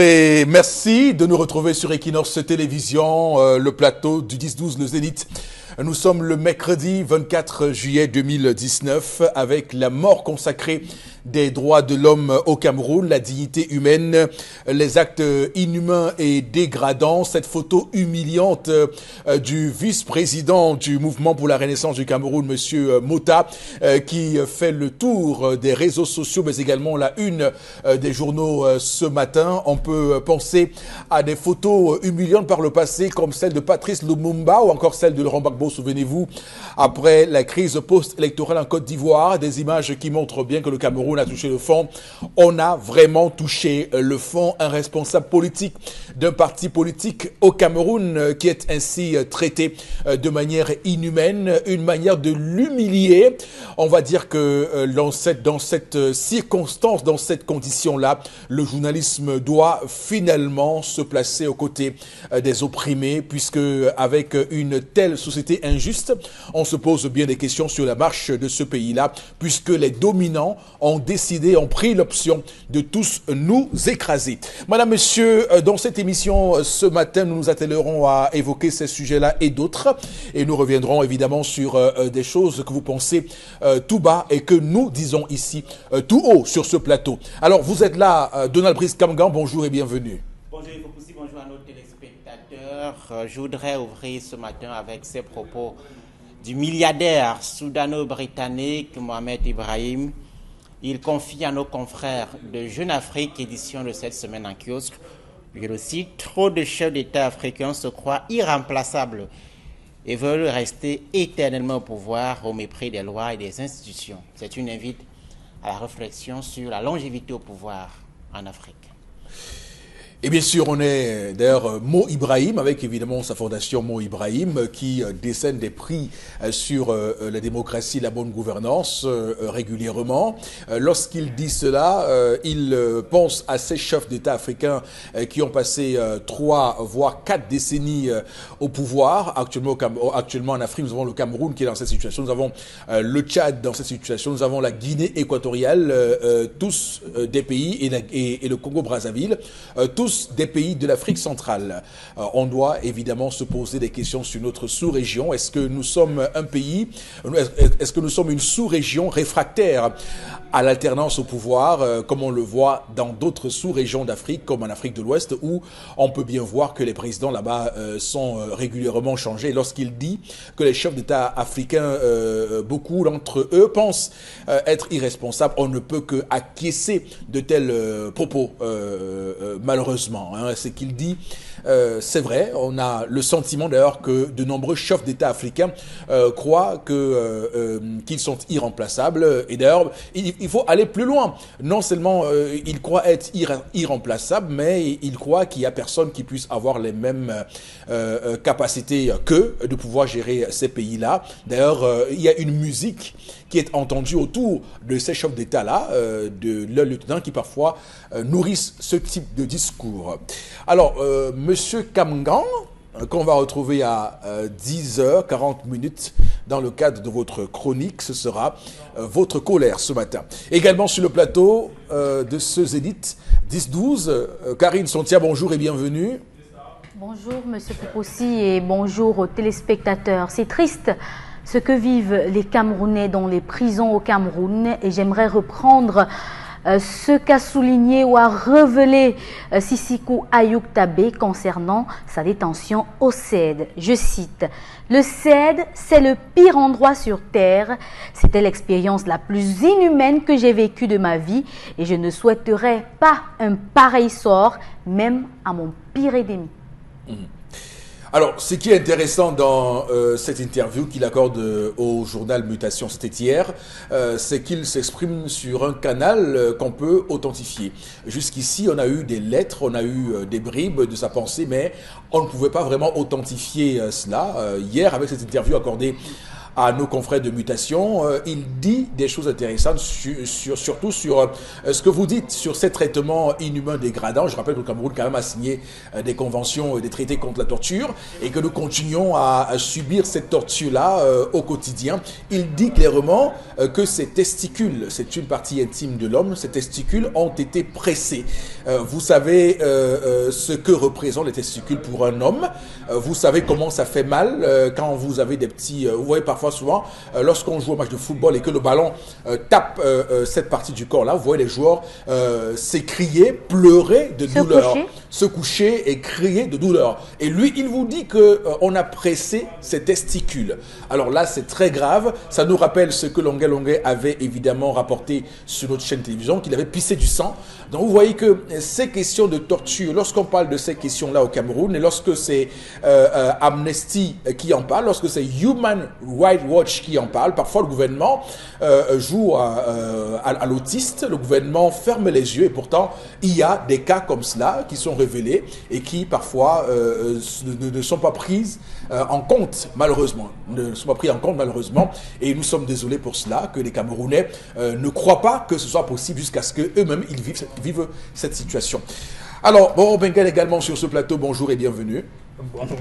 Et merci de nous retrouver sur Equinox Télévision, euh, le plateau du 10-12, le Zénith. Nous sommes le mercredi 24 juillet 2019 avec la mort consacrée des droits de l'homme au Cameroun, la dignité humaine, les actes inhumains et dégradants, cette photo humiliante euh, du vice-président du mouvement pour la renaissance du Cameroun, monsieur euh, Mota, euh, qui fait le tour des réseaux sociaux, mais également la une des journaux ce matin. On peut penser à des photos humiliantes par le passé, comme celle de Patrice Lumumba ou encore celle de Laurent Gbagbo, souvenez-vous, après la crise post-électorale en Côte d'Ivoire, des images qui montrent bien que le Cameroun a touché le fond. On a vraiment touché le fond. Un responsable politique d'un parti politique au Cameroun euh, qui est ainsi euh, traité euh, de manière inhumaine, une manière de l'humilier. On va dire que dans cette circonstance, dans cette condition-là, le journalisme doit finalement se placer aux côtés des opprimés, puisque avec une telle société injuste, on se pose bien des questions sur la marche de ce pays-là, puisque les dominants ont décidé, ont pris l'option de tous nous écraser. Madame, Monsieur, dans cette émission euh, ce matin, nous nous attellerons à évoquer ces sujets-là et d'autres. Et nous reviendrons évidemment sur euh, euh, des choses que vous pensez tout bas et que nous disons ici tout haut sur ce plateau. Alors, vous êtes là, Donald Brice Kamgan, bonjour et bienvenue. Téléspectateurs. Je voudrais ouvrir ce matin avec ces propos du milliardaire soudano-britannique Mohamed Ibrahim. Il confie à nos confrères de Jeune Afrique, édition de cette semaine en kiosque, je le cite, trop de chefs d'État africains se croient irremplaçables et veulent rester éternellement au pouvoir au mépris des lois et des institutions. C'est une invite à la réflexion sur la longévité au pouvoir en Afrique. Et bien sûr, on est d'ailleurs euh, Mo Ibrahim, avec évidemment sa fondation Mo Ibrahim, euh, qui euh, décède des prix sur la démocratie, la bonne gouvernance régulièrement. Lorsqu'il dit cela, il pense à ces chefs d'État africains qui ont passé trois, voire quatre décennies au pouvoir. Actuellement, actuellement en Afrique, nous avons le Cameroun qui est dans cette situation, nous avons le Tchad dans cette situation, nous avons la Guinée équatoriale, tous des pays, et le Congo-Brazzaville, tous des pays de l'Afrique centrale. Euh, on doit évidemment se poser des questions sur notre sous-région. Est-ce que nous sommes un pays, est-ce que nous sommes une sous-région réfractaire à l'alternance au pouvoir, euh, comme on le voit dans d'autres sous-régions d'Afrique, comme en Afrique de l'Ouest, où on peut bien voir que les présidents là-bas euh, sont régulièrement changés. Lorsqu'il dit que les chefs d'État africains, beaucoup d'entre eux pensent être irresponsables, on ne peut que acquiescer de tels propos, malheureusement Hein, ce qu'il dit, euh, c'est vrai. On a le sentiment d'ailleurs que de nombreux chefs d'État africains euh, croient euh, qu'ils sont irremplaçables. Et d'ailleurs, il, faut aller plus loin. Non seulement ils croient être irremplaçables, mais ils croient qu'il y a personne qui puisse avoir les mêmes capacités qu'eux de pouvoir gérer ces pays-là. D'ailleurs, il y a une musique qui est entendue autour de ces chefs d'État-là, de leurs lieutenants qui parfois nourrissent ce type de discours. Alors, Monsieur Kamgan, euh, qu'on va retrouver à 10h40 euh, dans le cadre de votre chronique, ce sera votre colère ce matin. Également sur le plateau de ce Zénith 10-12, Karine Sontia, bonjour et bienvenue. Bonjour Monsieur Popossi et bonjour aux téléspectateurs. C'est triste ce que vivent les Camerounais dans les prisons au Cameroun et j'aimerais reprendre euh, ce qu'a souligné ou a révélé euh, Sisikou Ayouk concernant sa détention au CED. Je cite, Le CED, c'est le pire endroit sur Terre. C'était l'expérience la plus inhumaine que j'ai vécue de ma vie et je ne souhaiterais pas un pareil sort, même à mon pire ennemi. Mmh. Alors, ce qui est intéressant dans euh, cette interview qu'il accorde euh, au journal Mutation, c'était hier, euh, c'est qu'il s'exprime sur un canal qu'on peut authentifier. Jusqu'ici, on a eu des lettres, on a eu des bribes de sa pensée, mais on ne pouvait pas vraiment authentifier cela. hier, avec cette interview accordée à nos confrères de mutation, euh, il dit des choses intéressantes, sur, surtout sur euh, ce que vous dites sur ces traitements inhumains dégradants. Je rappelle que le Cameroun quand même a signé euh, des conventions et des traités contre la torture et que nous continuons à, subir cette torture-là au quotidien. Il dit clairement que ces testicules, c'est une partie intime de l'homme, ces testicules ont été pressés. vous savez ce que représentent les testicules pour un homme. vous savez comment ça fait mal quand vous avez des petits... vous voyez parfois souvent, euh, lorsqu'on joue au match de football et que le ballon euh, tape euh, cette partie du corps là, vous voyez les joueurs s'écrier, pleurer de douleur, se coucher et crier de douleur. Et lui, il vous dit que on a pressé ses testicules. Alors là, c'est très grave. Ça nous rappelle ce que Longuet Longuet avait évidemment rapporté sur notre chaîne télévision, qu'il avait pissé du sang. Donc vous voyez que ces questions de torture, lorsqu'on parle de ces questions-là au Cameroun, et lorsque c'est Amnesty qui en parle, lorsque c'est Human White Watch qui en parle. Parfois, le gouvernement euh, joue à, l'autiste, le gouvernement ferme les yeux et pourtant, il y a des cas comme cela qui sont révélés et qui parfois euh, ne, sont pas prises euh, en compte, malheureusement. Ne sont pas pris en compte, malheureusement. Et nous sommes désolés pour cela, que les Camerounais ne croient pas que ce soit possible jusqu'à ce qu'eux-mêmes ils vivent, vivent cette situation. Alors, bon, Bengal également sur ce plateau, bonjour et bienvenue.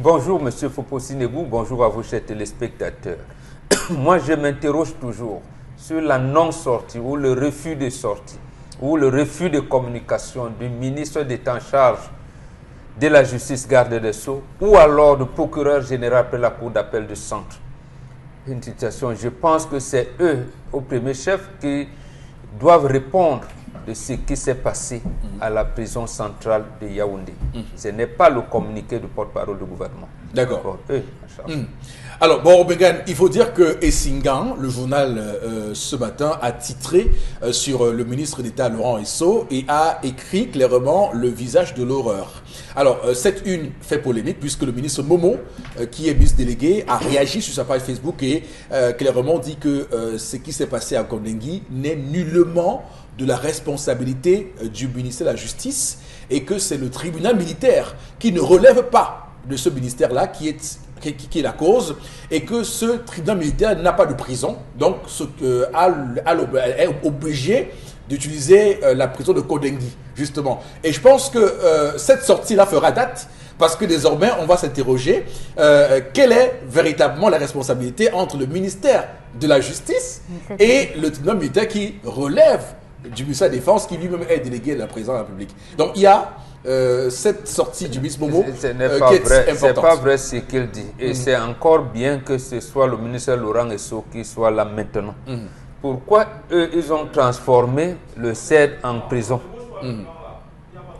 Bonjour, Monsieur Foposinegou, bonjour à vous, chers téléspectateurs. Moi, je m'interroge toujours sur la non-sortie ou le refus de sortie ou le refus de communication du ministre d'État en charge de la justice garde des Sceaux ou alors du procureur général de la Cour d'appel du centre. Une situation, je pense que c'est eux, au premier chef, qui doivent répondre de ce qui s'est passé à la prison centrale de Yaoundé. Mm. Ce n'est pas le communiqué du porte-parole du gouvernement. D'accord. Mm. Alors, bon, il faut dire que Essingan, le journal euh, ce matin, a titré euh, sur euh, le ministre d'État Laurent Esso et a écrit clairement le visage de l'horreur. Alors, cette une fait polémique puisque le ministre Momo, qui est ministre délégué, a réagi sur sa page Facebook et clairement dit que ce qui s'est passé à Kondengui n'est nullement de la responsabilité euh, du ministère de la Justice et que c'est le tribunal militaire qui ne relève pas de ce ministère-là qui est, qui, est la cause et que ce tribunal militaire n'a pas de prison, donc ce, euh, est obligé d'utiliser euh, la prison de Kodengui, justement. Et je pense que cette sortie-là fera date parce que désormais, on va s'interroger quelle est véritablement la responsabilité entre le ministère de la Justice et le tribunal militaire qui relève du ministère de la Défense qui lui-même est délégué de la présidence de la République. Donc il y a euh, cette sortie du ministre Momo ce n'est euh, pas vrai, C'est pas vrai ce qu'il dit. Et mhm. c'est encore bien que ce soit le ministre Laurent Esso qui soit là maintenant. Mhm. Pourquoi eux, ils ont transformé le CED en prison? Mhm.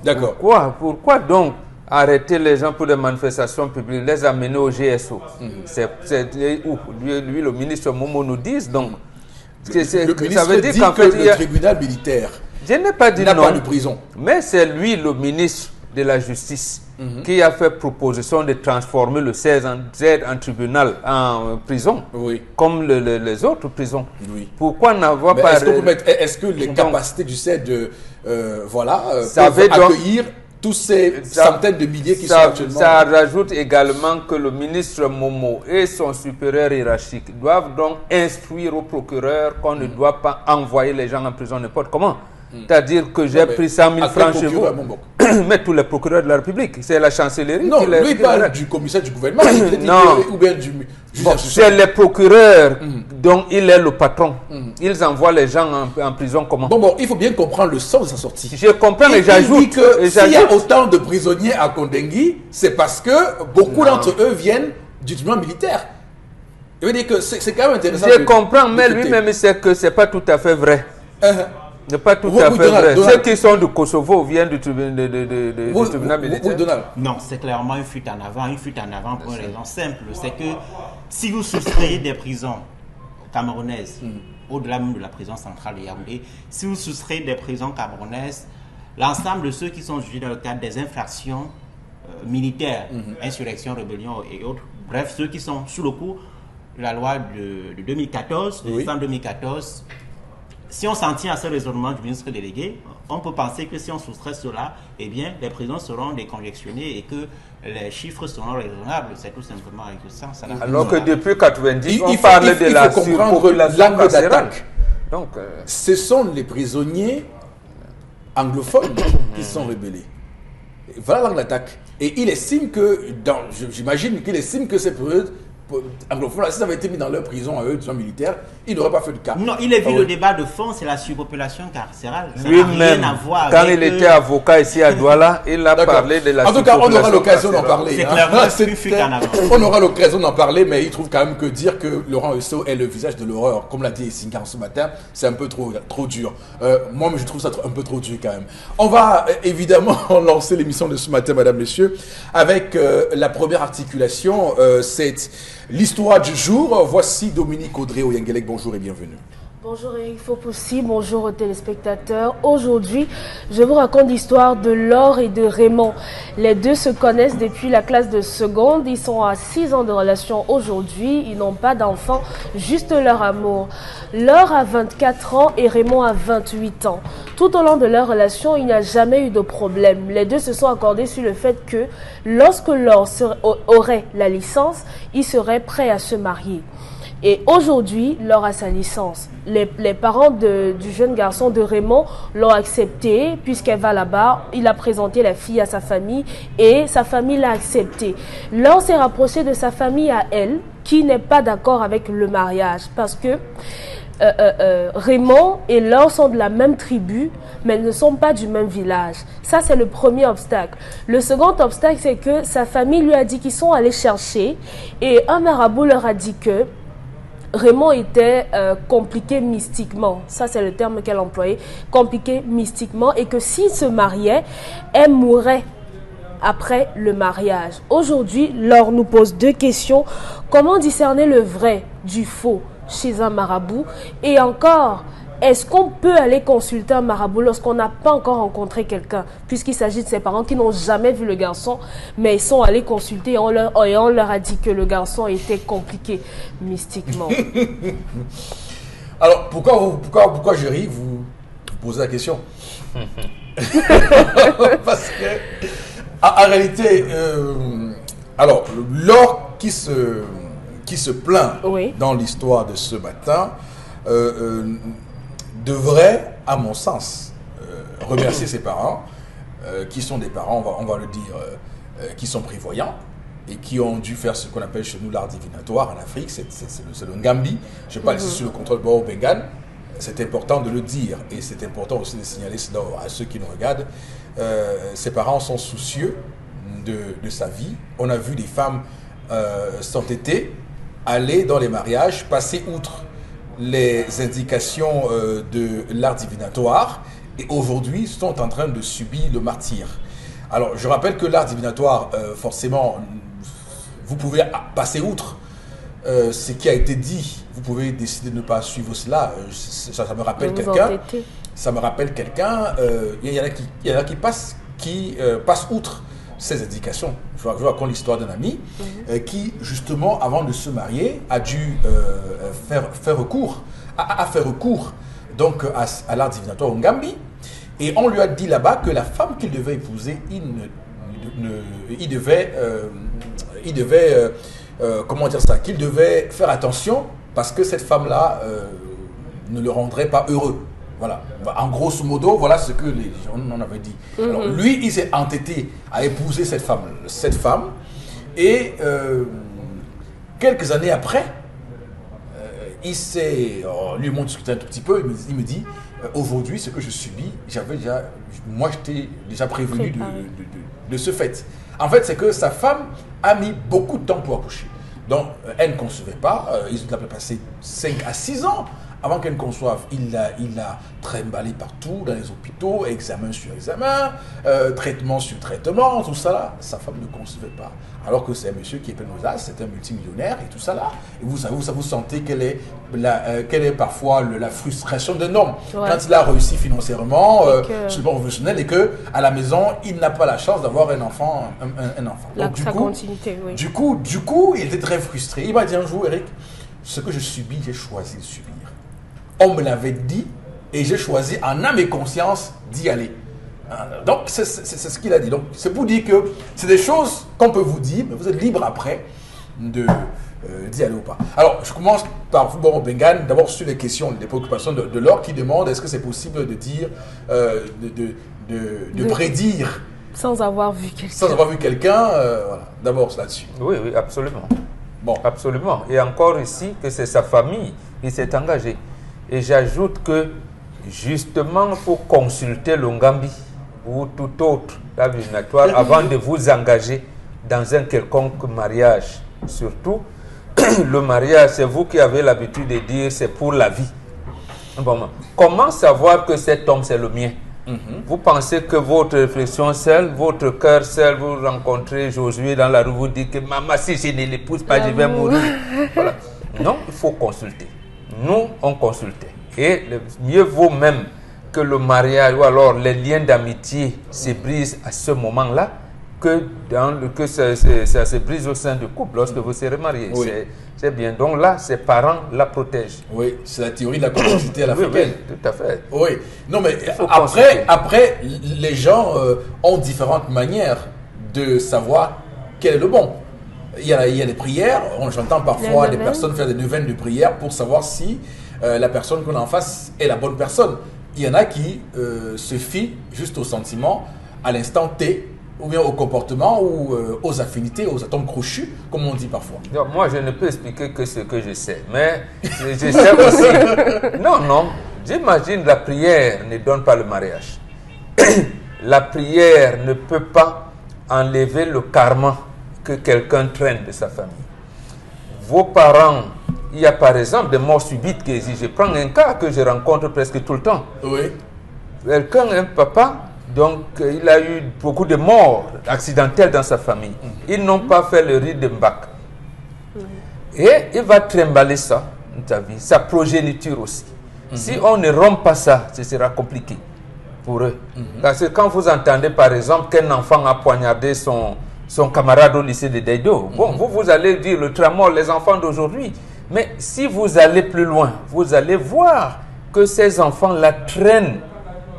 D'accord. Pourquoi, pourquoi donc arrêter les gens pour des manifestations publiques, les amener au GSO C'est où? Lui, lui, le ministre Momo nous dit donc le, ça veut dire qu'en fait, le tribunal militaire je n'ai pas dit n'a pas de prison. Mais c'est lui, le ministre de la Justice, mhm. qui a fait proposition de transformer le 16 en, en tribunal, en prison, oui. comme les autres prisons. Oui. Pourquoi n'avoir pas... Est-ce que, les capacités du CED de, euh, voilà, euh, peuvent accueillir tous ces centaines de milliers qui ça, sont actuellement... Ça rajoute également que le ministre Momo et son supérieur hiérarchique doivent donc instruire au procureur qu'on ne mm. doit pas envoyer les gens en prison n'importe comment. Mm. C'est-à-dire que j'ai pris 100 000 francs chez vous. Mais tous les procureurs de la République, c'est la chancellerie. Non, lui parle du commissaire du gouvernement. non. ou bien du, c'est les procureurs mm. dont il est le patron. Mm. Ils envoient les gens en, prison comment? Bon, bon, il faut bien comprendre le sens de sa sortie. Je comprends, mais j'ajoute que s'il y a autant de prisonniers à Kondengui, c'est parce que beaucoup d'entre eux viennent du tribunal militaire. Je veux dire que c'est quand même intéressant. Je comprends, mais lui-même sait que ce n'est pas tout à fait vrai. Uh-huh n'est pas tout à fait vrai. Ceux qui sont du Kosovo viennent du, tribunal, militaire. Non, c'est clairement une fuite en avant. Une fuite en avant pour une raison simple. C'est que si vous soustrayez des prisons camerounaises, hmm. au-delà même de la prison centrale de Yaoundé, si vous soustrayez des prisons camerounaises, l'ensemble de ceux qui sont jugés dans le cadre des infractions euh, militaires, hmm. insurrection, rébellion et autres, bref, ceux qui sont sous le coup de la loi de, 2014, de décembre 2014, si on s'en tient à ce raisonnement du ministre délégué, on peut penser que si on soustrait cela, eh bien, les prisons seront décongestionnées et que les chiffres seront raisonnables. C'est tout simplement avec ça. ça Alors que depuis 90, on parle de la surpopulation d'attaque. Donc, euh, ce sont les prisonniers anglophones qui sont rebellés. Voilà l'angle d'attaque. Et il estime que, j'imagine qu'il estime que c'est pour eux anglophone, si ça avait été mis dans leur prison à eux, sont militaires, ils n'auraient pas fait de cas. Non, il a vu ah le débat de fond, c'est la surpopulation carcérale. Lui-même, quand il était avocat ici à Douala, il a parlé de la En tout cas, on aura l'occasion d'en parler. C'est hein. On aura l'occasion d'en parler, mais il trouve quand même que dire que Laurent Esso est le visage de l'horreur, comme l'a dit Singar ce matin, c'est un peu trop, trop dur. Euh, moi, je trouve ça un peu trop dur quand même. On va euh, évidemment lancer l'émission de ce matin, mesdames, messieurs, avec euh, la première articulation. c'est L'histoire du jour, voici Dominique Audrey Oyengelek, bonjour et bienvenue. Bonjour Eric Faupoussi, bonjour aux téléspectateurs. Aujourd'hui, je vous raconte l'histoire de Laure et de Raymond. Les deux se connaissent depuis la classe de seconde. Ils sont à 6 ans de relation aujourd'hui. Ils n'ont pas d'enfants, juste leur amour. Laure a 24 ans et Raymond a 28 ans. Tout au long de leur relation, il n'y a jamais eu de problème. Les deux se sont accordés sur le fait que lorsque Laure aurait la licence, ils seraient prêts à se marier. Et aujourd'hui, Laure a sa licence. Les, parents du jeune garçon de Raymond l'ont accepté puisqu'elle va là-bas. Il a présenté la fille à sa famille et sa famille l'a accepté. Laure s'est rapprochée de sa famille à elle qui n'est pas d'accord avec le mariage parce que euh, euh, euh, Raymond et Laure sont de la même tribu, mais ne sont pas du même village. Ça, c'est le premier obstacle. Le second obstacle, c'est que sa famille lui a dit qu'ils sont allés chercher et un marabout leur a dit que Raymond était euh, compliqué mystiquement. Ça, c'est le terme qu'elle employait. Compliqué mystiquement. Et que s'il se mariait, elle mourrait après le mariage. Aujourd'hui, Laure nous pose deux questions. Comment discerner le vrai du faux chez un marabout? Et encore, est-ce qu'on peut aller consulter un marabout lorsqu'on n'a pas encore rencontré quelqu'un, puisqu'il s'agit de ses parents qui n'ont jamais vu le garçon, mais ils sont allés consulter et on leur, leur a dit que le garçon était compliqué mystiquement? Alors, pourquoi, pourquoi, pourquoi je ris vous, posez la question? Parce que, en, réalité, euh, alors, l'or qui se, qui se plaint dans l'histoire de ce matin, euh, euh, devrait, à mon sens, euh, remercier ses parents, euh, qui sont des parents, on va, le dire, euh, qui sont prévoyants et qui ont dû faire ce qu'on appelle chez nous l'art divinatoire en Afrique, c'est le, Ngambi. Je parle ici mhm. sur le contrôle Bao Bengal. C'est important de le dire et c'est important aussi de signaler cela à ceux qui nous regardent. ses parents sont soucieux de, sa vie. On a vu des femmes s'entêter, aller dans les mariages, passer outre les indications euh, de l'art divinatoire et aujourd'hui sont en train de subir le martyr. Alors, je rappelle que l'art divinatoire, euh, forcément, vous pouvez passer outre euh, ce qui a été dit. Vous pouvez décider de ne pas suivre cela. Ça, me rappelle quelqu'un. Ça me rappelle quelqu'un. Il y, en a qui, y en a qui passent, qui passent outre ces indications. Je raconte l'histoire d'un ami mhm. euh, qui, justement, avant de se marier, a dû euh, faire, faire recours, à, faire recours donc, à, l'art divinatoire Ngambi. Et on lui a dit là-bas que la femme qu'il devait épouser, il, il devait, euh, il devait comment dire ça, qu'il devait faire attention parce que cette femme-là ne le rendrait pas heureux. Voilà. En grosso modo, voilà ce que les gens en avaient dit. Alors, mhm. lui, il s'est entêté à épouser cette femme. Cette femme et euh, quelques années après, euh, il s'est. Oh, lui, on discuté un tout petit peu. Il me, dit euh, aujourd'hui, ce que je subis, j'avais déjà. Moi, j'étais déjà prévenu de, de, ce fait. En fait, c'est que sa femme a mis beaucoup de temps pour accoucher. Donc, elle ne concevait pas. ils ont passé 5 à 6 ans avant qu'elle conçoive, il l'a il a trimballé partout, dans les hôpitaux, examen sur examen, euh, traitement sur traitement, tout ça là. Sa femme ne concevait pas. Alors que c'est un monsieur qui est plein c'est un multimillionnaire et tout ça là. Et vous savez, vous, vous sentez quelle est, la, euh, quelle est parfois la frustration d'un homme quand il a réussi financièrement, euh, sur le plan professionnel, et que à la maison, il n'a pas la chance d'avoir un enfant. Un, enfant. Donc, du, coup, oui. du coup, du coup, il était très frustré. Il m'a dit un jour, Eric, ce que je subis, j'ai choisi de subir. On me l'avait dit, et j'ai choisi en âme et conscience d'y aller. Hein, Donc, c'est ce qu'il a dit. Donc, c'est pour dire que c'est des choses qu'on peut vous dire, mais vous êtes libre après de euh, d'y aller ou pas. Alors, je commence par vous, bon, Bengan, d'abord sur les questions, les préoccupations de, de Laure qui demande est-ce que c'est possible de dire, euh, de, de, de- prédire Sans avoir vu quelqu'un. sans avoir vu quelqu'un euh, Voilà, d'abord là-dessus. Oui, oui, absolument. Bon, Absolument. Et encore ici, que c'est sa famille qui s'est engagée. Et j'ajoute que, justement, il faut consulter le Ngambi ou tout autre divinatoire avant de vous engager dans un quelconque mariage. Surtout, le mariage, c'est vous qui avez l'habitude de dire c'est pour la vie. Bon, comment savoir que cet homme, c'est le mien? Vous pensez que votre réflexion seule, votre cœur seul, vous rencontrez Josué dans la rue, vous dites que maman, si je ne l'épouse pas, je vais mourir. Voilà. Non, il faut consulter. Nous, on consultait. Et le mieux vaut même que le mariage ou alors les liens d'amitié se brisent à ce moment-là que, dans le, que ça, ça- ça se brise au sein du couple lorsque vous serez mariés. Oui. C'est- bien. Donc là, ses parents la protègent. oui, c'est la théorie de la complexité à Oui, l'africaine. oui, tout à fait. Oui, non mais après, après, les gens euh, ont différentes manières de savoir quel est le bon. Il y a, il y a des prières, on- j'entends parfois des personnes faire des neuvaines de prière pour savoir si euh, la personne qu'on a en face est la bonne personne. Il y en a qui euh, se fient juste au sentiment, à l'instant T, ou bien au comportement, ou euh, aux affinités, aux atomes crochus, comme on dit parfois. Moi, je ne peux expliquer que ce que je sais. Mais je, je sais aussi. Non, non. J'imagine la prière ne donne pas le mariage. la prière ne peut pas enlever le karma que quelqu'un traîne de sa famille. Vos parents, il y a par exemple des morts subites qui existent. Je prends un cas que je rencontre presque tout le temps. Oui, Quelqu'un, un papa, donc euh, il a eu beaucoup de morts accidentelles dans sa famille. Ils n'ont pas fait le rite de Mbak. Et il va trimballer ça, ta vie, sa progéniture aussi. Si on ne rompt pas ça, ce sera compliqué pour eux. Parce que quand vous entendez par exemple qu'un enfant a poignardé son, son camarade au lycée de Deido, bon, vous, vous allez dire le tramor, les enfants d'aujourd'hui. Mais si vous allez plus loin, vous allez voir que ces enfants-là traînent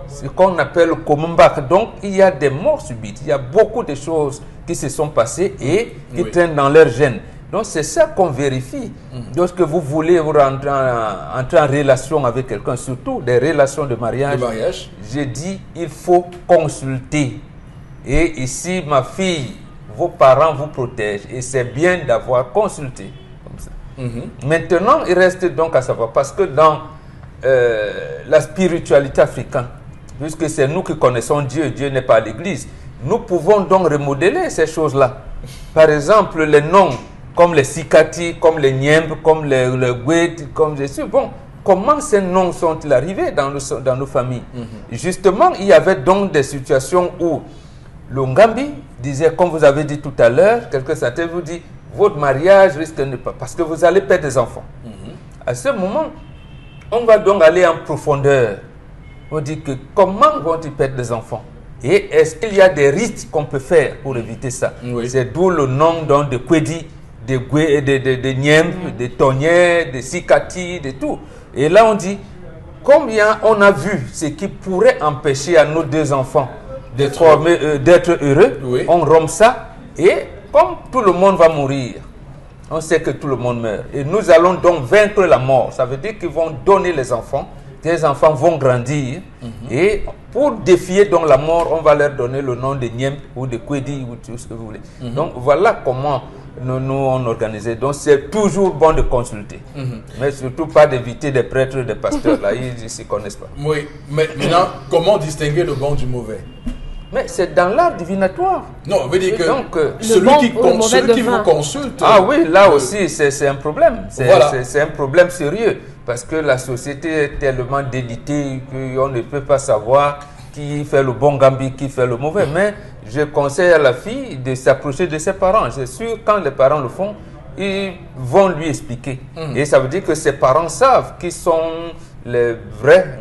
ce qu'on appelle le Komumbak. Donc, il y a des morts subites. Il y a beaucoup de choses qui se sont passées et qui Oui. traînent dans leurs gènes. Donc, c'est ça qu'on vérifie. Lorsque vous voulez vous rentrer en, entrer en relation avec quelqu'un, surtout des relations de mariage, mariage. j'ai dit, il faut consulter. Et ici, ma fille, vos parents vous protègent. Et c'est bien d'avoir consulté. Comme ça. Maintenant, il reste donc à savoir, parce que dans euh, la spiritualité africaine, puisque c'est nous qui connaissons Dieu, Dieu n'est pas l'Église, nous pouvons donc remodeler ces choses-là. Par exemple, les noms comme les Sikati, comme les Niembes, comme les, les Gwet, comme je suis. Bon, comment ces noms sont-ils arrivés dans dans nos familles? Justement, il y avait donc des situations où le Ngambi disait, comme vous avez dit tout à l'heure, quelques certains vous dit, votre mariage risque de ne pas, parce que vous allez perdre des enfants. À ce moment, on va donc aller en profondeur. On dit que comment vont-ils perdre des enfants? Et est-ce qu'il y a des rites qu'on peut faire pour éviter ça? Oui. C'est d'où le nom donc, de Kwedi, de, Gwe- de, de, de Nyem, de Tonier, de Sikati, de tout. Et là, on dit combien on a vu ce qui pourrait empêcher à nos deux enfants d'être euh, d'être heureux. Oui. On rompt ça. Et comme tout le monde va mourir, on sait que tout le monde meurt. Et nous allons donc vaincre la mort. Ça veut dire qu'ils vont donner les enfants. Les enfants vont grandir. Et pour défier donc la mort, on va leur donner le nom de Nyem ou de Kwedi ou tout ce que vous voulez. Donc voilà comment nous, nous on organisait. Donc c'est toujours bon de consulter. Mais surtout pas d'éviter des prêtres, des pasteurs. Là, ils ne s'y connaissent pas. Oui, mais maintenant, comment distinguer le bon du mauvais? Mais c'est dans l'art divinatoire. Non, on veut dire que donc, euh, celui, bon qui, ou le con- mauvais celui qui vous consulte. Ah oui, là euh, aussi, c'est un problème. C'est Voilà. un problème sérieux. Parce que la société est tellement délitée qu'on ne peut pas savoir qui fait le bon gambi, qui fait le mauvais. Mais je conseille à la fille de s'approcher de ses parents. C'est sûr, quand les parents le font, ils vont lui expliquer. Mm. Et ça veut dire que ses parents savent qui sont les vrais.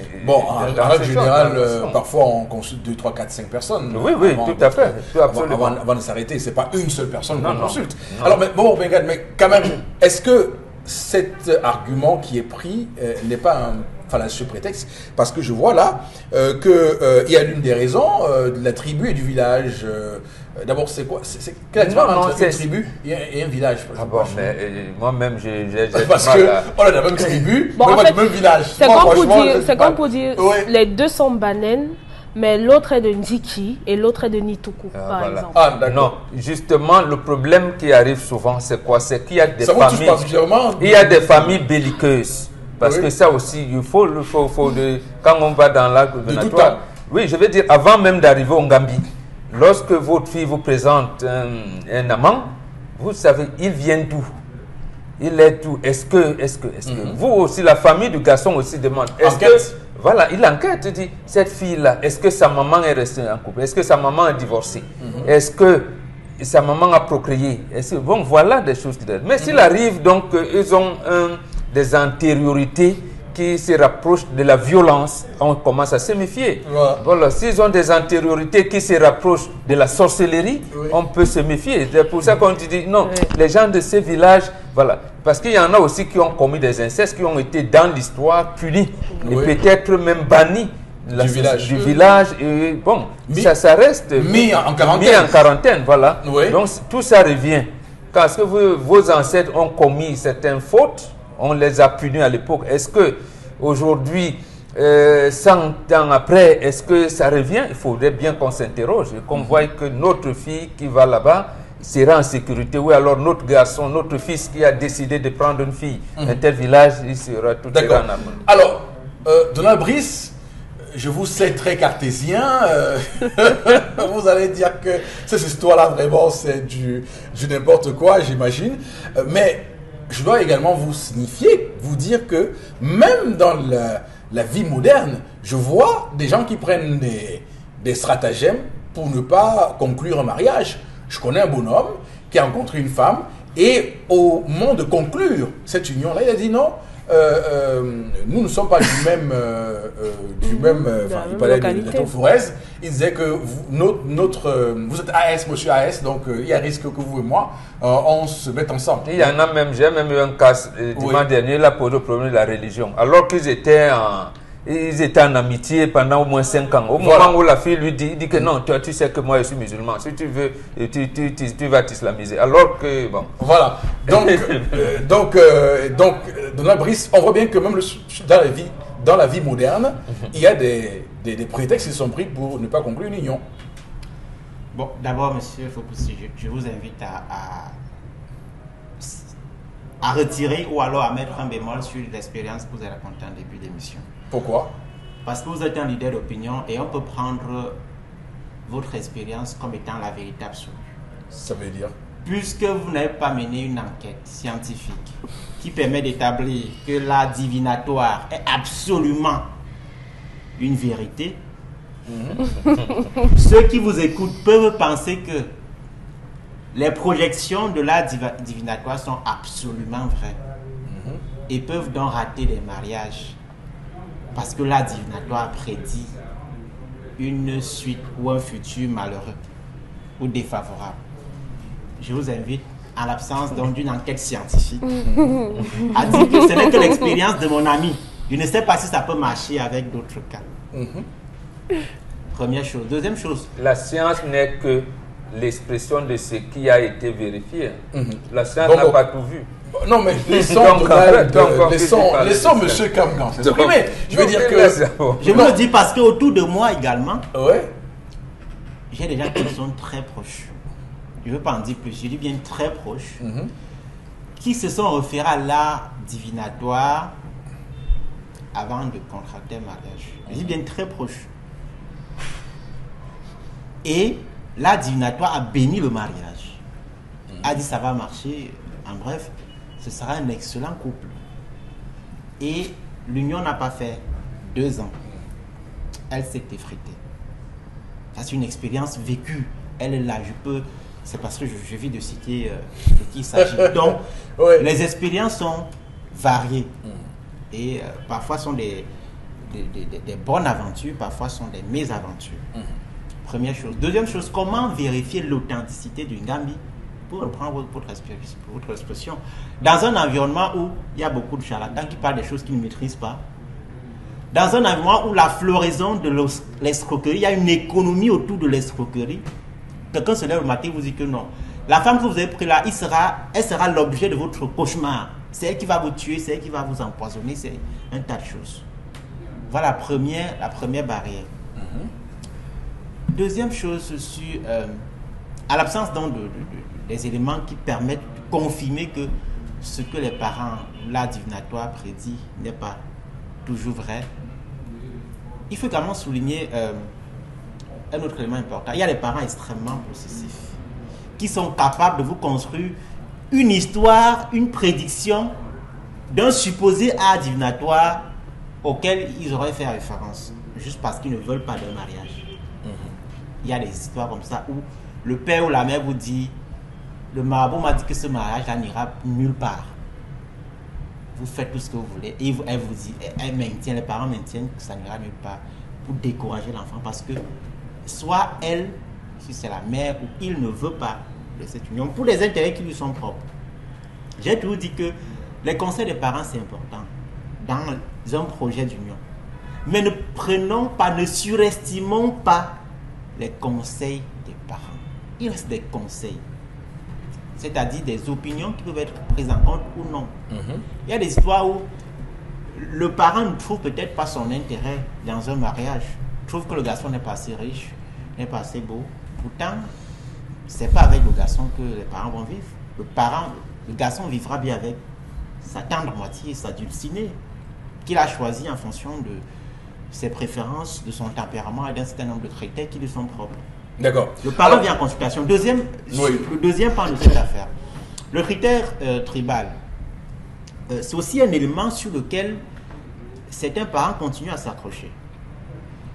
Euh, Bon, en, règle générale, euh, parfois on consulte 2, 3, 4, 5 personnes. Oui, oui, avant tout à fait, tout Avant, absolument. avant- avant de s'arrêter, c'est pas une seule personne qu'on consulte. Non. Alors, mais, bon, Bengad, mais quand même, est-ce que cet argument qui est pris euh, n'est pas un fallacieux prétexte, parce que je vois là euh, qu'il y a l'une des raisons de la tribu et du village. D'abord, c'est quoi C'est quelle différence entre une tribu et un, village ah mais moi-même, j'ai Parce qu'on a la même tribu, mais on a le même village. C'est comme pour dire, les deux sont bananes, mais l'autre est de Ndiki et l'autre est de Nituku, ah, par exemple. Ah, non, justement, le problème qui arrive souvent, c'est quoi? C'est qu'il y a des familles, il y a des familles belliqueuses. Parce que ça aussi, il faut, il faut, faut de, quand on va dans l'arc gouvernatoire, oui, je veux dire, avant même d'arriver au Gambie, lorsque votre fille vous présente un, amant, vous savez, il vient d'où? Il est d'où? Est-ce que, est-ce que, est-ce que mhm. vous aussi, la famille du garçon aussi demande. Est-ce que voilà, il enquête, il dit, cette fille-là, est-ce que sa maman est restée en couple? Est-ce que sa maman est divorcée? Mhm. Est-ce que sa maman a procréé? Bon, voilà des choses qui Mais s'il mhm. arrive donc, ils ont des antériorités qui se rapprochent de la violence, on commence à se méfier. Voilà, s'ils ont des antériorités qui se rapprochent de la sorcellerie, on peut se méfier. C'est pour ça qu'on dit non, les gens de ces villages, voilà. Parce qu'il y en a aussi qui ont commis des incestes, qui ont été dans l'histoire punis, et peut-être même bannis du village. Du village et bon, ça, ça reste mis en quarantaine. Mis en quarantaine, voilà. Donc tout ça revient. Parce que vos ancêtres ont commis certaines fautes, on les a punis à l'époque. Est-ce que aujourd'hui, euh, 100 ans après, est-ce que ça revient? Il faudrait bien qu'on s'interroge et qu'on mhm. voit que notre fille qui va là-bas sera en sécurité. Oui, alors notre garçon, notre fils qui a décidé de prendre une fille, un mhm. tel village, il sera tout à en Alors, euh, Donald Brice, je vous sais très cartésien. Euh, vous allez dire que cette histoire-là, vraiment, c'est du, du n'importe quoi, j'imagine. Euh, mais je dois également vous signifier, vous dire que même dans la, vie moderne, je vois des gens qui prennent des, des stratagèmes pour ne pas conclure un mariage. Je connais un bonhomme qui a rencontré une femme et au moment de conclure cette union-là, il a dit non, nous ne sommes pas du même, euh, du même, enfin, il parlait de, de Il disait que vous, notre, notre vous êtes AS, monsieur AS, donc il y a risque que vous et moi, on se mette ensemble. Il y en a même, j'ai même eu un cas dimanche dernier, là, pour le problème de la religion. Alors qu'ils étaient en ils étaient en amitié pendant au moins 5 ans. Au moment où la fille lui dit, dit que non, toi tu sais que moi je suis musulman. Si tu veux, tu, tu, tu, tu vas t'islamiser. Alors que, bon. Voilà. Donc, euh, donc, euh, donc Donald Brice, on voit bien que même le, dans, la vie, dans la vie moderne, mhm. il y a des, des, des, prétextes qui sont pris pour ne pas conclure une union. Bon, d'abord, monsieur Fopoussi, je, je, vous invite à, à à retirer ou alors à mettre un bémol sur l'expérience que vous avez racontée en début d'émission. Pourquoi? Parce que vous êtes un leader d'opinion et on peut prendre votre expérience comme étant la vérité absolue. Ça veut dire? Puisque vous n'avez pas mené une enquête scientifique qui permet d'établir que la divinatoire est absolument une vérité, mhm. ceux qui vous écoutent peuvent penser que les projections de la divinatoire sont absolument vraies mhm. et peuvent donc rater des mariages parce que la divinatoire prédit une suite ou un futur malheureux ou défavorable. Je vous invite, en l'absence d'une enquête scientifique, à dire que ce n'est que l'expérience de mon ami. Je ne sais pas si ça peut marcher avec d'autres cas. Mhm. Première chose. Deuxième chose. La science n'est que l'expression de ce qui a été vérifié. Mhm. La science n'a pas tout vu. Non, mais laissons, laissons, laissons M. Kamgan s'exprimer. Je veux dire que. Je me le dis parce qu'autour de moi également, ouais. j'ai des gens qui sont très proches. Je ne veux pas en dire plus, je dis bien très proches, mhm. qui se sont référés à l'art divinatoire avant de contracter un mariage. Je dis bien très proches. Et l'art divinatoire a béni le mariage. A dit ça va marcher. En bref, ce sera un excellent couple. Et l'union n'a pas fait deux ans. Elle s'est effritée. C'est une expérience vécue. Elle est là. Je peux. C'est parce que je, vis de citer euh, de qui il s'agit. Donc, les expériences sont variées. Mm. Et euh, parfois sont des, des, bonnes aventures, parfois sont des mésaventures. Mm. Première chose. Deuxième chose, comment vérifier l'authenticité d'une gambie pour reprendre votre, votre expression, dans un environnement où il y a beaucoup de charlatans qui parlent des choses qu'ils ne maîtrisent pas, dans un environnement où la floraison de l'escroquerie, il y a une économie autour de l'escroquerie, quelqu'un se lève le matin et vous dit que non. La femme que vous avez pris là, il sera, elle sera l'objet de votre cauchemar. C'est elle qui va vous tuer, c'est elle qui va vous empoisonner, c'est un tas de choses. Voilà la première, la première barrière. Mm-hmm. Deuxième chose, sur, euh, à l'absence de, des éléments qui permettent de confirmer que ce que les parents, la divinatoire prédit n'est pas toujours vrai, il faut également souligner euh, un autre élément important. Il y a des parents extrêmement possessifs qui sont capables de vous construire une histoire, une prédiction d'un supposé art divinatoire auquel ils auraient fait référence, juste parce qu'ils ne veulent pas de mariage. Mhm. Il y a des histoires comme ça où le père ou la mère vous dit, le marabout m'a dit que ce mariage-là n'ira nulle part. Vous faites tout ce que vous voulez. Et elle vous dit, elle maintient, les parents maintiennent que ça n'ira nulle part pour décourager l'enfant parce que soit elle, si c'est la mère, ou il ne veut pas de cette union pour les intérêts qui lui sont propres. J'ai toujours dit que les conseils des parents, c'est important dans un projet d'union. Mais ne prenons pas, ne surestimons pas les conseils des parents. Il reste des conseils. C'est-à-dire des opinions qui peuvent être prises en compte ou non. Mhm. Il y a des histoires où le parent ne trouve peut-être pas son intérêt dans un mariage. Trouve que le garçon n'est pas assez riche, n'est pas assez beau. Pourtant, c'est pas avec le garçon que les parents vont vivre. Le parent, le garçon vivra bien avec sa tendre moitié, sa dulcinée, qu'il a choisi en fonction de ses préférences, de son tempérament et d'un certain nombre de critères qui lui sont propres. D'accord. Le parent vient en consultation. Deuxième, Le deuxième point de cette affaire. Le critère euh, tribal, euh, c'est aussi un élément sur lequel certains parents continuent à s'accrocher.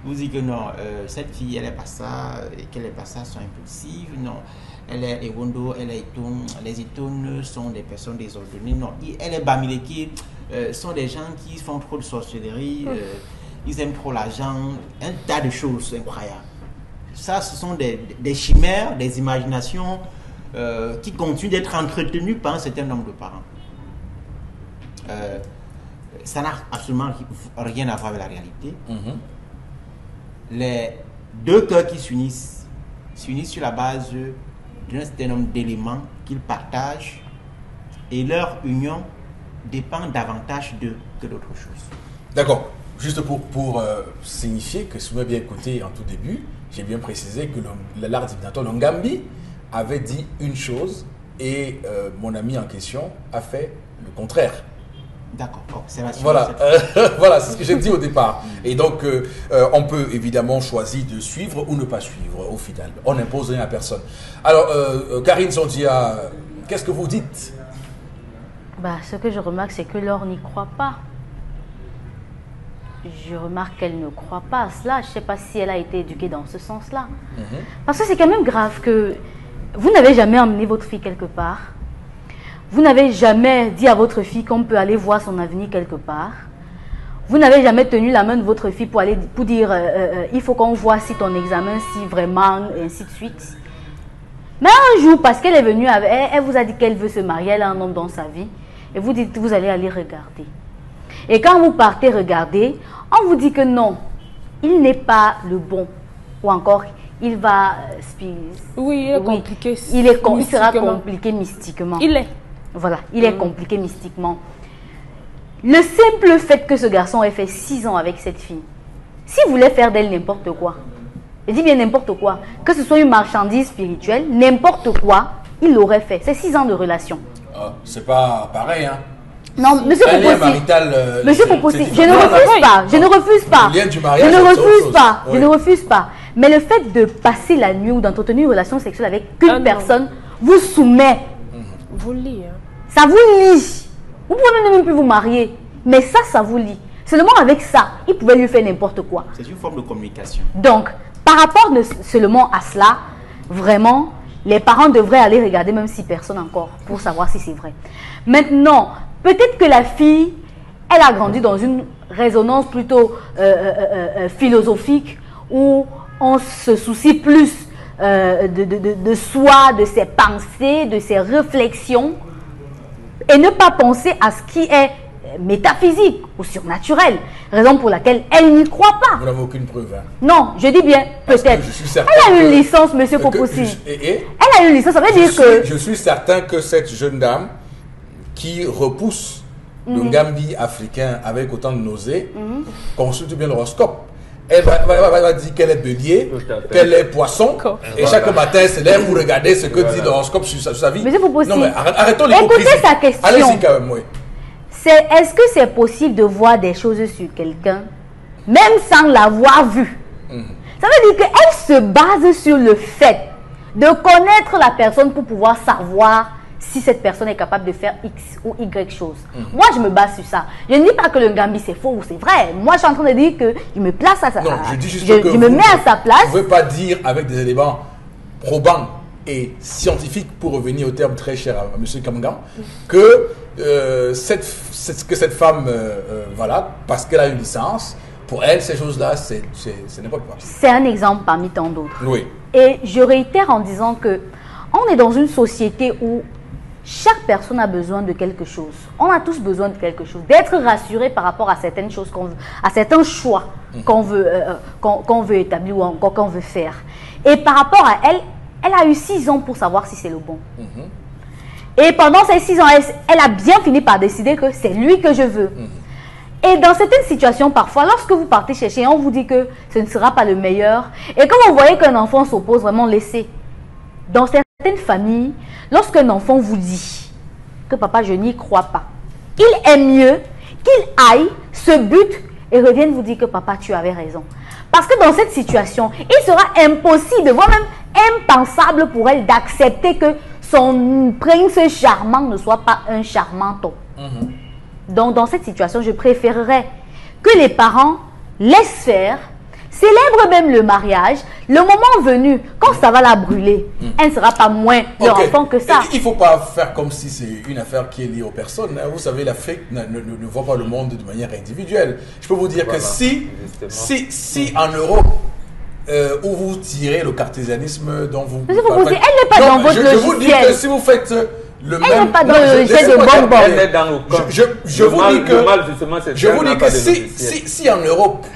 Vous dites que non, euh, cette fille, elle est pas ça, et qu'elle est pas ça, sont impulsives, non. Elle est Ewondo, elle est Itoun, les Itounes sont des personnes désordonnées, non. Elle est Bamileki, euh, sont des gens qui font trop de sorcellerie, euh, ils aiment trop l'argent, un tas de choses incroyables. Ça, ce sont des, des chimères, des imaginations qui continuent d'être entretenues par un certain nombre de parents. ça n'a absolument rien à voir avec la réalité. Mm-hmm les deux cœurs qui s'unissent s'unissent sur la base d'un certain nombre d'éléments qu'ils partagent et leur union dépend davantage d'eux que d'autre chose. D'accord. Juste pour, pour euh, signifier que si vous m'avez bien écouté en tout début, j'ai bien précisé que l'art divinatoire, Longambi, avait dit une chose et euh, mon ami en question a fait le contraire. D'accord, Voilà, voilà c'est ce que j'ai dit au départ. Et donc, euh, euh, on peut évidemment choisir de suivre ou ne pas suivre au final. On n'impose rien à personne. Alors, euh, Karine Zondia, qu'est-ce que vous dites? Bah, Ce que je remarque, c'est que Laure n'y croit pas. Je remarque qu'elle ne croit pas à cela. Je ne sais pas si elle a été éduquée dans ce sens-là. Mhm. Parce que c'est quand même grave que vous n'avez jamais emmené votre fille quelque part vous n'avez jamais dit à votre fille qu'on peut aller voir son avenir quelque part. Vous n'avez jamais tenu la main de votre fille pour, aller, pour dire euh, euh, euh, il faut qu'on voit si ton examen, si vraiment, et ainsi de suite. Mais un jour, parce qu'elle est venue, avec, elle, vous a dit qu'elle veut se marier, elle a un homme dans sa vie, et vous dites vous allez aller regarder. Et quand vous partez regarder, on vous dit que non, il n'est pas le bon. Ou encore, il va... Oui, il est compliqué. Il, est, il sera compliqué mystiquement. Il est. Voilà, il est mm. compliqué mystiquement. Le simple fait que ce garçon ait fait six ans avec cette fille, s'il voulait faire d'elle n'importe quoi, je dis bien n'importe quoi, que ce soit une marchandise spirituelle, n'importe quoi, il l'aurait fait. C'est six ans de relation. Ah, c'est pas pareil, hein non, monsieur Popossi, euh, monsieur Popossi, je ne refuse pas, je ne refuse pas, je ne refuse pas, je ne refuse pas. Mais le fait de passer la nuit ou d'entretenir une relation sexuelle avec une ah personne vous soumet. Vous lit, hein. Ça vous lie. Vous pouvez même plus vous marier. Mais ça, ça vous lie. Seulement avec ça, il pouvait lui faire n'importe quoi. C'est une forme de communication. Donc, par rapport seulement à cela, vraiment, les parents devraient aller regarder, même si personne encore, pour savoir si c'est vrai. Maintenant, peut-être que la fille, elle a grandi dans une résonance plutôt euh, euh, euh, philosophique où on se soucie plus euh, de, de- de- de soi, de ses pensées, de ses réflexions, et ne pas penser à ce qui est métaphysique ou surnaturel. Raison pour laquelle elle n'y croit pas. Vous n'avez aucune preuve. hein. Non, je dis bien peut-être. Elle a une licence, monsieur Popossi. je- et- et? Elle a une licence, ça veut je, dire suis, que... je suis certain que cette jeune dame qui repousse le Mhm. Gambie africain avec autant de nausées consulte bien l'horoscope. Elle va, va- va- va dire qu'elle est bélier, qu'elle est poisson, et chaque matin elle se lève pour regarder ce que dit l'horoscope sur sa, sur sa vie. Monsieur Popossi, non mais arrêtons écoutez l'hypocrisie. sa question. Allez-y quand même, oui. C'est est-ce que c'est possible de voir des choses sur quelqu'un même sans l'avoir vu? Ça veut dire qu'elle se base sur le fait de connaître la personne pour pouvoir savoir si cette personne est capable de faire X ou Y chose. Moi, je me base sur ça. Je ne dis pas que le Gambi c'est faux ou c'est vrai. Moi, je suis en train de dire que je me place à sa Non, je dis juste je, que je me vous mets à sa Vous place. ne pouvez pas dire avec des éléments probants et scientifiques, pour revenir au terme très cher à, M. Kamgan, que, euh, cette, que cette femme, euh, euh, voilà, parce qu'elle a une licence, pour elle, ces choses-là, c'est n'importe quoi. C'est un exemple parmi tant d'autres. Oui. Et je réitère en disant que on est dans une société où chaque personne a besoin de quelque chose. On a tous besoin de quelque chose, d'être rassuré par rapport à certaines choses qu'on veut, à certains choix qu'on veut, euh, qu'on qu'on veut établir ou encore qu'on veut faire. Et par rapport à elle, elle a eu six ans pour savoir si c'est le bon. Et pendant ces six ans, elle, elle a bien fini par décider que c'est lui que je veux. Et dans certaines situations, parfois, lorsque vous partez chercher, on vous dit que ce ne sera pas le meilleur. Et quand vous voyez qu'un enfant s'oppose, vraiment laissez. Dans certaines familles, lorsqu'un enfant vous dit que papa, je n'y crois pas, il est mieux qu'il aille, se bute et revienne vous dire que papa, tu avais raison. Parce que dans cette situation, il sera impossible, voire même impensable pour elle d'accepter que son prince charmant ne soit pas un charmant homme. Donc, dans cette situation, je préférerais que les parents laissent faire, célèbrent même le mariage. Le moment venu, quand ça va la brûler, elle ne sera pas moins leur Ok. enfant que ça. Et Il ne faut pas faire comme si c'est une affaire qui est liée aux personnes. hein. Vous savez, l'Afrique ne, ne- ne voit pas le monde de manière individuelle. Je peux vous dire Voilà, que si, justement. si, si en Europe, euh, où vous tirez le cartésianisme dont vous... Monsieur Foposi, elle n'est pas dans votre je, je vous dis que si vous faites euh, le Elle même... n'est pas dans Non, le je- logiciel de laissez-moi Bonbon. terminer. Elle est dans le camp. Je, je, je Le vous mal- dis que... le mal, justement, c'est je vous dis que si, si, si en Europe...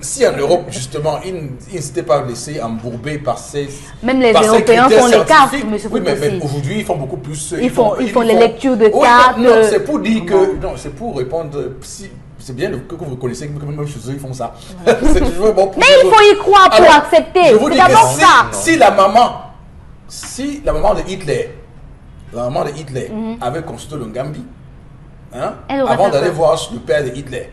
Si en Europe, justement, ils ne s'étaient pas laissés embourber par ces. Même les Européens font les cartes, monsieur Oui, mais, aujourd'hui, ils font beaucoup plus. Ils font- ils font les lectures de Oui, cartes, Non, non, euh, c'est pour dire que. Non, c'est pour répondre. si- c'est bien que vous connaissez que même chez eux, ils font ça. c'est toujours bon pour Mais il faut y croire pour Alors, accepter. Je vous dis que ça. si, la maman, si la maman de Hitler, la maman de Hitler avait consulté le Gambie, hein, avant d'aller voir le père de Hitler,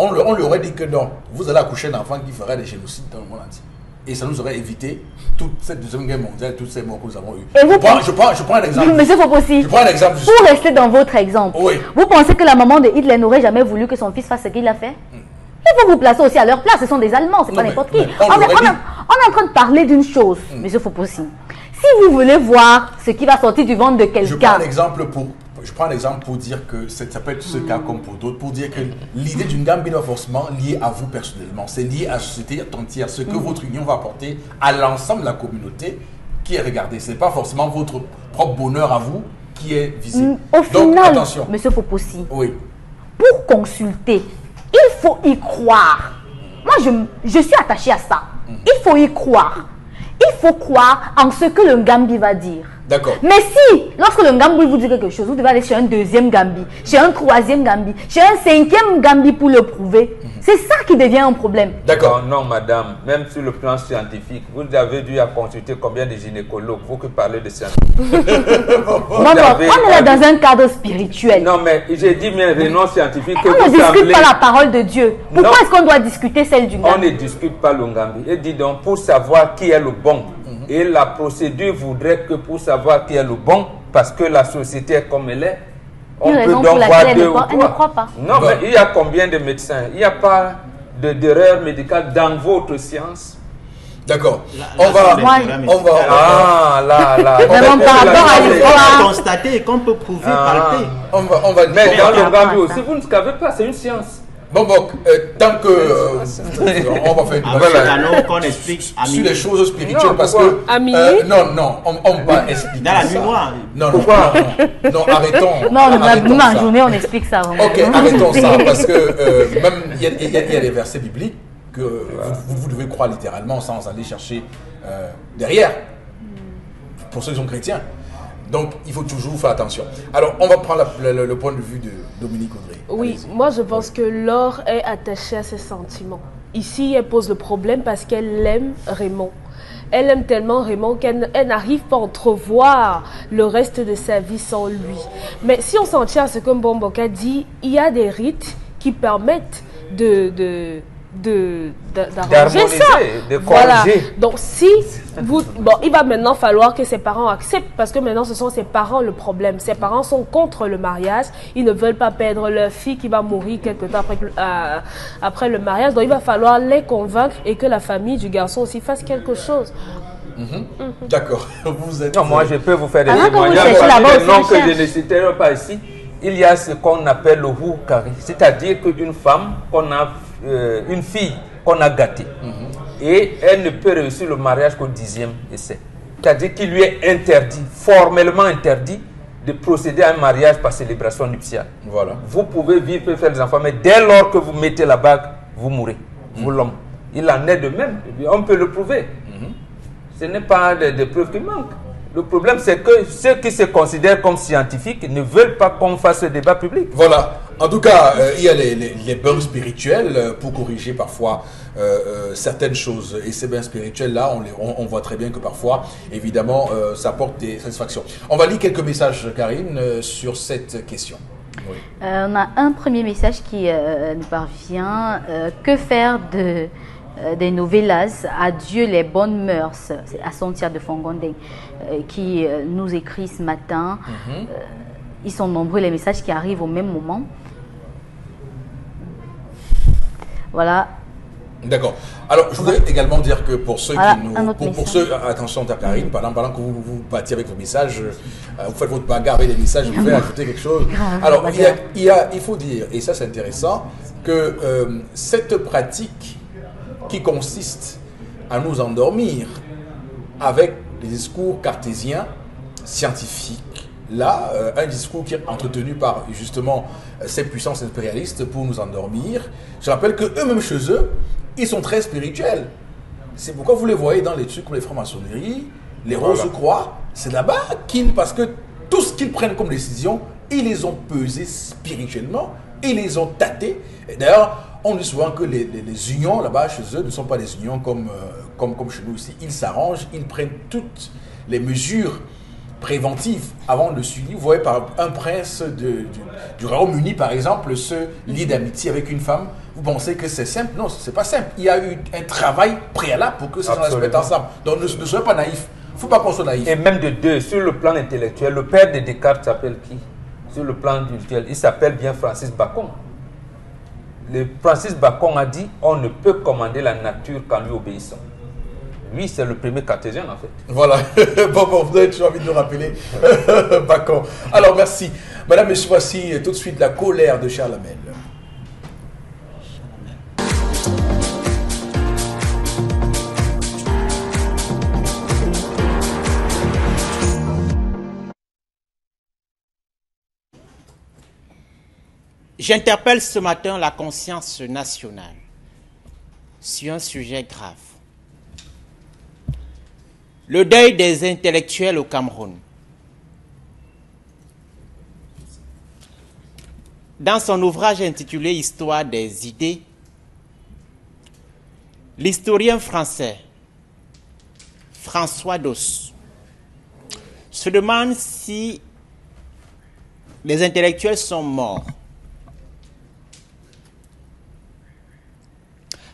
on, le- on lui aurait dit que non, vous allez accoucher d'un enfant qui ferait des génocides dans le monde entier. Et ça nous aurait évité toute cette deuxième guerre mondiale, toutes ces morts que nous avons eues. Et vous je, prends, pensez- je, prends, je prends un exemple. Monsieur Foposi, Je prends un exemple juste. pour rester dans votre exemple, Oui. vous pensez que la maman de Hitler n'aurait jamais voulu que son fils fasse ce qu'il a fait? Il faut vous placer aussi à leur place. Ce sont des Allemands, c'est Non, pas n'importe qui. on On, est, on en train de parler d'une chose, Monsieur Foposi. Si vous voulez voir ce qui va sortir du ventre de Je prends quelqu'un, un exemple pour, je prends un exemple pour dire que ça peut être ce cas comme pour d'autres, pour dire que l'idée d'une Gambie n'est pas forcément liée à vous personnellement, c'est lié à la société entière, ce que votre union va apporter à l'ensemble de la communauté qui est regardée. Ce n'est pas forcément votre propre bonheur à vous qui est visé. Mm, au Donc final, attention. Monsieur Foposi, Oui. pour consulter, il faut y croire. Moi, je, je suis attachée à ça. Il faut y croire. Il faut croire en ce que le Gambi va dire. D'accord. Mais si, lorsque le Gambi vous dit quelque chose, vous devez aller chez un deuxième Gambi, chez un troisième Gambi, chez un cinquième Gambi pour le prouver, c'est ça qui devient un problème. D'accord. Non, non, madame, même sur le plan scientifique, vous avez dû à consulter combien de gynécologues, vous qui parlez de scientifique. Non, non, avez- on est là dans un cadre spirituel. Non, mais j'ai dit bien les noms scientifiques que on ne discute semblez- pas la parole de Dieu. Pourquoi est-ce qu'on doit discuter celle du On ne discute pas le Ngambi. Et dis donc, pour savoir qui est le bon, et la procédure voudrait que pour savoir qui est le bon, parce que la société est comme elle est, on peut donc voir elle ne deux ou croit- elle ne trois. croit pas. Non, Bon. mais il y a combien de médecins? Il n'y a pas de- d'erreur médicale dans votre science? D'accord. On va. on va- Ah, là, là. Par Ah. peut constater, qu'on peut prouver, Ah. palper. On va, on va Mais on va- dans le par ça. aussi, vous ne savez pas, c'est une science. Bon, bon, euh, tant que. euh, on va faire une Soudano, qu'on explique à sur les choses spirituelles Non, parce que. Euh, non, non, on, on va expliquer. Dans la nuit noire. Non, non, Pourquoi non, non, arrêtons. Non, en ça. journée, on explique ça. vraiment. Ok, arrêtons ça, parce que euh, même il y, y a il y a des versets bibliques que vous, vous devez croire littéralement sans aller chercher euh, derrière, pour ceux qui sont chrétiens. Donc, il faut toujours faire attention. Alors, on va prendre la- le, le point de vue de Dominique Audrey. Oui, moi je pense que Laure est attachée à ses sentiments. Ici, elle pose le problème parce qu'elle aime Raymond. Elle aime tellement Raymond qu'elle elle n'arrive pas à entrevoir le reste de sa vie sans lui. Mais si on s'en tient à ce que Mbomboka dit, il y a des rites qui permettent de, de, de, d'arranger ça. de Voilà. Donc si vous, bon, il va maintenant falloir que ses parents acceptent parce que maintenant ce sont ses parents le problème. Ses parents sont contre le mariage. Ils ne veulent pas perdre leur fille qui va mourir quelque temps après, que- euh, après le mariage. Donc il va falloir les convaincre et que la famille du garçon aussi fasse quelque chose. D'accord. Vous êtes. Non, moi je peux vous faire des témoignages. noms je que je ne citerai pas ici, il y a ce qu'on appelle le houkari, c'est-à-dire qu'une femme, qu'on a, euh, une fille qu'on a gâtée, et elle ne peut réussir le mariage qu'au dixième essai. C'est-à-dire qu'il lui est interdit, formellement interdit, de procéder à un mariage par célébration nuptiale. Voilà. Vous pouvez vivre et faire des enfants, mais dès lors que vous mettez la bague, vous mourrez. Vous l'homme. Il en est de même. Puis, On peut le prouver. Ce n'est pas des, des preuves qui manquent. Le problème, c'est que ceux qui se considèrent comme scientifiques ne veulent pas qu'on fasse ce débat public. Voilà. En tout cas, euh, il y a les, les, les bains spirituels euh, pour corriger parfois euh, certaines choses. Et ces bains spirituels-là, on, les- on, on voit très bien que parfois, évidemment, euh, ça apporte des satisfactions. On va lire quelques messages, Karine, euh, sur cette question. Oui. Euh, on a un premier message qui euh, nous parvient. Euh, que faire de, des novellas Adieu les bonnes mœurs. C'est Ascentia de Fongondeng euh, qui euh, nous écrit ce matin. Euh, ils sont nombreux les messages qui arrivent au même moment. Voilà. D'accord. Alors, je voudrais également dire que pour ceux Voilà, qui nous. Pour, pour ceux. Attention, Karine, pendant, pendant que vous, vous partiez avec vos messages, euh, vous faites votre bagarre avec les messages, je vais ajouter quelque chose. Alors, il, y a, il, y a- il faut dire, et ça c'est intéressant, que euh, cette pratique qui consiste à nous endormir avec des discours cartésiens, scientifiques, là, euh, un discours qui est entretenu par justement ces puissances impérialistes pour nous endormir. Je rappelle que eux-mêmes chez eux, ils sont très spirituels. C'est pourquoi vous les voyez dans les trucs comme les francs-maçonneries, les roses croix, c'est là-bas qu'ils, parce que tout ce qu'ils prennent comme décision, ils les ont pesés spirituellement, ils les ont tâtés. D'ailleurs, on dit souvent que les, les- les unions là-bas chez eux ne sont pas des unions comme, euh, comme, comme chez nous ici. Ils s'arrangent, ils prennent toutes les mesures préventives avant de s'unir. Vous voyez, par un prince de- du, du Royaume-Uni, par exemple, se lie d'amitié avec une femme. Vous pensez que c'est simple? Non, c'est pas simple. Il y a eu un travail préalable pour que ces gens se mettent Absolument. ensemble. Donc ne, ne soyez pas naïfs. Il ne faut pas qu'on soit naïf. Et même de deux, sur le plan intellectuel, le père de Descartes s'appelle qui? Sur le plan intellectuel, il s'appelle bien Francis Bacon. Le Francis Bacon a dit on ne peut commander la nature qu'en lui obéissant. Lui, c'est le premier cartésien en fait. Voilà. bon, bon, vous avez toujours envie de nous rappeler. Bacon. Alors, merci. Madame, monsieur, voici tout de suite la colère de Charles J'interpelle ce matin la conscience nationale sur un sujet grave. Le deuil des intellectuels au Cameroun. Dans son ouvrage intitulé Histoire des idées, l'historien français François Dos se demande si les intellectuels sont morts.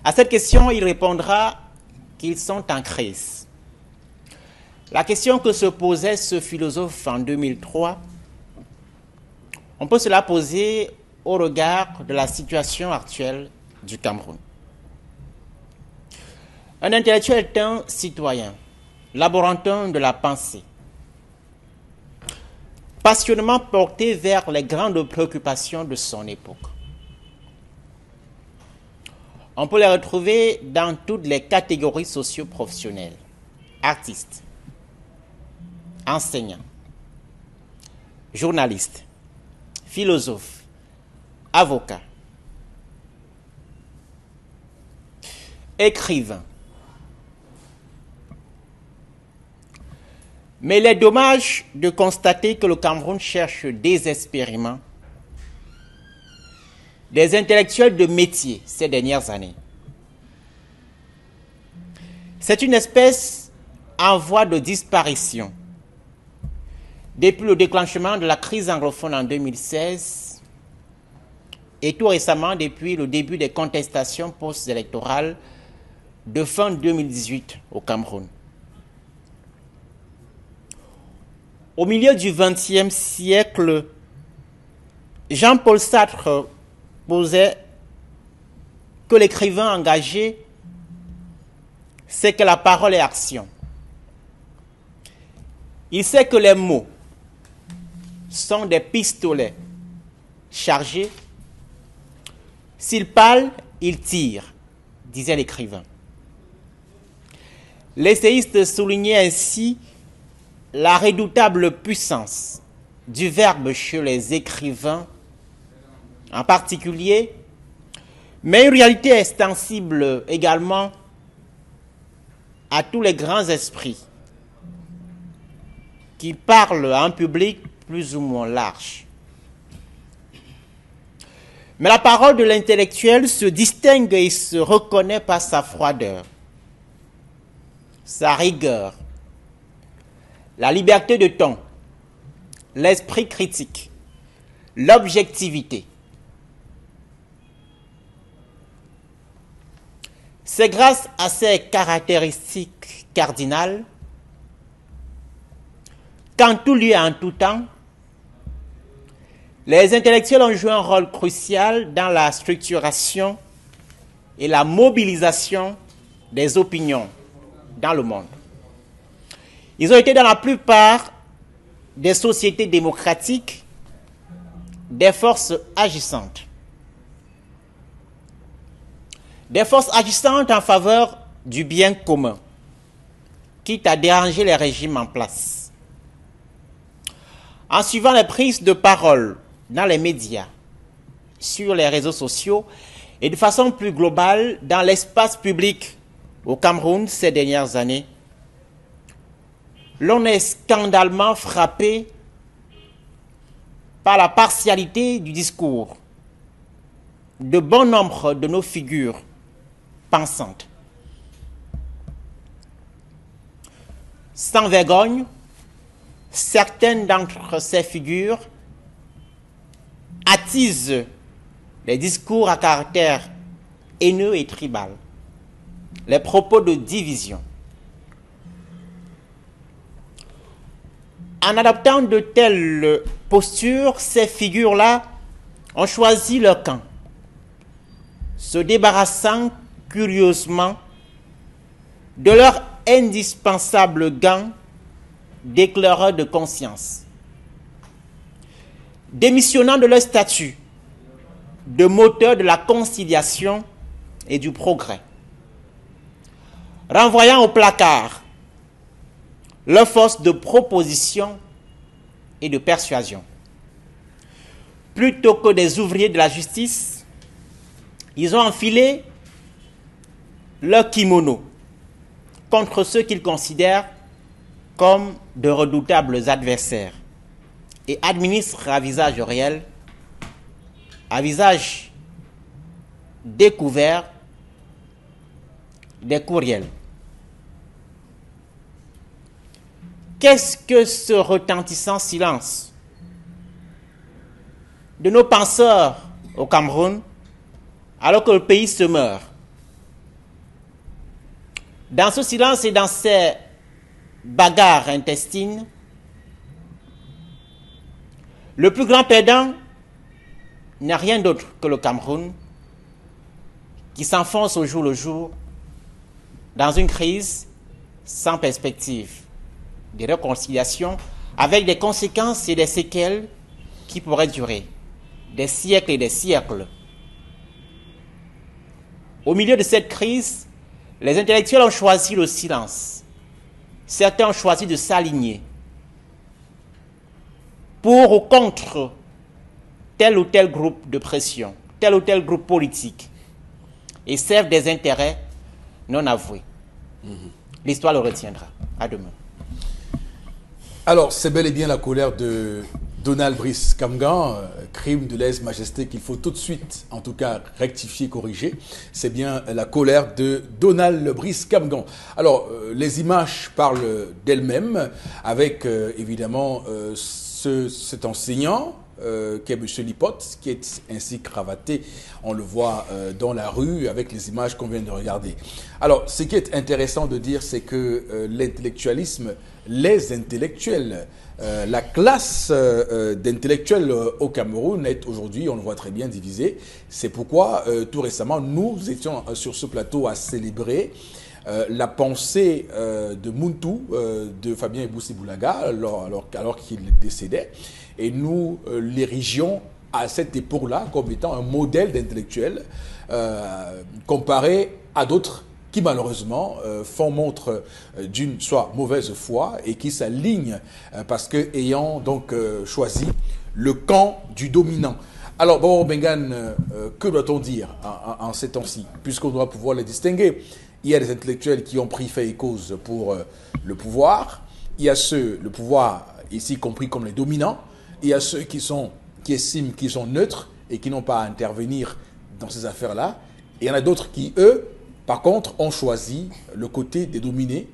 À cette question, il répondra qu'ils sont en crise. La question que se posait ce philosophe en 2003, on peut se la poser au regard de la situation actuelle du Cameroun. Un intellectuel est un citoyen, laborantin de la pensée, passionnément porté vers les grandes préoccupations de son époque. On peut les retrouver dans toutes les catégories socio-professionnelles. Artistes, enseignants, journalistes, philosophes, avocats, écrivains. Mais il est dommage de constater que le Cameroun cherche désespérément des intellectuels de métier ces dernières années. C'est une espèce en voie de disparition. Depuis le déclenchement de la crise anglophone en 2016 et tout récemment depuis le début des contestations post-électorales de fin 2018 au Cameroun. Au milieu du XXe siècle, Jean-Paul Sartre posait que l'écrivain engagé, c'est que la parole est action. Il sait que les mots sont des pistolets chargés. S'ils parlent, ils tirent, disait l'écrivain. L'essayiste soulignait ainsi la redoutable puissance du verbe chez les écrivains en particulier, mais une réalité extensible également à tous les grands esprits qui parlent à un public plus ou moins large. Mais la parole de l'intellectuel se distingue et se reconnaît par sa froideur, sa rigueur, la liberté de ton, l'esprit critique, l'objectivité. C'est grâce à ces caractéristiques cardinales qu'en tout lieu et en tout temps, les intellectuels ont joué un rôle crucial dans la structuration et la mobilisation des opinions dans le monde. Ils ont été dans la plupart des sociétés démocratiques des forces agissantes des forces agissantes en faveur du bien commun, quitte à déranger les régimes en place. En suivant les prises de parole dans les médias, sur les réseaux sociaux et de façon plus globale dans l'espace public au Cameroun ces dernières années, l'on est scandalement frappé par la partialité du discours de bon nombre de nos figures pensante. Sans vergogne, certaines d'entre ces figures attisent les discours à caractère haineux et tribal, les propos de division. En adoptant de telles postures, ces figures-là ont choisi leur camp, se débarrassant curieusement de leur indispensable gant d'éclaireur de conscience, démissionnant de leur statut de moteur de la conciliation et du progrès, renvoyant au placard leur force de proposition et de persuasion. Plutôt que des ouvriers de la justice, ils ont enfilé leur kimono contre ceux qu'ils considèrent comme de redoutables adversaires et administrent à visage réel, à visage découvert, des courriels. Qu'est-ce que ce retentissant silence de nos penseurs au Cameroun alors que le pays se meurt? Dans ce silence et dans ces bagarres intestines, le plus grand perdant n'est rien d'autre que le Cameroun, qui s'enfonce au jour le jour dans une crise sans perspective de réconciliation, avec des conséquences et des séquelles qui pourraient durer des siècles et des siècles. Au milieu de cette crise, les intellectuels ont choisi le silence. Certains ont choisi de s'aligner pour ou contre tel ou tel groupe de pression, tel ou tel groupe politique, et servent des intérêts non avoués. L'histoire le retiendra. À demain. Alors, c'est bel et bien la colère de Donald Brice Kamgan, euh, crime de lèse-majesté qu'il faut tout de suite, en tout cas, rectifier, corriger. C'est bien la colère de Donald Brice Kamgan. Alors, euh, les images parlent d'elles-mêmes, avec euh, évidemment ce, cet enseignant, euh, qui est M. Lipote, qui est ainsi cravaté, on le voit dans la rue avec les images qu'on vient de regarder. Alors, ce qui est intéressant de dire, c'est que l'intellectualisme, les intellectuels, euh, la classe d'intellectuels au Cameroun est aujourd'hui, on le voit très bien, divisée. C'est pourquoi, tout récemment, nous étions sur ce plateau à célébrer euh, la pensée euh, de Muntu, euh, de Fabien Eboussi Boulaga, alors, alors, alors qu'il décédait. Et nous l'érigions à cette époque-là comme étant un modèle d'intellectuel comparé à d'autres qui malheureusement font montre d'une soit mauvaise foi et qui s'alignent parce que ayant donc choisi le camp du dominant. Alors, bon, Bengan, que doit-on dire en, ces temps-ci, puisqu'on doit pouvoir les distinguer il y a des intellectuels qui ont pris fait et cause pour euh, le pouvoir. Il y a ceux, le pouvoir ici compris comme les dominants. Il y a ceux qui, sont, qui estiment qu'ils sont neutres et qui n'ont pas à intervenir dans ces affaires-là. Et il y en a d'autres qui, eux, par contre, ont choisi le côté des dominés,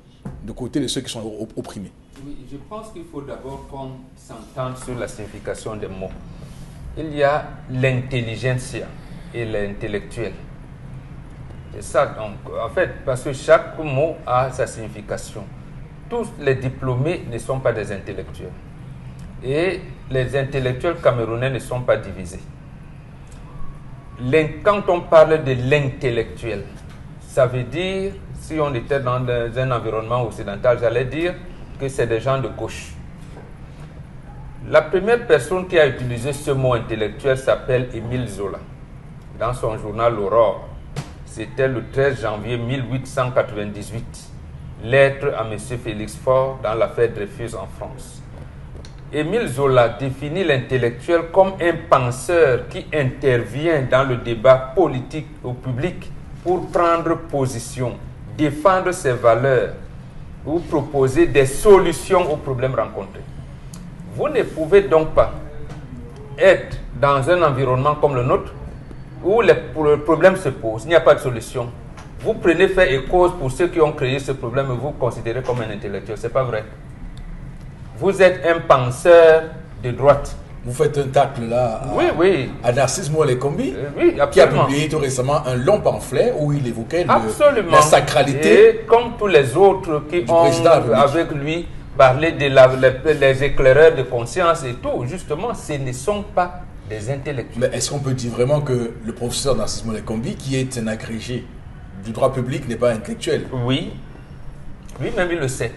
le côté de ceux qui sont opprimés. Oui, je pense qu'il faut d'abord qu'on s'entende sur la signification des mots. Il y a l'intelligentsia et l'intellectuel. C'est ça, donc, en fait, parce que chaque mot a sa signification. Tous les diplômés ne sont pas des intellectuels. Et les intellectuels camerounais ne sont pas divisés. Quand on parle de l'intellectuel, ça veut dire, si on était dans un environnement occidental, j'allais dire que c'est des gens de gauche. La première personne qui a utilisé ce mot intellectuel s'appelle Émile Zola, dans son journal L'Aurore. C'était le 13 janvier 1898. Lettre à M. Félix Faure dans l'affaire Dreyfus en France. Émile Zola définit l'intellectuel comme un penseur qui intervient dans le débat politique au public pour prendre position, défendre ses valeurs ou proposer des solutions aux problèmes rencontrés. Vous ne pouvez donc pas être dans un environnement comme le nôtre où le problème se pose, il n'y a pas de solution. Vous prenez fait et cause pour ceux qui ont créé ce problème et vous considérez comme un intellectuel. Ce n'est pas vrai. Vous êtes un penseur de droite. Vous faites un tacle là à, oui, oui. à Narcisse Moualékombi, euh, oui, qui a publié tout récemment un long pamphlet où il évoquait le, la sacralité. Et comme tous les autres qui ont avec lui parlé de la, les, éclaireurs de conscience et tout, justement, ce ne sont pas des intellectuels. Mais est-ce qu'on peut dire vraiment que le professeur Narcisse Molekombi, qui est un agrégé du droit public, n'est pas intellectuel? Oui, lui-même il le sait.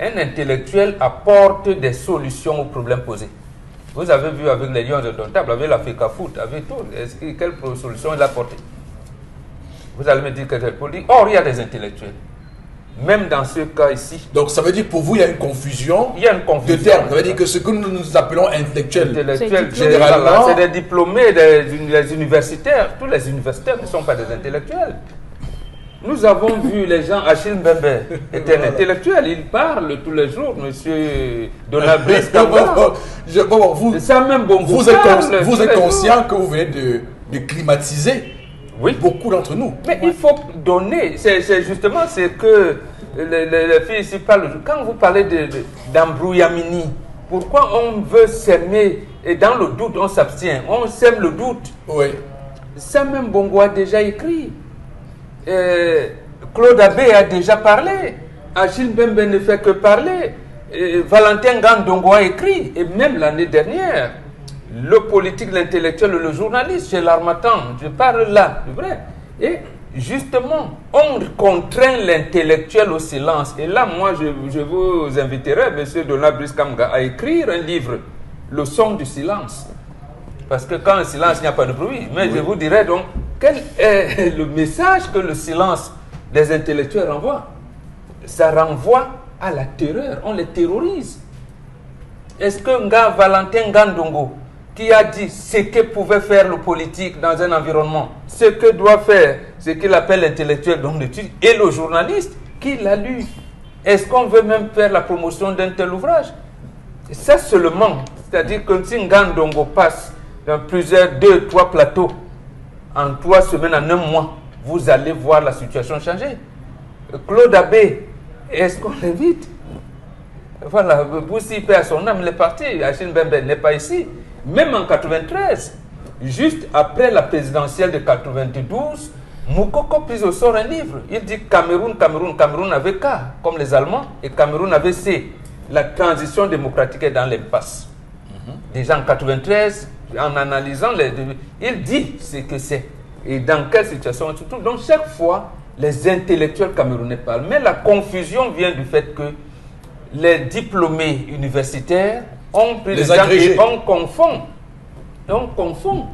Un intellectuel apporte des solutions aux problèmes posés. Vous avez vu avec les lions de table, avec la foot, avec tout, quelle solution il a apporté? Vous allez me dire que c'est politique. Or, il y a des intellectuels même dans ce cas ici. Donc ça veut dire pour vous, il y a une confusion, il y a une confusion. de termes. Ça veut dire que ce que nous, appelons intellectuels, intellectuels généralement, c'est des diplômés, des, universitaires. Tous les universitaires ne sont pas des intellectuels. Nous avons vu les gens, Achille Mbembe était un intellectuel, il parle tous les jours, monsieur Donald bon, vous, même bon, vous, êtes, vous êtes conscient que vous venez de, de climatiser oui. Beaucoup d'entre nous. Mais il faut donner. C'est justement ce que les, filles ici parlent. Quand vous parlez d'embrouillamini, de, pourquoi on veut s'aimer et dans le doute on s'abstient? On sème le doute. Oui. Ça même Bongo a déjà écrit. Euh, Claude Abbé a déjà parlé. Achille Bembe ne fait que parler. Valentin Gandongo a écrit. Et même l'année dernière le politique, l'intellectuel, le journaliste chez l'Armatan. Je parle là, c'est vrai. Et justement, on contraint l'intellectuel au silence. Et là, moi, je, vous inviterai, monsieur Donald Briskamga, à écrire un livre, Le son du silence. Parce que quand le silence, il n'y a pas de bruit. Mais je vous dirais donc, quel est le message que le silence des intellectuels renvoie Ça renvoie à la terreur, on les terrorise. Est-ce que Nga Valentin Gandongo, qui a dit ce que pouvait faire le politique dans un environnement, ce que doit faire ce qu'il appelle l'intellectuel d'homme d'études, et le journaliste qui l'a lu, est-ce qu'on veut même faire la promotion d'un tel ouvrage? Ça seulement, c'est-à-dire que si Ngandongo passe dans plusieurs, deux, trois plateaux, en trois semaines, en un mois, vous allez voir la situation changer. Claude Abbé, est-ce qu'on l'invite? Voilà, Boussi perd son âme, il est parti. Achille Bembe n'est pas ici. Même en 93, juste après la présidentielle de 92, Moukoko prise au sort un livre. Il dit Cameroun, Cameroun, Cameroun avait K, comme les Allemands, et Cameroun avait C. La transition démocratique est dans l'impasse. Déjà en 93, en analysant les il dit ce que c'est et dans quelle situation on se trouve. Donc chaque fois, les intellectuels camerounais parlent. Mais la confusion vient du fait que les diplômés universitaires ont pris Les les gens agrégés. et on confond. On confond.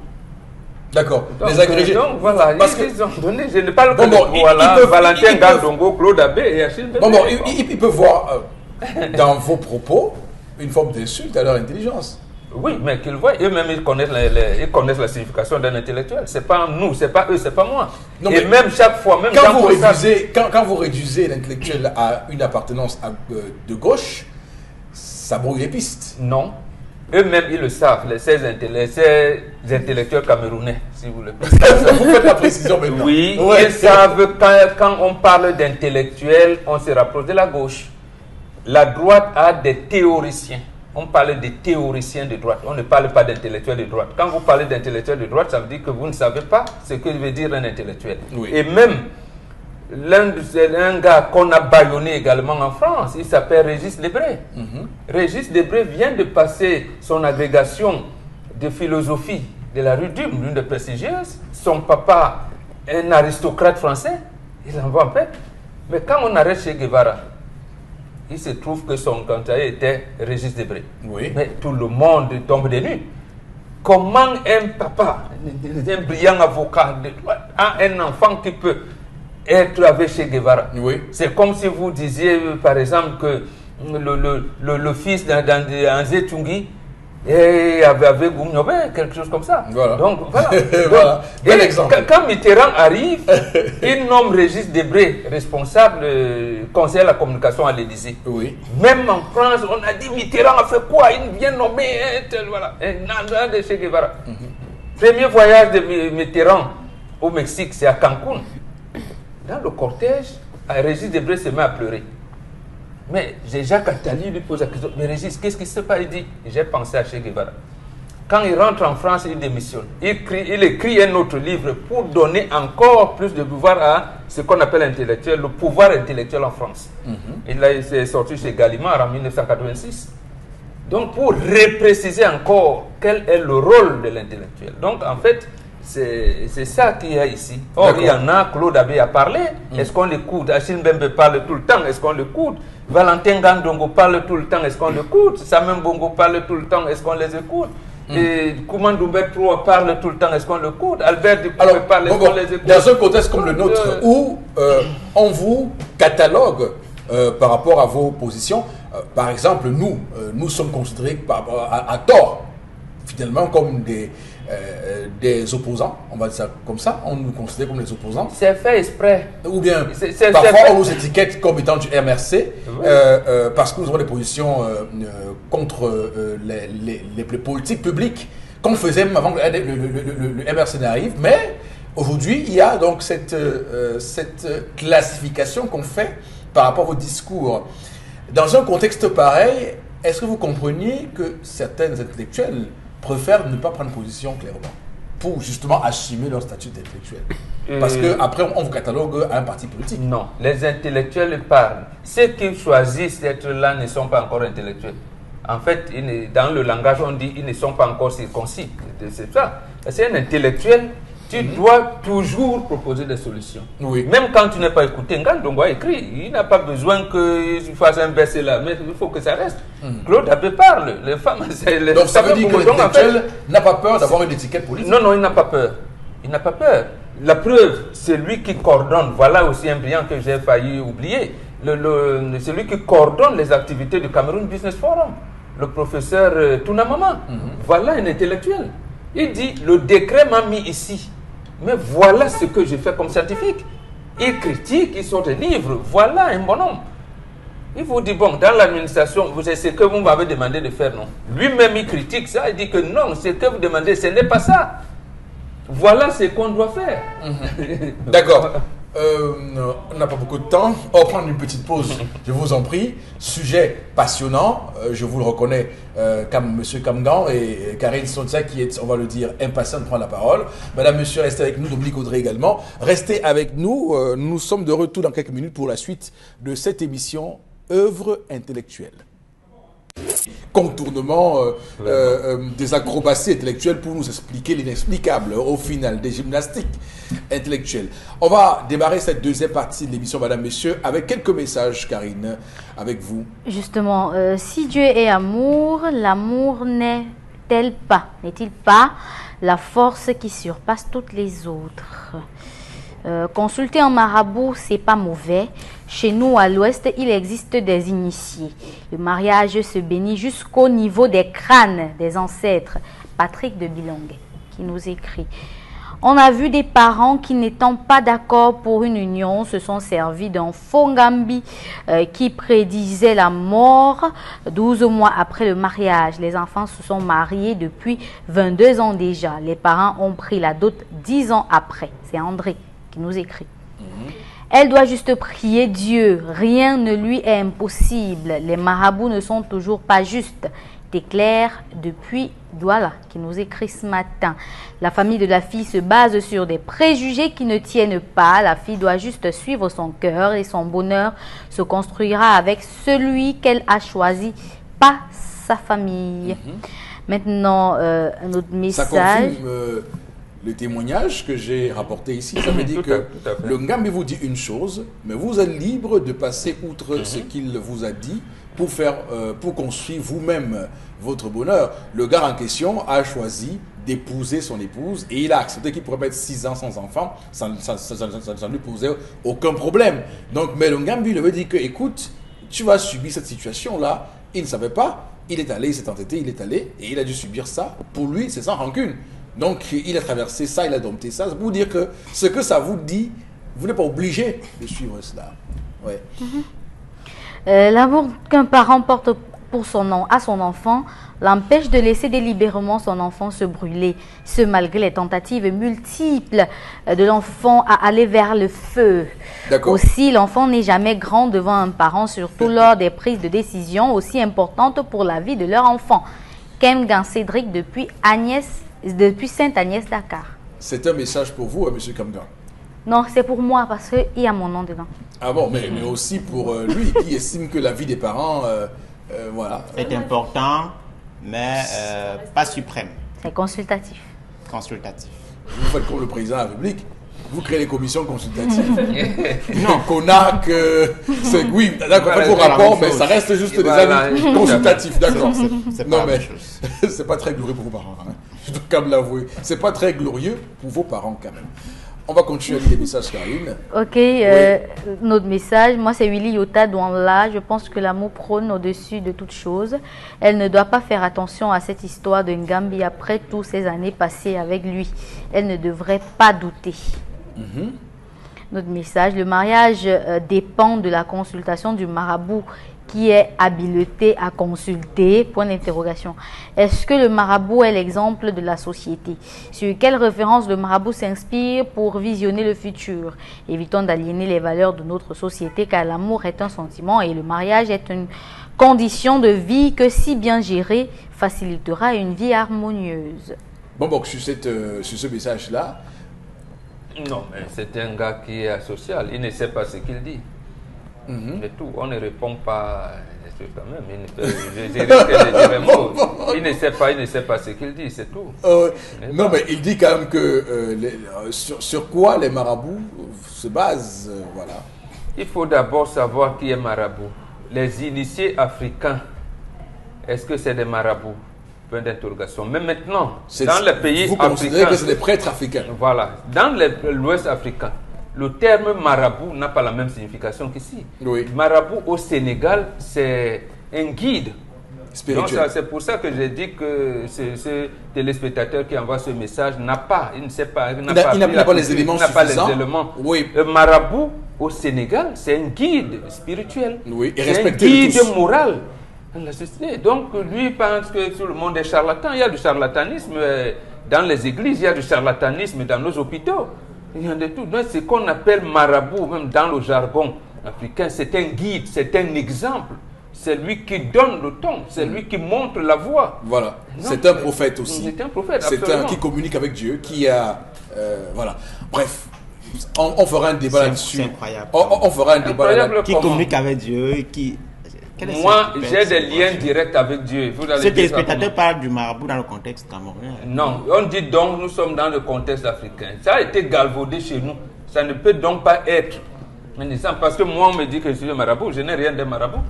D'accord. Les agrégés. euh, Donc voilà, Parce ils, que- ils ont donné, je ne parle Bon, que bon, de voilà, ils peuvent- Valentin Gandongo, Claude Abbé et Achille. Bon, bon, il, il- il peut voir euh, dans vos propos une forme d'insulte à leur intelligence. Oui, mais qu'ils voient, eux-mêmes, ils connaissent, les- les- ils connaissent la signification d'un intellectuel. C'est pas nous, c'est pas eux, c'est pas moi. Non, et même chaque fois, même Quand vous, réduisez, quand, quand vous réduisez l'intellectuel à une appartenance à- euh, de gauche, ça brouille les pistes. Non. Eux-mêmes, ils le savent, les 16, intelle- ces intellectuels camerounais, si vous le plaît. vous faites la précision maintenant. Oui, Ouais. ils savent quand, quand on parle d'intellectuels, on se rapproche de la gauche. La droite a des théoriciens. On parle des théoriciens de droite. On ne parle pas d'intellectuels de droite. Quand vous parlez d'intellectuels de droite, ça veut dire que vous ne savez pas ce que veut dire un intellectuel. Oui. Et même l'un de gars qu'on a bâillonné également en France, il s'appelle Régis Lebré. Régis Debré vient de passer son agrégation de philosophie de la rue Dume, l'une des prestigieuses. Son papa, un aristocrate français, il envoie en paix. Mais quand on arrête chez Guevara, il se trouve que son candidat était Régis Debré. Oui. Mais tout le monde tombe des nues. Comment un papa, un brillant avocat, a un enfant qui peut être avec chez Guevara? Oui. c'est comme si vous disiez, par exemple, que le, le, le, le fils d'Anzé Tungui et avait, avait Goumniobé, quelque chose comme ça. Voilà. Donc, voilà. Voilà. Donc, Bel et exemple. Quand, Mitterrand arrive, il nomme Régis Debré responsable euh, conseiller à la communication à l'Élysée. Oui. Même en France, on a dit Mitterrand a fait quoi? Il vient nommer un tel, voilà, un de Che Guevara. Premier voyage de Mi- Mitterrand au Mexique, c'est à Cancun. Dans le cortège, Régis Debré se met à pleurer. Mais Jacques Attali lui pose la question Mais Régis, qu'est-ce qui se passe? Il dit J'ai pensé à Che Guevara. Quand il rentre en France, il démissionne. Il, crie- il écrit un autre livre pour donner encore plus de pouvoir à ce qu'on appelle intellectuel, le pouvoir intellectuel en France. Il a- il s'est sorti chez Gallimard en 1986. Donc, pour repréciser encore quel est le rôle de l'intellectuel. Donc, en fait, c'est ça qu'il y a ici. Or, il y en a, Claude Abbé a parlé. Est-ce qu'on l'écoute? Achille Mbembe parle tout le temps. Est-ce qu'on l'écoute? Valentin Gandongo parle tout le temps. Est-ce qu'on l'écoute? Samuel Bongo parle tout le temps. Est-ce qu'on les écoute? Et Kouman parle tout le temps. Est-ce qu'on l'écoute? Albert Ducouré Alors, parle. Est-ce bon, qu'on bon, les écoute? dans un contexte comme le nôtre, Euh, où euh, on vous catalogue euh, par rapport à vos positions, euh, par exemple, nous, nous sommes considérés par, à, à tort, finalement, comme des, euh, des opposants, on va dire ça comme ça, on nous considère comme des opposants. C'est fait exprès. Ou bien, c'est- parfois, on nous étiquette comme étant du MRC Oui. euh, euh, parce que nous avons des positions euh, euh, contre euh, les, les- les- les politiques publiques qu'on faisait même avant que le, le- le- le- le MRC n'arrive. Mais aujourd'hui, il y a donc cette, euh, euh, cette classification qu'on fait par rapport vos discours. Dans un contexte pareil, est-ce que vous compreniez que certains intellectuels préfèrent ne pas prendre position clairement pour justement assumer leur statut d'intellectuel Parce Euh, que après, on vous catalogue à un parti politique. Non, les intellectuels parlent. Ceux qui choisissent d'être là ne sont pas encore intellectuels. En fait, dans le langage, on dit ils ne sont pas encore circoncis. C'est ça. C'est un intellectuel. Tu dois toujours proposer des solutions. Oui. Même quand tu n'es pas écouté, Ngandongo a écrit. Il n'a pas besoin que tu fasses un verset là, mais il faut que ça reste. Claude Abbé parle. Les femmes, c'est les Donc ça veut dire que l'intellectuel n'a pas peur d'avoir une étiquette politique. non, non, il n'a pas peur. Il n'a pas peur. La preuve, c'est lui qui coordonne. Voilà aussi un brillant que j'ai failli oublier. Le, c'est lui qui coordonne les activités du Cameroun Business Forum. Le professeur euh, Tounamama. Mhm. Voilà un intellectuel. Il dit, le décret m'a mis ici. Mais voilà ce que j'ai fait comme scientifique. Il critique, il sort des livres. Voilà un bonhomme. Il vous dit, bon, dans l'administration, c'est ce que vous m'avez demandé de faire, non? Lui-même, il critique ça, il dit que non, ce que vous demandez, ce n'est pas ça. Voilà ce qu'on doit faire. Mhm. D'accord. Euh, on n'a pas beaucoup de temps. On va prendre une petite pause, je vous en prie. Sujet passionnant, euh, je vous le reconnais, euh, comme M. Kamgan et Karine Sontia qui est, on va le dire, impatiente de prendre la parole. Madame, Monsieur, restez avec nous, Dominique Audrey également. Restez avec nous. nous sommes de retour dans quelques minutes pour la suite de cette émission œuvre intellectuelle. Contournement euh, euh, euh, des acrobaties intellectuelles pour nous expliquer l'inexplicable au final des gymnastiques intellectuelles. On va démarrer cette deuxième partie de l'émission, Madame, Messieurs, avec quelques messages, Karine, avec vous. Justement, si Dieu est amour, l'amour n'est-elle pas, n'est-il pas la force qui surpasse toutes les autres? Consulter un marabout, c'est pas mauvais. Chez nous, à l'ouest, il existe des initiés. Le mariage se bénit jusqu'au niveau des crânes des ancêtres. Patrick de Bilongue qui nous écrit. On a vu des parents qui, n'étant pas d'accord pour une union, se sont servis d'un fongambi euh, qui prédisait la mort 12 mois après le mariage. Les enfants se sont mariés depuis 22 ans déjà. Les parents ont pris la dot 10 ans après. C'est André qui nous écrit. Mhm. Elle doit juste prier Dieu. Rien ne lui est impossible. Les marabouts ne sont toujours pas justes. Déclare depuis Douala qui nous écrit ce matin. La famille de la fille se base sur des préjugés qui ne tiennent pas. La fille doit juste suivre son cœur et son bonheur se construira avec celui qu'elle a choisi, pas sa famille. Mhm. Maintenant, euh, un autre message. Euh, le témoignage que j'ai rapporté ici, ça veut dire que le Ngambi vous dit une chose, mais vous êtes libre de passer outre mhm. ce qu'il vous a dit pour faire, euh, pour construire vous-même votre bonheur. Le gars en question a choisi d'épouser son épouse et il a accepté qu'il pourrait mettre six ans sans enfant, ça ne lui posait aucun problème. Donc, mais le Ngambi lui veut dire que, écoute, tu vas subir cette situation-là. Il ne savait pas, il est allé, il s'est entêté, il est allé et il a dû subir ça. Pour lui, c'est sans rancune. Donc, il a traversé ça, il a dompté ça. C'est pour dire que ce que ça vous dit, vous n'êtes pas obligé de suivre cela. Ouais. Euh, l'amour qu'un parent porte pour son nom à son enfant l'empêche de laisser délibérément son enfant se brûler, ce malgré les tentatives multiples de l'enfant à aller vers le feu. Aussi, l'enfant n'est jamais grand devant un parent, surtout lors des prises de décision aussi importantes pour la vie de leur enfant. Kemgan Cédric depuis Agnès depuis Sainte-Agnès, Dakar. C'est un message pour vous, hein, M. Kamgan Non, c'est pour moi parce qu'il y a mon nom dedans. Ah bon, mais, mais aussi pour euh, lui qui estime que la vie des parents, euh, euh, voilà. C'est important, mais pas suprême. C'est consultatif. Consultatif. Vous faites comme le président de la République. Vous créez les commissions consultatives. non, qu'on a que. Oui, d'accord, vos rapports, mais ça reste juste des avis consultatifs, d'accord. Non, mais c'est pas très glorieux pour vos parents. Hein je dois quand même l'avouer. C'est pas très glorieux pour vos parents quand même. On va continuer avec les messages, Karine. Ok, euh, notre message, moi c'est Willy Yota là. Je pense que l'amour prône au-dessus de toute chose. Elle ne doit pas faire attention à cette histoire de Ngambi après toutes ces années passées avec lui. Elle ne devrait pas douter. Mhm. Notre message, le mariage euh, dépend de la consultation du marabout qui est habilité à consulter Point d'interrogation. Est-ce que le marabout est l'exemple de la société? Sur quelle référence le marabout s'inspire pour visionner le futur? Évitons d'aliéner les valeurs de notre société car l'amour est un sentiment et le mariage est une condition de vie que si bien gérée facilitera une vie harmonieuse. Bon, bon, sur, cette, euh, sur ce message-là. Non, mais c'est un gars qui est asocial. Il ne sait pas ce qu'il dit. Mhm. tout. On ne répond pas même. Il ne, sait pas, il ne sait pas ce qu'il dit, c'est tout. Euh, non, mais il dit quand même que euh, euh, sur, quoi les marabouts se basent, voilà. Il faut d'abord savoir qui est marabout. Les initiés africains, est-ce que c'est des marabouts? Point d'interrogation. Mais maintenant, dans les pays vous considérez que c'est des prêtres africains Voilà. Dans l'Ouest africain, le terme marabout n'a pas la même signification qu'ici. Oui. Marabout au Sénégal, c'est un guide. Spirituel. C'est pour ça que j'ai dit que ce, ce, téléspectateur qui envoie ce message n'a pas, il ne sait pas, il n'a pas, les éléments il n'a pas les suffisants. éléments. Oui. Le marabout au Sénégal, c'est un guide spirituel. Oui, et un guide tous. moral dans la société. Donc lui pense que tout le monde est charlatan. Il y a du charlatanisme euh, dans les églises, il y a du charlatanisme dans nos hôpitaux. Il y a de tout. Donc ce qu'on appelle marabout, même dans le jargon africain, c'est un guide, c'est un exemple. C'est lui qui donne le ton, c'est lui qui montre la voie. Voilà. Non, C'est un prophète aussi. C'est un prophète, C'est un qui communique avec Dieu, qui a. euh, voilà. Bref, on, on fera un débat là-dessus. c'est incroyable. On, on- fera un débat Incroyable là Qui communique avec Dieu, qui. Moi, j'ai des liens directs avec Dieu. Vous allez Ce téléspectateur parle du marabout dans le contexte camerounais. Non, on dit donc nous sommes dans le contexte africain. Ça a été galvaudé chez nous. Ça ne peut donc pas être. Parce que moi, on me dit que je suis un marabout. Je n'ai rien de marabout.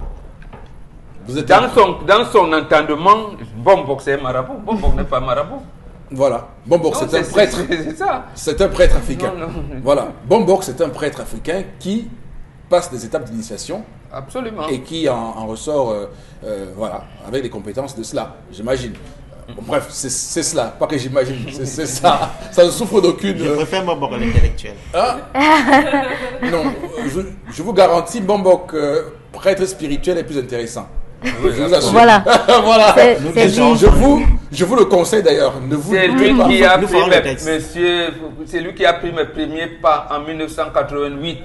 Vous êtes Dans son, dans son entendement, Bombok c'est un marabout. Bombok n'est pas marabout. Voilà. Bombok, c'est un prêtre. C'est c'est ça. C'est un prêtre africain. Non, non. Voilà. Bombok, c'est un prêtre africain qui passe des étapes d'initiation Absolument. et qui en, en ressort, euh, euh, voilà, avec les compétences de cela, j'imagine. Euh, Bref, c'est cela, pas que j'imagine, c'est ça. Ça ne souffre d'aucune. Je euh, préfère Mobok l'intellectuel. Hein? Non, je, je vous garantis, euh, prêtre spirituel est plus intéressant. je vous assure. Voilà. voilà. Je vous, je vous le conseille d'ailleurs. Ne vous C'est doutez lui pas. qui a pris mes, monsieur, c'est lui qui a pris mes premiers pas en 1988.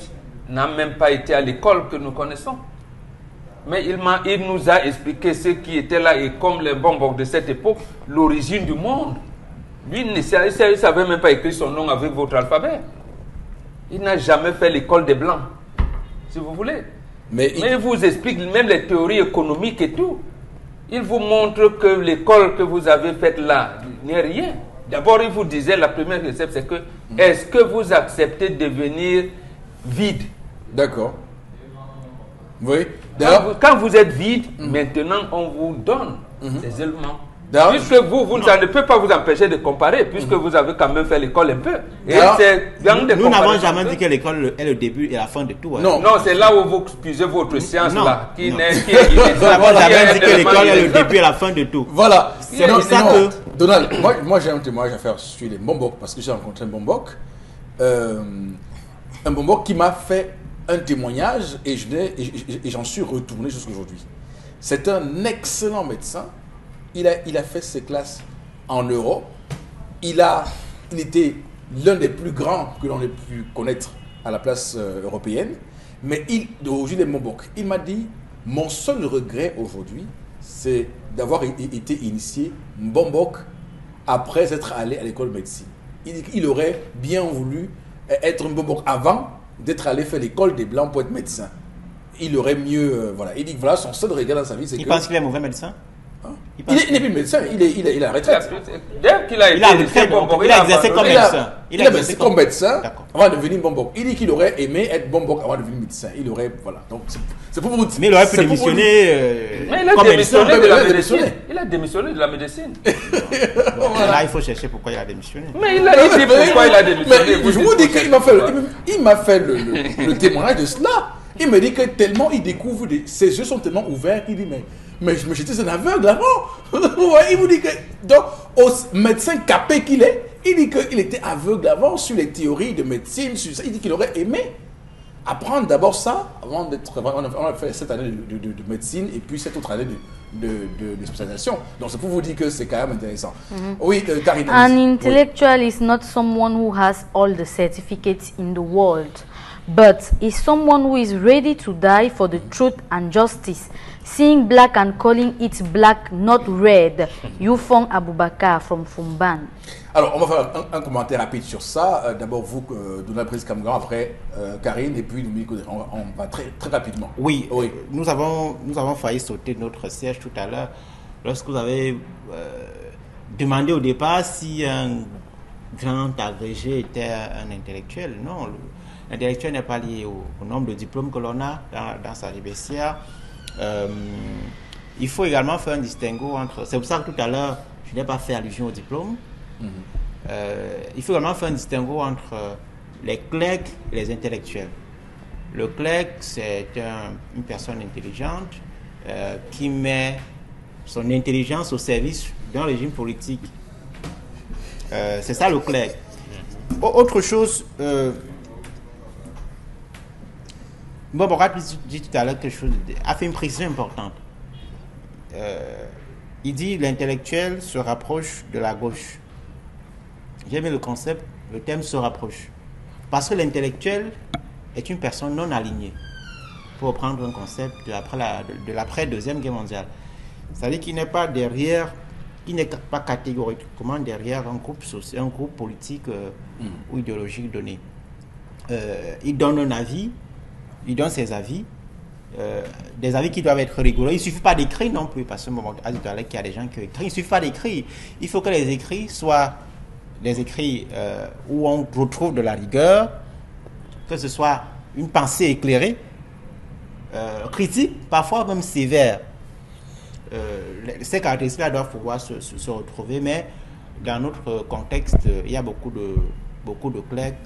N'a même pas été à l'école que nous connaissons. Mais il, m'a, il nous a expliqué ce qui était là et comme les bonbons de cette époque, l'origine du monde. Lui, il ne savait, même pas écrire son nom avec votre alphabet. Il n'a jamais fait l'école des Blancs, si vous voulez. Mais il- Mais il vous explique même les théories économiques et tout. Il vous montre que l'école que vous avez faite là n'est rien. D'abord, il vous disait, la première récepte, c'est que est-ce que vous acceptez de devenir vide? D'accord. Oui. quand quand vous êtes vide, maintenant, on vous donne ces éléments. D'ailleurs, Puisque vous, vous ça ne peut pas vous empêcher de comparer, puisque vous avez quand même fait l'école un peu. Et Nous n'avons jamais dit que l'école est le début et la fin de tout. hein. Non. Non, c'est là où vous puisez votre science Non, là, qui non. n'est Nous n'avons Voilà, jamais dit que l'école est le début et la fin de tout. Voilà. C'est pour ça non, que- Donald, moi, moi j'ai un témoignage à faire sur les Bombok parce que j'ai rencontré un Bombok. Euh, un Bombok qui m'a fait un témoignage et j'en suis retourné jusqu'à aujourd'hui. C'est un excellent médecin. Il a, fait ses classes en Europe. Il, a, il était l'un des plus grands que l'on ait pu connaître à la place euh, européenne. Mais il, aujourd'hui, les Bombok, il m'a dit Mon seul regret aujourd'hui, c'est d'avoir été initié Bombok après être allé à l'école de médecine. Il, aurait bien voulu être un Bombok avant d'être allé faire l'école des Blancs pour être médecin. Il aurait mieux. euh, voilà. Il dit que voilà, son seul regret dans sa vie, c'est Il que. pense qu'il est mauvais médecin? Il il il n'est plus médecin, il est, il est, il est à la Il a- retraite. Dès qu'il a Il a été arrêté, lycée donc, Bonbon, il a exercé comme Il a, médecin. il Il a a exercé comme médecin avant de devenir Bombok. Il dit qu'il aurait aimé être Bombok avant de devenir médecin. Il aurait. Voilà. Donc, c'est- pour vous dire. Mais il aurait pu démissionner euh, Mais il a comme démissionné médecin. de Il a la démissionné. médecine. Il a démissionné de la médecine. Bon, Là, il faut chercher pourquoi il a démissionné. Mais il a dit pourquoi il a démissionné. Mais je vous dis qu'il m'a fait, le- il m'a fait le, le- le témoignage de cela. Il me dit que tellement il découvre, ses yeux sont tellement ouverts qu'il dit mais, mais, mais j'étais un aveugle avant. Il vous dit que, donc, au médecin capé qu'il est, il dit qu'il était aveugle avant sur les théories de médecine, sur ça. Il dit qu'il aurait aimé apprendre d'abord ça avant d'être. On a, fait cette année de, de- de médecine et puis cette autre année de, de, spécialisation. Donc c'est pour vous dire que c'est quand même intéressant. Oui, euh, Karine. An. Oui. intellectual is not someone who has all the certificates in the world, but is someone who is ready to die for the truth and justice, seeing black and calling it black, not red. Yufong Abubakar from Fumban. Alors, on va faire un, un commentaire rapide sur ça. Euh, D'abord, vous, euh, Donald Prince Camgan, après euh, Karine, et puis Dominique on, on va très, très rapidement. Oui, Oui. euh, Nous, avons, nous avons failli sauter notre siège tout à l'heure lorsque vous avez euh, demandé au départ si un grand agrégé était un intellectuel. Non, le- l'intellectuel n'est pas lié au, au nombre de diplômes que l'on a dans, dans sa libécière. Euh, il faut également faire un distinguo entre. C'est pour ça que tout à l'heure, je n'ai pas fait allusion au diplôme. Mhm. Euh, il faut également faire un distinguo entre les clercs et les intellectuels. Le clerc, c'est un- une personne intelligente euh, qui met son intelligence au service d'un régime politique. Euh, c'est ça le clerc. Au- Autre chose, euh, Bob dit tout à l'heure quelque chose, a fait une précision importante. Euh, il dit l'intellectuel se rapproche de la gauche. J'aime le concept, le thème se rapproche. Parce que l'intellectuel est une personne non alignée. Pour reprendre un concept de l'après la- de Guerre mondiale. C'est-à-dire qu'il n'est pas derrière, il n'est pas catégoriquement derrière un groupe social, un groupe politique euh, ou idéologique donné. Euh, il donne un avis, il donne ses avis, euh, des avis qui doivent être rigoureux. Il ne suffit pas d'écrire non plus, parce que moment qu'il y a des gens qui écrivent. Il ne suffit pas d'écrire. Il faut que les écrits soient des écrits euh, où on retrouve de la rigueur, que ce soit une pensée éclairée, euh, critique, parfois même sévère. Ces caractéristiques-là doivent pouvoir se, retrouver, mais dans notre contexte, il y a beaucoup de, beaucoup de clercs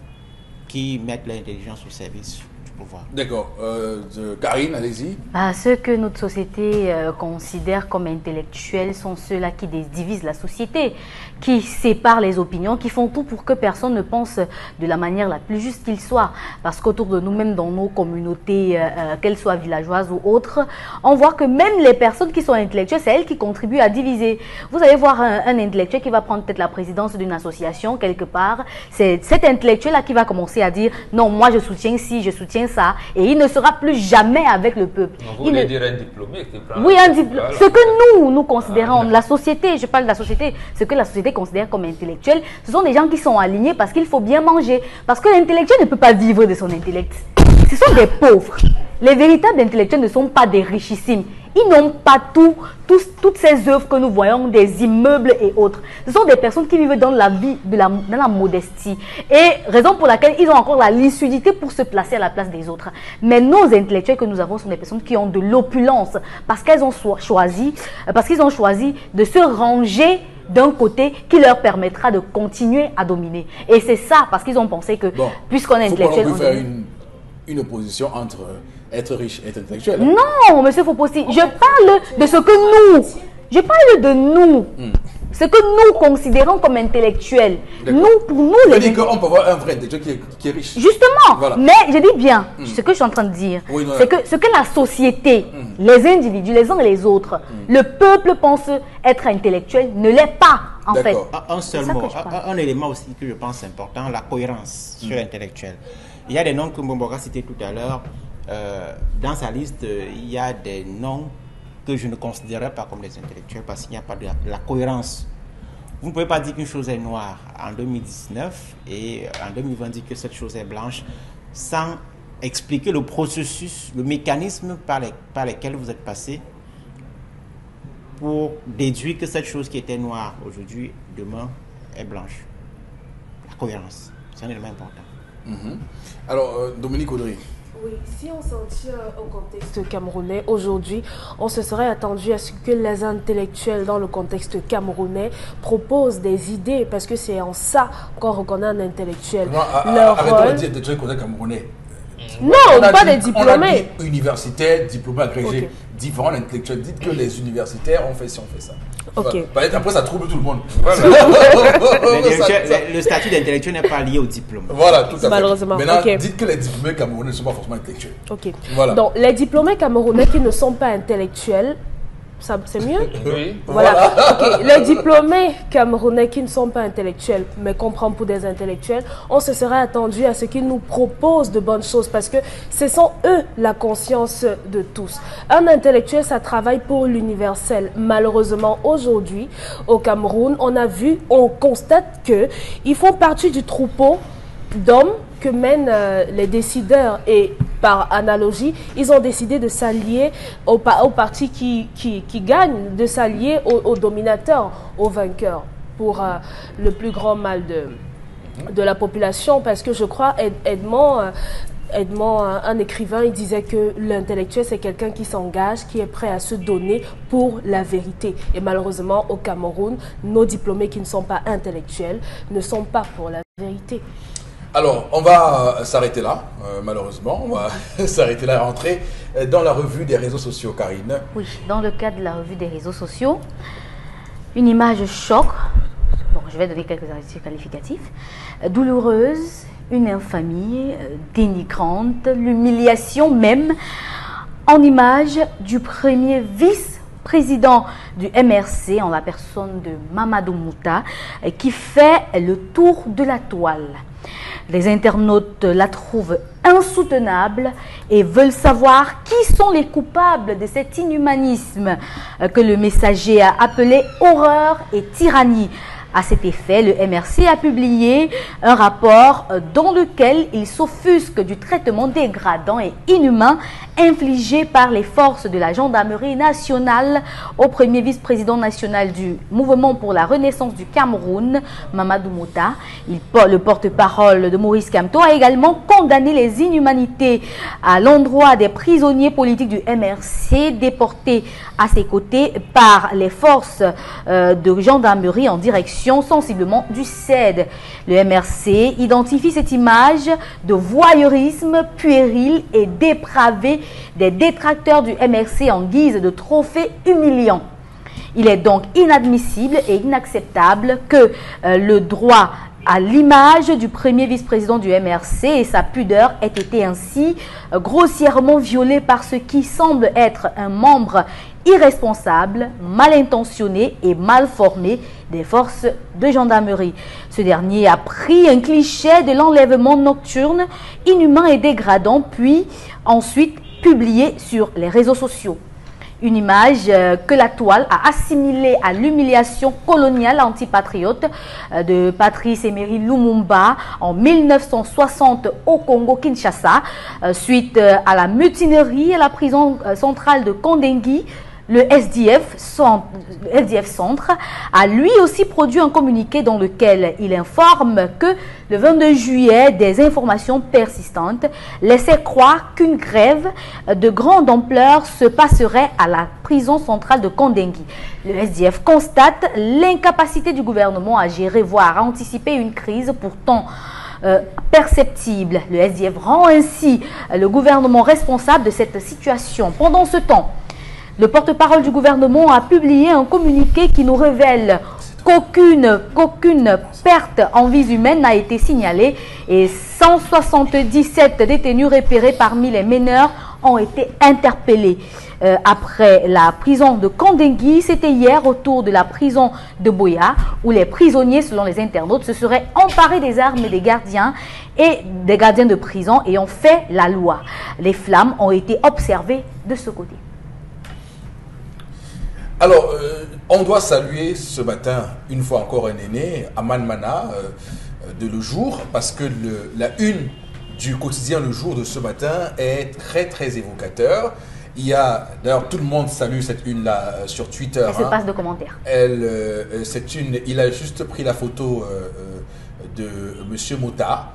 qui mettent l'intelligence au service du pouvoir. D'accord. Euh, Karine, allez-y. Bah, ceux que notre société euh, considère comme intellectuels sont ceux-là qui divisent la société, qui séparent les opinions, qui font tout pour que personne ne pense de la manière la plus juste qu'il soit. Parce qu'autour de nous, même dans nos communautés, euh, euh, qu'elles soient villageoises ou autres, on voit que même les personnes qui sont intellectuelles, c'est elles qui contribuent à diviser. Vous allez voir un, un intellectuel qui va prendre peut-être la présidence d'une association quelque part. C'est cet intellectuel-là qui va commencer à dire non, moi je soutiens ci, je soutiens ça, et il ne sera plus jamais avec le peuple. Vous Il voulez ne- dire un diplômé qui prend... oui, un diplôme. Voilà. Ce que nous, nous considérons, la société, je parle de la société, ce que la société considère comme intellectuel, ce sont des gens qui sont alignés parce qu'il faut bien manger. Parce que l'intellectuel ne peut pas vivre de son intellect. Ce sont des pauvres. Les véritables intellectuels ne sont pas des richissimes. Ils n'ont pas tout, tous- toutes ces œuvres que nous voyons, des immeubles et autres. Ce sont des personnes qui vivent dans la vie, de la, dans la modestie. Et raison pour laquelle ils ont encore la lucidité pour se placer à la place des autres. Mais nos intellectuels que nous avons sont des personnes qui ont de l'opulence parce qu'elles ont choisi, parce qu'ils ont choisi de se ranger d'un côté qui leur permettra de continuer à dominer. Et c'est ça parce qu'ils ont pensé que Bon. puisqu'on est intellectuel, on faire domine. une, une opposition entre euh, être riche et être intellectuel. Non, monsieur Fopossi, je parle de ce que nous, je parle de nous, ce que nous considérons comme intellectuels. D'accord. Nous, pour nous, Je les dis qu'on peut avoir un vrai intellectuel qui est, qui est riche. Justement, Voilà. mais je dis bien, ce que je suis en train de dire, Oui, c'est que ce que la société, les individus, les uns et les autres, le peuple pense être intellectuel, ne l'est pas, en fait. D'accord. Un- seul mot, je un, élément aussi que je pense important, la cohérence sur l'intellectuel. Il y a des noms que Mbomboka citait tout à l'heure. Euh, dans sa liste, il y a des noms que je ne considérais pas comme des intellectuels parce qu'il n'y a pas de la, cohérence. Vous ne pouvez pas dire qu'une chose est noire en 2019 et en 2020 dire que cette chose est blanche sans expliquer le processus, le mécanisme par, les, par lesquels vous êtes passé pour déduire que cette chose qui était noire aujourd'hui, demain, est blanche. La cohérence, c'est un élément important. Alors, euh, Dominique Audry. Oui, si on s'en tient au contexte camerounais, aujourd'hui, on se serait attendu à ce que les intellectuels dans le contexte camerounais proposent des idées, parce que c'est en ça qu'on reconnaît un intellectuel. Non, Leur arrêtons de dire intellectuel qu'on est camerounais. Non, On pas dit- des diplômés. On a dit universitaires, diplômés agrégés, différents intellectuels. Dites que les universitaires ont fait ci, on fait ça. Ok. Voilà. Peut-être Après, ça trouble tout le monde. Le, le statut d'intellectuel n'est pas lié au diplôme. Voilà, tout à fait. Malheureusement, Maintenant, ok. dites que les diplômés camerounais ne sont pas forcément intellectuels. Ok. Voilà. Donc, les diplômés camerounais qui ne sont pas intellectuels, c'est mieux Oui. Voilà. Les diplômés camerounais qui ne sont pas intellectuels, mais qu'on prend pour des intellectuels, on se serait attendu à ce qu'ils nous proposent de bonnes choses parce que ce sont eux la conscience de tous. Un intellectuel, ça travaille pour l'universel. Malheureusement, aujourd'hui, au Cameroun, on a vu, on constate que ils font partie du troupeau d'hommes que mènent euh, les décideurs et par analogie, ils ont décidé de s'allier au, pa- au parti qui, gagne, de s'allier aux, aux dominateurs, aux vainqueurs, pour euh, le plus grand mal de, la population, parce que je crois, Ed- Edmond, euh, Edmond, un, écrivain, il disait que l'intellectuel, c'est quelqu'un qui s'engage, qui est prêt à se donner pour la vérité. Et malheureusement, au Cameroun, nos diplômés qui ne sont pas intellectuels ne sont pas pour la vérité. Alors, on va euh, s'arrêter là, euh, malheureusement. On va s'arrêter là, rentrer euh, dans la revue des réseaux sociaux, Karine. Oui, dans le cadre de la revue des réseaux sociaux, une image choc. Je vais donner quelques adjectifs qualificatifs. Douloureuse, une infamie, dénigrante, l'humiliation même, en image du premier vice-président du MRC, en la personne de Mamadou Mouta, qui fait le tour de la toile. Les internautes la trouvent insoutenable et veulent savoir qui sont les coupables de cet inhumanisme que le messager a appelé horreur et tyrannie. À cet effet, le MRC a publié un rapport dans lequel il s'offusque du traitement dégradant et inhumain infligé par les forces de la gendarmerie nationale au premier vice-président national du Mouvement pour la Renaissance du Cameroun, Mamadou Mouta. Le porte-parole de Maurice Kamto a également condamné les inhumanités à l'endroit des prisonniers politiques du MRC déportés à ses côtés par les forces euh, de gendarmerie en direction sensiblement du CED. Le MRC identifie cette image de voyeurisme puéril et dépravé des détracteurs du MRC en guise de trophée humiliant. Il est donc inadmissible et inacceptable que euh, le droit à l'image du premier vice-président du MRC et sa pudeur ait été ainsi euh, grossièrement violée par ce qui semble être un membre irresponsable, mal intentionné et mal formé des forces de gendarmerie. Ce dernier a pris un cliché de l'enlèvement nocturne, inhumain et dégradant, puis ensuite publié sur les réseaux sociaux. Une image euh, que la toile a assimilée à l'humiliation coloniale antipatriote euh, de Patrice Emery Lumumba en 1960 au Congo-Kinshasa, euh, suite à la mutinerie à la prison centrale de Kondengui le SDF, Centre a lui aussi produit un communiqué dans lequel il informe que le 22 juillet, des informations persistantes laissaient croire qu'une grève de grande ampleur se passerait à la prison centrale de Kondengui. Le SDF constate l'incapacité du gouvernement à gérer, voire à anticiper une crise pourtant euh, perceptible. Le SDF rend ainsi le gouvernement responsable de cette situation. Pendant ce temps, le porte-parole du gouvernement a publié un communiqué qui nous révèle qu'aucune perte en vie humaine n'a été signalée et 177 détenus repérés parmi les mineurs ont été interpellés. Euh, après la prison de Kandengui, c'était hier autour de la prison de Boya où les prisonniers, selon les internautes, se seraient emparés des armes des gardiens et des gardiens de prison et ont fait la loi. Les flammes ont été observées de ce côté. Alors, euh, on doit saluer ce matin, une fois encore un aîné, Aman Mana, euh, de Le Jour, parce que la une du quotidien Le Jour de ce matin est très, très évocateur. Il y a, d'ailleurs, tout le monde salue cette une-là euh, sur Twitter. Elle se hein. passe de commentaires. Elle, c'est une, il a juste pris la photo de Monsieur Mota,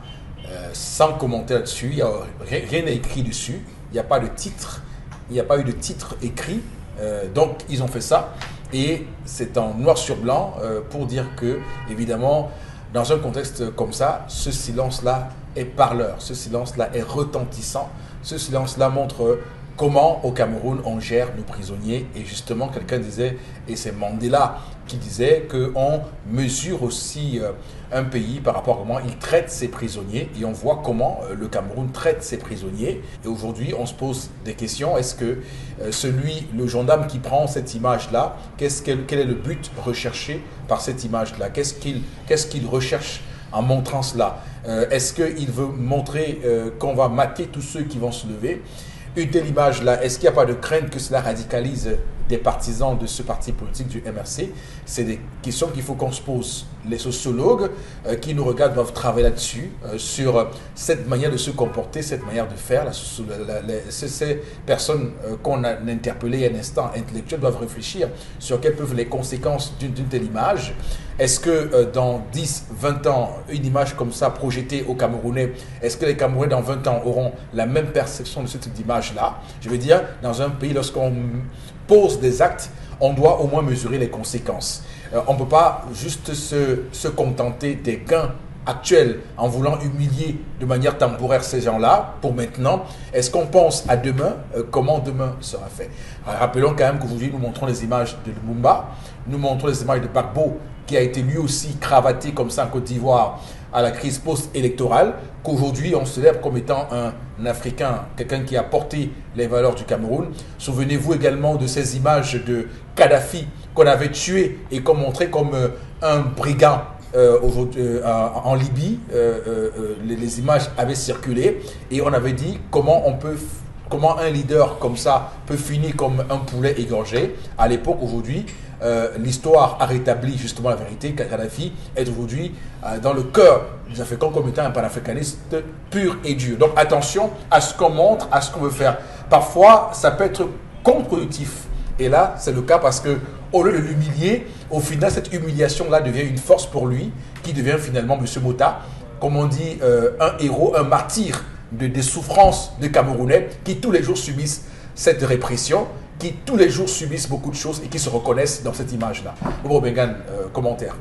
sans commentaire dessus. Il rien n'est écrit dessus. Il n'y a pas de titre. Il n'y a pas eu de titre écrit. Euh, donc ils ont fait ça et c'est en noir sur blanc euh, pour dire que évidemment dans un contexte comme ça, ce silence-là est parleur, ce silence-là est retentissant, ce silence-là montre comment au Cameroun on gère nos prisonniers. Et justement, quelqu'un disait, et c'est Mandela qui disait qu'on mesure aussi euh, un pays par rapport à comment il traite ses prisonniers. Et on voit comment euh, le Cameroun traite ses prisonniers. Et aujourd'hui, on se pose des questions. Est-ce que euh, celui, le gendarme qui prend cette image-là, qu'est-ce quel est le but recherché par cette image-là? Qu'est-ce qu'il qu'est-ce qu'il recherche en montrant cela? Est-ce qu'il veut montrer qu'on va mater tous ceux qui vont se lever? Une telle image-là, est-ce qu'il n'y a pas de crainte que cela radicalise des partisans de ce parti politique du MRC. C'est des questions qu'il faut qu'on se pose. Les sociologues euh, qui nous regardent doivent travailler là-dessus, euh, sur euh, cette manière de se comporter, cette manière de faire. La, ces personnes qu'on a interpellées il y a un instant, intellectuelles, doivent réfléchir sur quelles peuvent les conséquences d'une telle image. Est-ce que dans 10, 20 ans, une image comme ça projetée aux Camerounais, est-ce que les Camerounais dans 20 ans auront la même perception de ce type d'image-là? Je veux dire, dans un pays, lorsqu'on pose des actes, on doit au moins mesurer les conséquences. Euh, on ne peut pas juste se, contenter des gains actuels en voulant humilier de manière temporaire ces gens-là pour maintenant. Est-ce qu'on pense à demain? Euh, Comment demain sera fait? Rappelons quand même qu'aujourd'hui, nous montrons les images de Lumumba, nous montrons les images de Bakbo, qui a été lui aussi cravaté comme ça en Côte d'Ivoire à la crise post-électorale, qu'aujourd'hui on célèbre comme étant un, Africain, quelqu'un qui a porté les valeurs du Cameroun. Souvenez-vous également de ces images de Kadhafi qu'on avait tué et qu'on montrait comme euh, un brigand euh, euh, en Libye. Les, les, images avaient circulé et on avait dit comment on peut comment un leader comme ça peut finir comme un poulet égorgé. À l'époque, aujourd'hui, euh, l'histoire a rétabli justement la vérité. Kadhafi est aujourd'hui euh, dans le cœur des Africains comme étant un panafricaniste pur et dur. Donc attention à ce qu'on montre, à ce qu'on veut faire. Parfois, ça peut être contre-productif. Et là, c'est le cas parce que au lieu de l'humilier, au final, cette humiliation-là devient une force pour lui, qui devient finalement M. Mota, comme on dit, euh, un héros, un martyr de, des souffrances des Camerounais qui tous les jours subissent cette répression qui tous les jours subissent beaucoup de choses et qui se reconnaissent dans cette image-là. Bobo Bengan, euh, commentaire.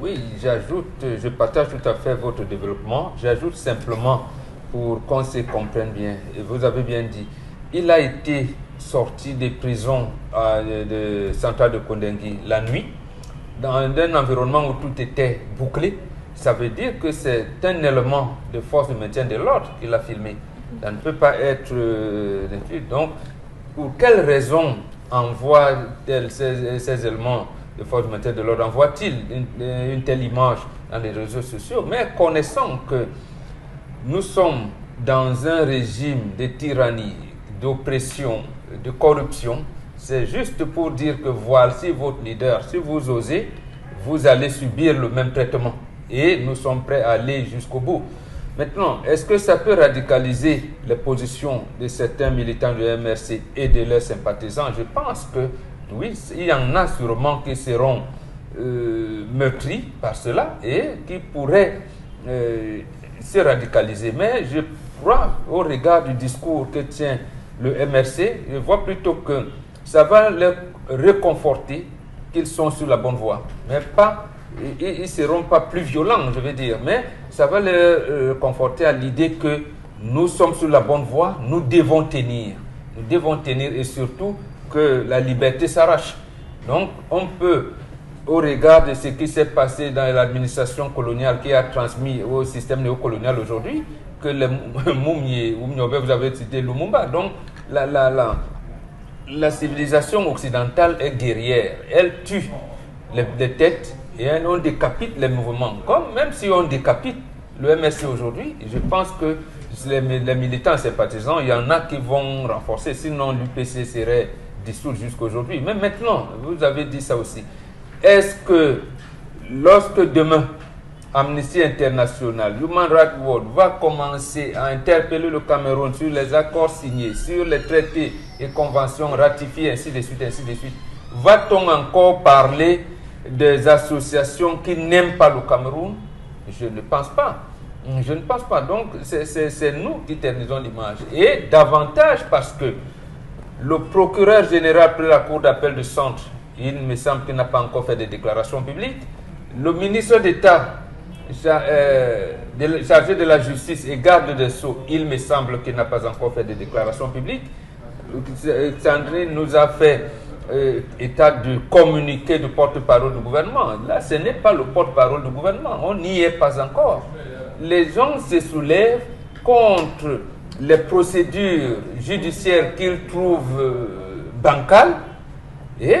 Oui, j'ajoute, je partage tout à fait votre développement. J'ajoute simplement pour qu'on se comprenne bien, et vous avez bien dit, il a été sorti des prisons euh, de Centrale de Kondengui la nuit, dans un environnement où tout était bouclé. Ça veut dire que c'est un élément de force de maintien de l'ordre qu'il a filmé. Ça ne peut pas être... Euh, donc, pour quelles raisons envoie ces, éléments de force maintien de l'ordre, envoie-t-il une, telle image dans les réseaux sociaux? Mais connaissant que nous sommes dans un régime de tyrannie, d'oppression, de corruption, c'est juste pour dire que voici votre leader. Si vous osez, vous allez subir le même traitement. Et nous sommes prêts à aller jusqu'au bout. Maintenant, est-ce que ça peut radicaliser les positions de certains militants du MRC et de leurs sympathisants? Je pense que oui, il y en a sûrement qui seront euh, meurtris par cela et qui pourraient euh, se radicaliser. Mais je crois, au regard du discours que tient le MRC, je vois plutôt que ça va leur réconforter qu'ils sont sur la bonne voie, mais pas ils ne seront pas plus violents, je veux dire, mais ça va les euh, conforter à l'idée que nous sommes sur la bonne voie, nous devons tenir. Nous devons tenir et surtout que la liberté s'arrache. Donc, on peut, au regard de ce qui s'est passé dans l'administration coloniale qui a transmis au système néocolonial aujourd'hui, que les Moumie, vous avez cité Lumumba, donc la, la, la, la civilisation occidentale est guerrière. Elle tue les têtes et on décapite les mouvements. Comme même si on décapite le MSC aujourd'hui, je pense que les, militants sympathisants, il y en a qui vont renforcer, sinon l'UPC serait dissous jusqu'aujourd'hui. Mais maintenant, vous avez dit ça aussi. Est-ce que lorsque demain, Amnesty International, Human Rights Watch va commencer à interpeller le Cameroun sur les accords signés, sur les traités et conventions ratifiées, ainsi de suite, ainsi de suite, va-t-on encore parler des associations qui n'aiment pas le Cameroun Je ne pense pas. Je ne pense pas. Donc, c'est nous qui ternisons l'image. Et davantage parce que le procureur général de la Cour d'appel du centre, il me semble qu'il n'a pas encore fait de déclarations publiques. Le ministre d'État euh, chargé de la justice et garde des Sceaux, il me semble qu'il n'a pas encore fait de déclarations publiques. Sandrine nous a fait euh, état de communiqué de porte-parole du gouvernement. Là, ce n'est pas le porte-parole du gouvernement. On n'y est pas encore. Les gens se soulèvent contre les procédures judiciaires qu'ils trouvent euh, bancales. Et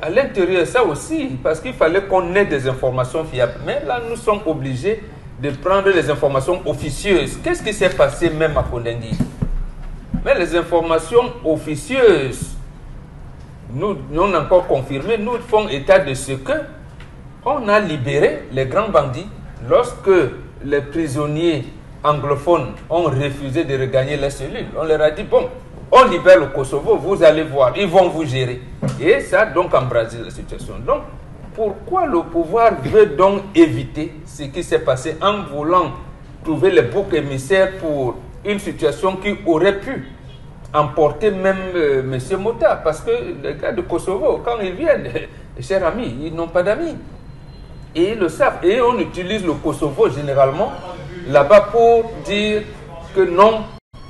à l'intérieur, ça aussi, parce qu'il fallait qu'on ait des informations fiables. Mais là, nous sommes obligés de prendre les informations officieuses. Qu'est-ce qui s'est passé même à Kondengui Mais les informations officieuses nous non encore confirmé, nous faisons état de ce que on a libéré les grands bandits lorsque les prisonniers anglophones ont refusé de regagner les cellules. On leur a dit, bon, on libère le Kosovo, vous allez voir, ils vont vous gérer. Et ça a donc embrasé la situation. Donc, pourquoi le pouvoir veut donc éviter ce qui s'est passé en voulant trouver les boucs émissaires pour une situation qui aurait pu emporter même euh, M. Mota Parce que les gars de Kosovo, quand ils viennent, chers amis, ils n'ont pas d'amis. Et ils le savent. Et on utilise le Kosovo généralement là-bas pour dire que non,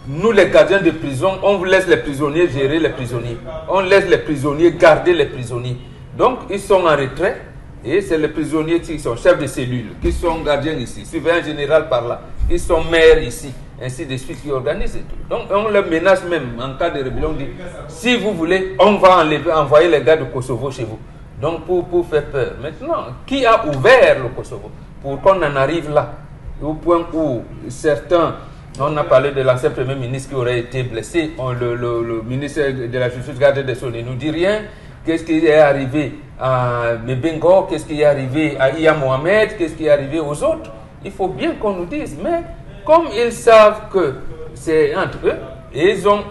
nous les gardiens de prison, on laisse les prisonniers gérer les prisonniers. On laisse les prisonniers garder les prisonniers. Donc ils sont en retrait et c'est les prisonniers qui sont chefs de cellule, qui sont gardiens ici, surveillants général par là, qui sont maires ici, ainsi de suite, qui organisent. Donc on les menace même en cas de rébellion. On dit, si vous voulez, on va enlever, envoyer les gars de Kosovo chez vous. Donc pour, pour faire peur. Maintenant, qui a ouvert le Kosovo pour qu'on en arrive là Au point où certains, on a parlé de l'ancien Premier ministre qui aurait été blessé, le, ministre de la Justice garde des Sceaux ne nous dit rien. Qu'est-ce qui est arrivé à Mebengo Qu'est-ce qui est arrivé à Iya Mohamed? Qu'est-ce qui est arrivé aux autres? Il faut bien qu'on nous dise. Mais comme ils savent que c'est entre eux, ils ont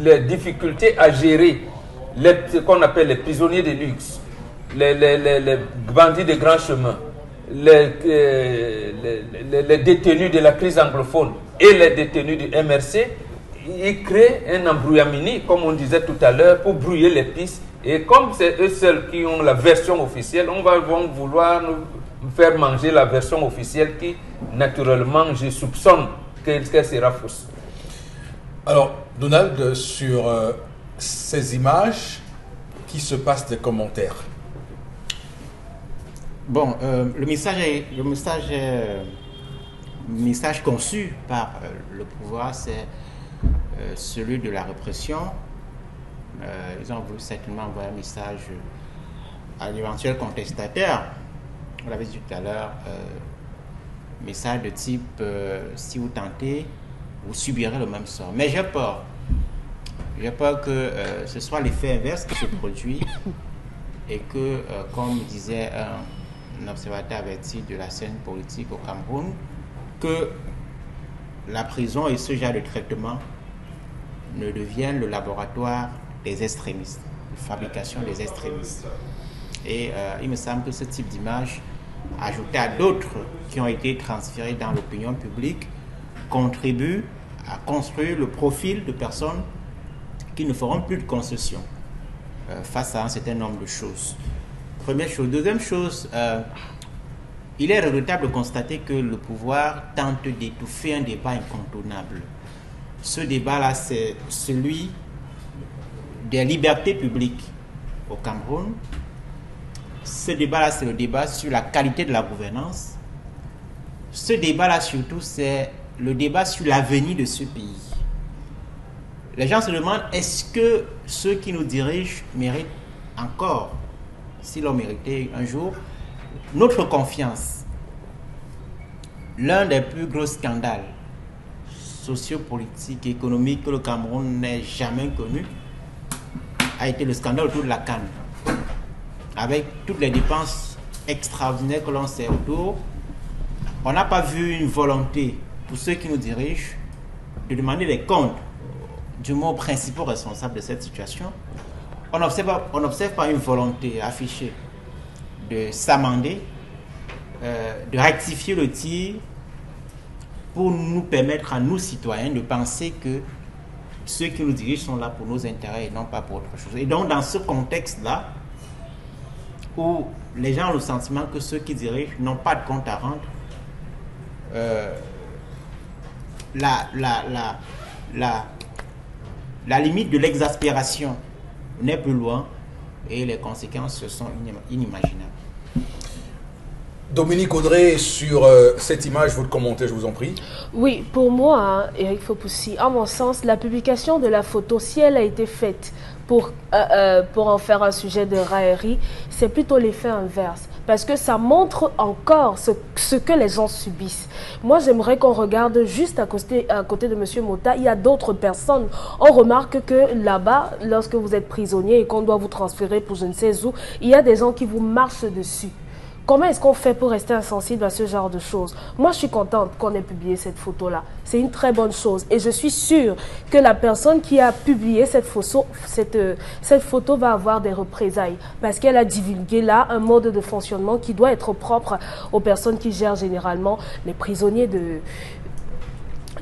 les difficultés à gérer ce qu'on appelle les prisonniers de luxe, les, les, bandits de grands chemins, euh, les, détenus de la crise anglophone et les détenus du MRC, ils créent un embrouillamini, comme on disait tout à l'heure, pour brouiller les pistes. Et comme c'est eux seuls qui ont la version officielle, on va vouloir nous faire manger la version officielle qui, naturellement, je soupçonne qu'elle sera fausse. Alors, Donald, sur euh, ces images, qui se passe des commentaires? Bon, euh, le message est, le message euh, message conçu par euh, le pouvoir, c'est celui de la répression. ils ont voulu certainement envoyer un message à l'éventuel contestataire. On l'avait dit tout à l'heure, message de type si vous tentez, vous subirez le même sort. Mais j'ai peur. J'ai peur que ce soit l'effet inverse qui se produit et que, comme disait un un observateur averti de la scène politique au Cameroun, que la prison et ce genre de traitement ne deviennent le laboratoire des extrémistes, de fabrication des extrémistes. Et euh, il me semble que ce type d'image, ajouté à d'autres qui ont été transférées dans l'opinion publique, contribue à construire le profil de personnes qui ne feront plus de concessions euh, face à un certain nombre de choses. Première chose. Deuxième chose, euh, il est regrettable de constater que le pouvoir tente d'étouffer un débat incontournable. Ce débat-là, c'est celui des libertés publiques au Cameroun. Ce débat-là, c'est le débat sur la qualité de la gouvernance. Ce débat-là, surtout, c'est le débat sur l'avenir de ce pays. Les gens se demandent est-ce que ceux qui nous dirigent méritent encore si l'on méritait un jour, notre confiance? L'un des plus gros scandales sociopolitiques et économiques que le Cameroun n'ait jamais connu a été le scandale autour de la Cannes. Avec toutes les dépenses extraordinaires que l'on sait autour, on n'a pas vu une volonté pour ceux qui nous dirigent de demander des comptes du mot principal responsable de cette situation, on n'observe pas une volonté affichée de s'amender, euh, de rectifier le tir pour nous permettre à nous citoyens de penser que ceux qui nous dirigent sont là pour nos intérêts et non pas pour autre chose. Et donc dans ce contexte-là, où les gens ont le sentiment que ceux qui dirigent n'ont pas de compte à rendre, euh, la, la, la, la, la limite de l'exaspération n'est plus loin et les conséquences sont inimaginables. Dominique Audrey, sur euh, cette image, vous le commentez, je vous en prie. Oui, pour moi, hein, Eric Fopoussi, à mon sens, la publication de la photo, si elle a été faite pour, euh, euh, pour en faire un sujet de raillerie, c'est plutôt l'effet inverse. parce que ça montre encore ce, ce que les gens subissent. Moi, j'aimerais qu'on regarde juste à côté, à côté de M. Mota, il y a d'autres personnes. On remarque que là-bas, lorsque vous êtes prisonnier et qu'on doit vous transférer pour je ne sais où, il y a des gens qui vous marchent dessus. Comment est-ce qu'on fait pour rester insensible à ce genre de choses? Moi, je suis contente qu'on ait publié cette photo-là. C'est une très bonne chose. Et je suis sûre que la personne qui a publié cette photo, cette, euh, cette photo va avoir des représailles. Parce qu'elle a divulgué là un mode de fonctionnement qui doit être propre aux personnes qui gèrent généralement les prisonniers de,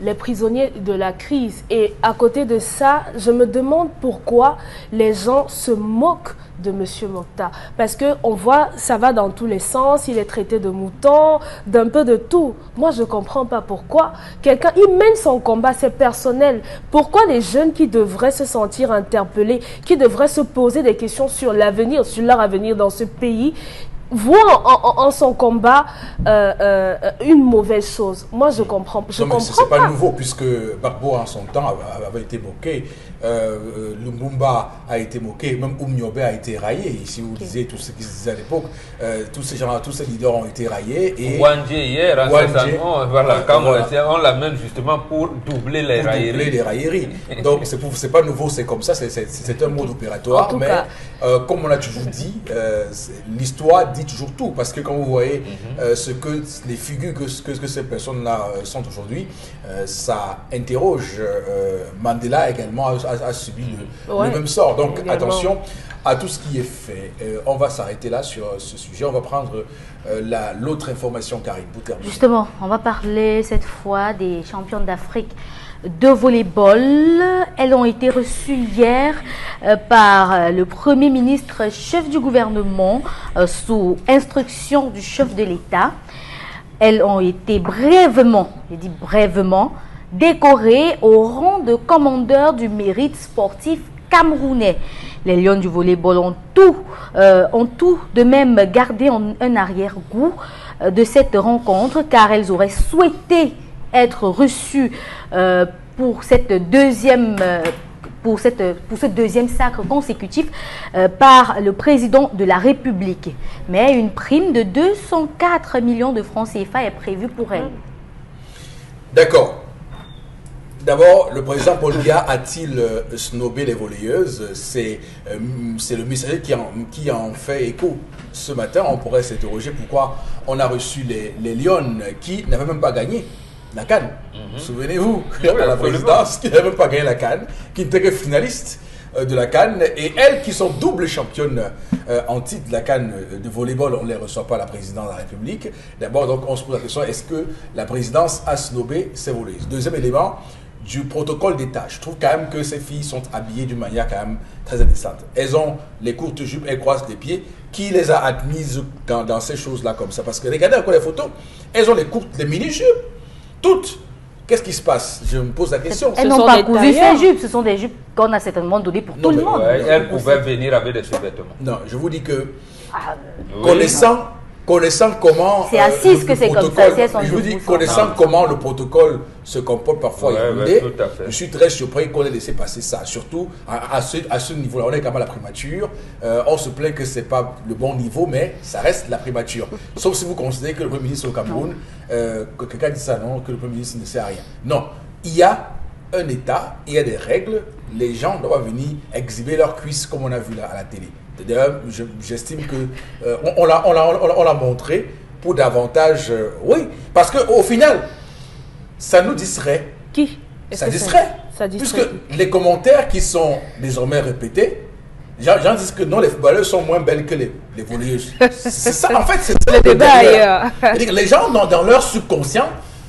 les prisonniers de la crise. Et à côté de ça, je me demande pourquoi les gens se moquent de M. Mokta. Parce qu'on voit, ça va dans tous les sens, il est traité de mouton, d'un peu de tout. Moi, je ne comprends pas pourquoi. Quelqu'un, il mène son combat, c'est personnel. Pourquoi les jeunes qui devraient se sentir interpellés, qui devraient se poser des questions sur l'avenir, sur leur avenir dans ce pays, voit en, son combat euh, euh, une mauvaise chose? Moi, je comprends. Je non, c'est pas, nouveau puisque Barbo en son temps avait été moqué euh, euh, Lumumba a été moqué, même Oumniobe a été raillé. Si vous disiez tout ce qu'ils disaient à l'époque, euh, tous ces gens tous ces leaders ont été raillés. Et hier, en voilà, quand on l'amène justement pour doubler les pour railleries. Doubler les railleries. Donc c'est pas nouveau, c'est comme ça, c'est un mode opératoire. Mais euh, comme on a toujours dit, l'histoire dit toujours tout. Parce que quand vous voyez mhm. ce que les figures que, que, que ces personnes-là sont aujourd'hui, ça interroge Mandela également a, subi le, même sort. Donc attention à tout ce qui est fait. Euh, on va s'arrêter là sur ce sujet. On va prendre euh, l'autre information, Karine, Justement, on va parler cette fois des championnes d'Afrique de volleyball. Elles ont été reçues hier euh, par le Premier ministre, chef du gouvernement, sous instruction du chef de l'État. Elles ont été brèvement, je dis brèvement, décoré au rang de commandeur du mérite sportif camerounais. Les Lions du volleyball ont tout, euh, ont tout de même gardé un arrière-goût euh, de cette rencontre car elles auraient souhaité être reçues euh, pour ce deuxième sacre consécutif par le président de la République. Mais une prime de 204 millions de francs CFA est prévue pour elle. D'accord. D'abord, le président Paul Biya a-t-il euh, snobé les volleyeuses? C'est euh, le messager qui en, qui en fait écho. Ce matin, on pourrait s'interroger pourquoi on a reçu les, les Lyon qui n'avaient même pas gagné la Cannes. Mhm. Souvenez-vous, à la présidence, qui n'avaient même pas gagné la Cannes, qui n'étaient que finalistes euh, de la Cannes, et elles qui sont doubles championnes en titre de la Cannes de volleyball, on ne les reçoit pas à la présidence de la République. D'abord, donc, on se pose la question, est-ce que la présidence a snobé ces volleyeuses? Deuxième élément, du protocole des tâches. Je trouve quand même que ces filles sont habillées d'une manière quand même très indécente. Elles ont les courtes jupes, elles croisent les pieds. Qui les a admises dans, ces choses-là comme ça? Parce que regardez encore les photos. Elles ont les courtes, les mini-jupes. Toutes. Qu'est-ce qui se passe? Je me pose la question. Elles n'ont pas cousu ces jupes. Ce sont des jupes qu'on a certainement données pour tout le monde. elles pouvaient venir avec des sous-vêtements. Non, je vous dis que ah, connaissant connaissant comment c'est assise euh, que c'est comme ça je vous dis connaissant comment le protocole se comporte parfois je suis très surpris qu'on ait laissé passer ça surtout à, ce, à ce niveau là on est quand même à la primature. Euh, on se plaint que c'est pas le bon niveau mais ça reste la primature. Sauf si vous considérez que le premier ministre au Cameroun euh, que quelqu'un dit ça non que le premier ministre ne sait à rien. Non. Il y a un état il y a des règles les gens doivent venir exhiber leurs cuisses comme on a vu là à la télé. D'ailleurs, j'estime que euh, on, on l'a montré pour davantage. Oui, parce qu'au final, ça nous distrait. Qui? Ça distrait. ça Puisque les commentaires qui sont désormais répétés, les gens, disent que non, les footballeurs sont moins belles que les, les volleyeuses. c'est ça, en fait, c'est le débat. Les gens, dans, dans leur subconscient,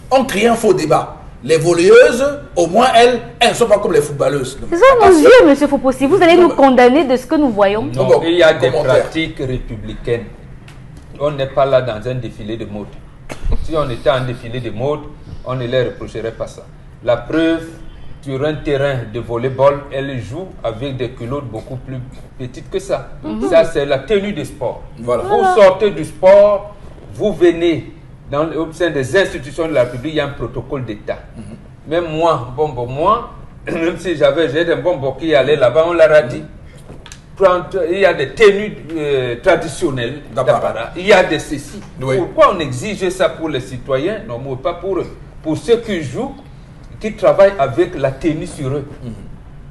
ont créé un faux débat les volleyeuses, au moins elles, elles ne sont pas comme les footballeuses. C'est ça nos yeux, monsieur Fopossi. Vous allez nous condamner de ce que nous voyons. Non, il y a des pratiques républicaines. On n'est pas là dans un défilé de mode. Si on était en défilé de mode, on ne les reprocherait pas ça. La preuve, sur un terrain de volleyball, elles jouent avec des culottes beaucoup plus petites que ça. Mhm. Ça, c'est la tenue du sport. Voilà. Vous sortez du sport, vous venez dans, au sein des institutions de la République, il y a un protocole d'État. Mhm. Même moi, bon, bon, moi, même si j'avais j'ai des bonbons qui allaient là-bas, on l'a dit. il y a des tenues euh, traditionnelles d'apparat, il y a des ceci. Pourquoi on exige ça pour les citoyens? Non, pas pour eux. Pour ceux qui jouent, qui travaillent avec la tenue sur eux. Mhm.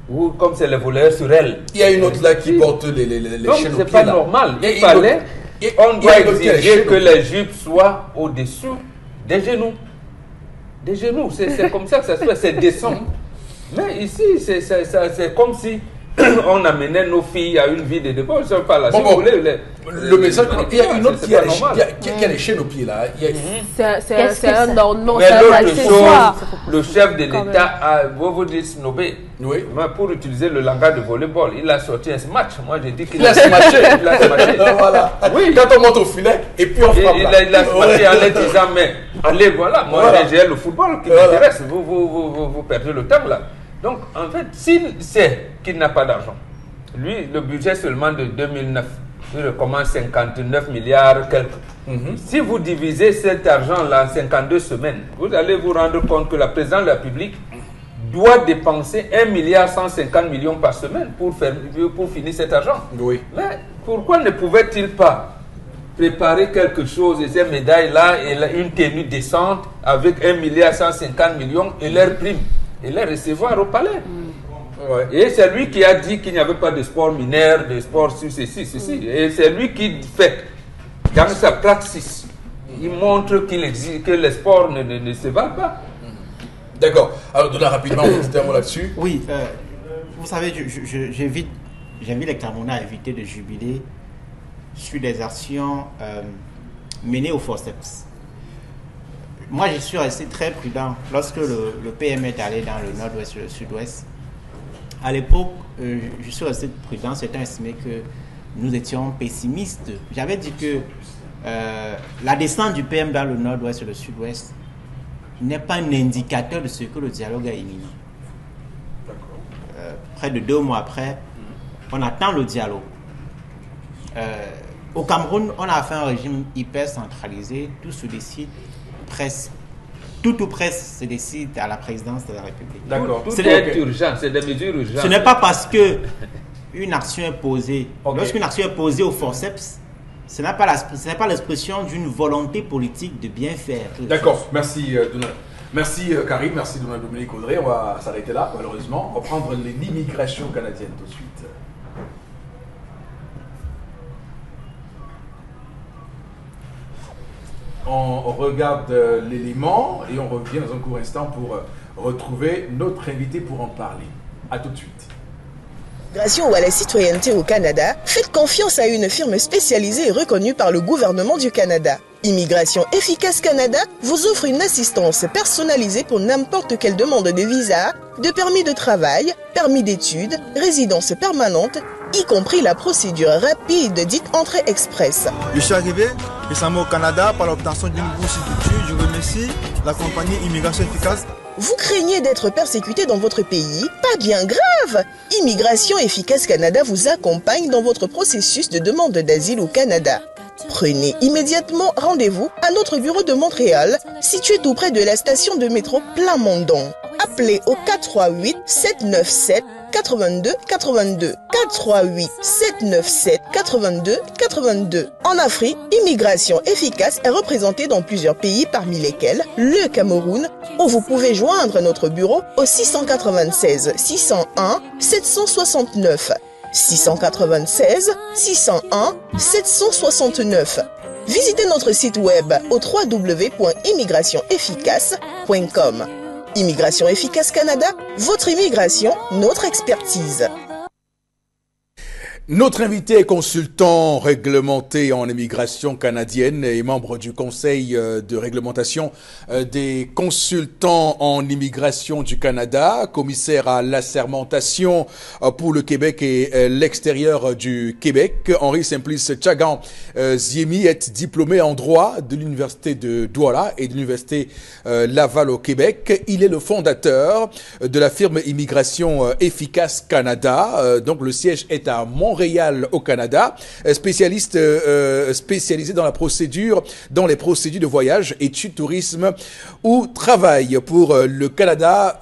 Ou comme c'est les voleurs sur elle. Il y a une autre là qui porte les, les, les Donc, c'est pas normal. Il, fallait, on doit exiger que les jupes soient au-dessous des genoux. Des genoux, c'est comme ça que ça se fait, c'est décent. Mais ici, c'est comme si on amenait nos filles à une vie de dépôt. Je ne sais pas là. si vous voulez, le message, il y a une autre qui a, les chaînes aux pieds là. C'est un ornement, c'est un accessoire. Le chef de l'État a, vous vous dites snobé. Oui. Mais pour utiliser le langage de volleyball, il a sorti un match. Moi, j'ai dit qu'il a smatché. il a smatché. voilà. Oui. Quand on monte au filet, et puis on frappe. Il, a, il a smatché en disant, mais allez, voilà, moi, j'ai le football qui m'intéresse. Vous, vous, vous, vous perdez le temps là. Donc, en fait, s'il sait qu'il n'a pas d'argent, lui, le budget seulement de 2009, il recommence 59 milliards, quelques. Mhm. Si vous divisez cet argent-là en 52 semaines, vous allez vous rendre compte que la présidente de la République doit dépenser 1 milliard 150 millions par semaine pour, faire, pour finir cet argent. Oui. Mais pourquoi ne pouvait-il pas préparer quelque chose et ces médailles-là et une tenue décente avec 1 milliard 150 millions et leur prime? Et les recevoir au palais. Mm. Et c'est lui qui a dit qu'il n'y avait pas de sport mineur, de sport sur ceci, ceci. Mm. Et c'est lui qui fait, dans sa praxis, il montre qu'il existe, que les sports ne, ne, se valent pas. Mm. D'accord. Alors, donnons rapidement un mot là-dessus. Oui, euh, vous savez, j'invite les Camerounais à éviter de jubiler sur des actions euh, menées au forceps moi, je suis resté très prudent lorsque le, PM est allé dans le nord-ouest le sud-ouest. À l'époque, euh, je suis resté prudent. C'était estimé que nous étions pessimistes. J'avais dit que euh, la descente du PM dans le nord-ouest et le sud-ouest n'est pas un indicateur de ce que le dialogue est imminent. Euh, près de deux mois après, on attend le dialogue. au Cameroun, on a fait un régime hyper centralisé, tout se décide presse, tout ou presque se décide à la présidence de la République. D'accord. C'est urgent, c'est des mesures urgentes. Ce n'est pas parce que une action est posée, lorsqu'une action est posée au forceps, ce n'est pas l'expression d'une volonté politique de bien faire. D'accord, merci euh, Merci euh, Karim, merci Donald Dominique Audrey. On va s'arrêter là, malheureusement. On va prendre l'immigration canadienne tout de suite. On regarde euh, l'élément et on revient dans un court instant pour euh, retrouver notre invité pour en parler. A tout de suite. Grâce à la citoyenneté au Canada, faites confiance à une firme spécialisée et reconnue par le gouvernement du Canada. Immigration Efficace Canada vous offre une assistance personnalisée pour n'importe quelle demande de visa, de permis de travail, permis d'études, résidence permanente y compris la procédure rapide dite entrée express. Je suis arrivé récemment au Canada par l'obtention d'une bourse d'études. Je remercie la compagnie Immigration Efficace. Vous craignez d'être persécuté dans votre pays? Pas bien grave Immigration Efficace Canada vous accompagne dans votre processus de demande d'asile au Canada. Prenez immédiatement rendez-vous à notre bureau de Montréal, situé tout près de la station de métro Plamondon. Appelez au 438 797 82 82 438 797 82 82. En Afrique, immigration efficace est représentée dans plusieurs pays parmi lesquels le Cameroun où vous pouvez joindre notre bureau au 696 601 769 696 601 769. Visitez notre site web au www.immigrationefficace.com. Immigration Efficace Canada, votre immigration, notre expertise. Notre invité est consultant réglementé en immigration canadienne et membre du Conseil euh, de réglementation euh, des consultants en immigration du Canada, commissaire à l'assermentation euh, pour le Québec et l'extérieur du Québec. Henri Simplice Tchagan Ziemi est diplômé en droit de l'Université de Douala et de l'Université Laval au Québec. Il est le fondateur de la firme Immigration Efficace Canada. Donc le siège est à Montréal Au Canada, euh, spécialiste euh, spécialisé dans la procédure, dans les procédures de voyage, études, tourisme ou travail pour euh, le Canada,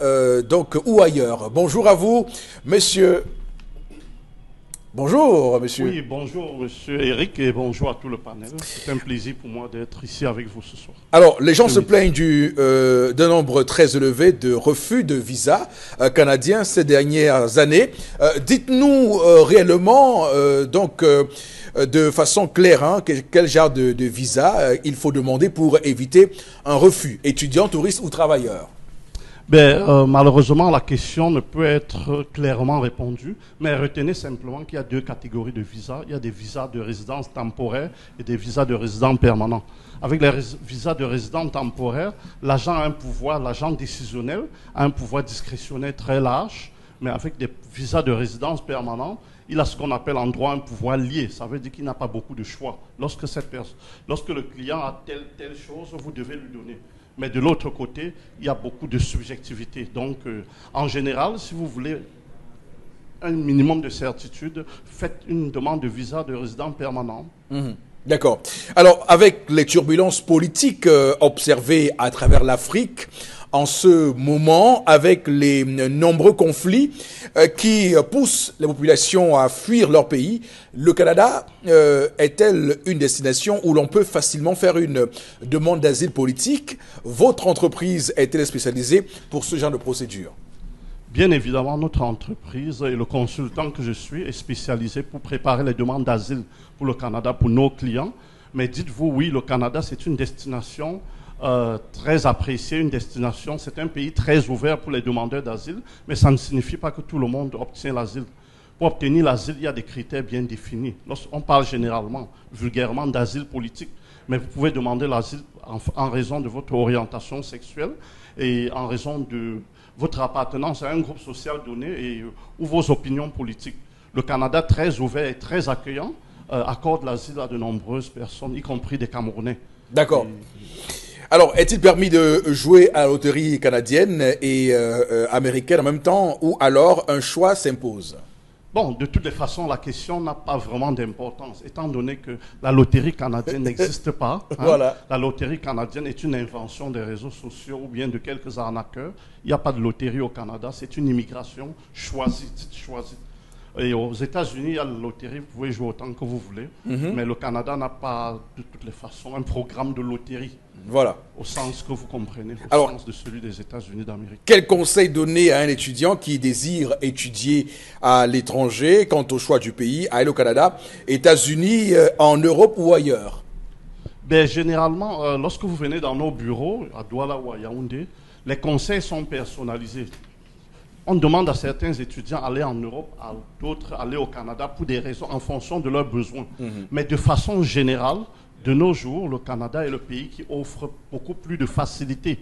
donc ou ailleurs. Bonjour à vous, Monsieur Bonjour, monsieur. Oui, bonjour, monsieur Eric, et bonjour à tout le panel. C'est un plaisir pour moi d'être ici avec vous ce soir. Alors, les gens se plaignent du, euh, d'un nombre très élevé de refus de visa euh, canadiens ces dernières années. Euh, dites-nous euh, réellement, euh, donc, de façon claire, hein, quel, quel genre de, de visa euh, il faut demander pour éviter un refus, étudiant, touriste ou travailleur Ben, euh, malheureusement, la question ne peut être clairement répondue, mais retenez simplement qu'il y a deux catégories de visas. Il y a des visas de résidence temporaire et des visas de résidence permanent. Avec les visas de résidence temporaire, l'agent a un pouvoir, l'agent décisionnel a un pouvoir discrétionnaire très large, mais avec des visas de résidence permanent, il a ce qu'on appelle en droit un pouvoir lié. Ça veut dire qu'il n'a pas beaucoup de choix. Lorsque, cette lorsque le client a telle, telle chose, vous devez lui donner. Mais de l'autre côté, il y a beaucoup de subjectivité. Donc, euh, en général, si vous voulez un minimum de certitude, faites une demande de visa de résident permanent. D'accord. Alors, avec les turbulences politiques euh, observées à travers l'Afrique, en ce moment, avec les euh, nombreux conflits euh, qui poussent les populations à fuir leur pays, le Canada euh, est-elle une destination où l'on peut facilement faire une demande d'asile politique? Votre entreprise est-elle spécialisée pour ce genre de procédure? Bien évidemment, notre entreprise et le consultant que je suis est spécialisé pour préparer les demandes d'asile pour le Canada, pour nos clients. Mais dites-vous, oui, le Canada, c'est une destination euh, très appréciée, une destination, c'est un pays très ouvert pour les demandeurs d'asile, mais ça ne signifie pas que tout le monde obtient l'asile. Pour obtenir l'asile, il y a des critères bien définis. Lorsqu'on parle généralement, vulgairement, d'asile politique, mais vous pouvez demander l'asile en, en raison de votre orientation sexuelle et en raison de votre appartenance à un groupe social donné et, euh, ou vos opinions politiques. Le Canada, très ouvert et très accueillant, euh, accorde l'asile à de nombreuses personnes, y compris des Camerounais. D'accord. Alors, est-il permis de jouer à la loterie canadienne et euh, euh, américaine en même temps ou alors un choix s'impose? Bon, de toutes les façons, la question n'a pas vraiment d'importance, étant donné que la loterie canadienne n'existe pas. hein. Voilà. La loterie canadienne est une invention des réseaux sociaux ou bien de quelques arnaqueurs. Il n'y a pas de loterie au Canada, c'est une immigration choisie, choisie. Et aux États-Unis, il y a la loterie, vous pouvez jouer autant que vous voulez, mais le Canada n'a pas, de toutes les façons, un programme de loterie, Voilà. au sens que vous comprenez, au Alors- sens de celui des États-Unis d'Amérique. Quel conseil donner à un étudiant qui désire étudier à l'étranger quant au choix du pays, à aller au Canada, États-Unis, euh, en Europe ou ailleurs? Ben, généralement, euh, lorsque vous venez dans nos bureaux, à Douala ou à Yaoundé, les conseils sont personnalisés. On demande à certains étudiants d'aller en Europe, à d'autres aller au Canada pour des raisons en fonction de leurs besoins. Mais de façon générale, de nos jours, le Canada est le pays qui offre beaucoup plus de facilité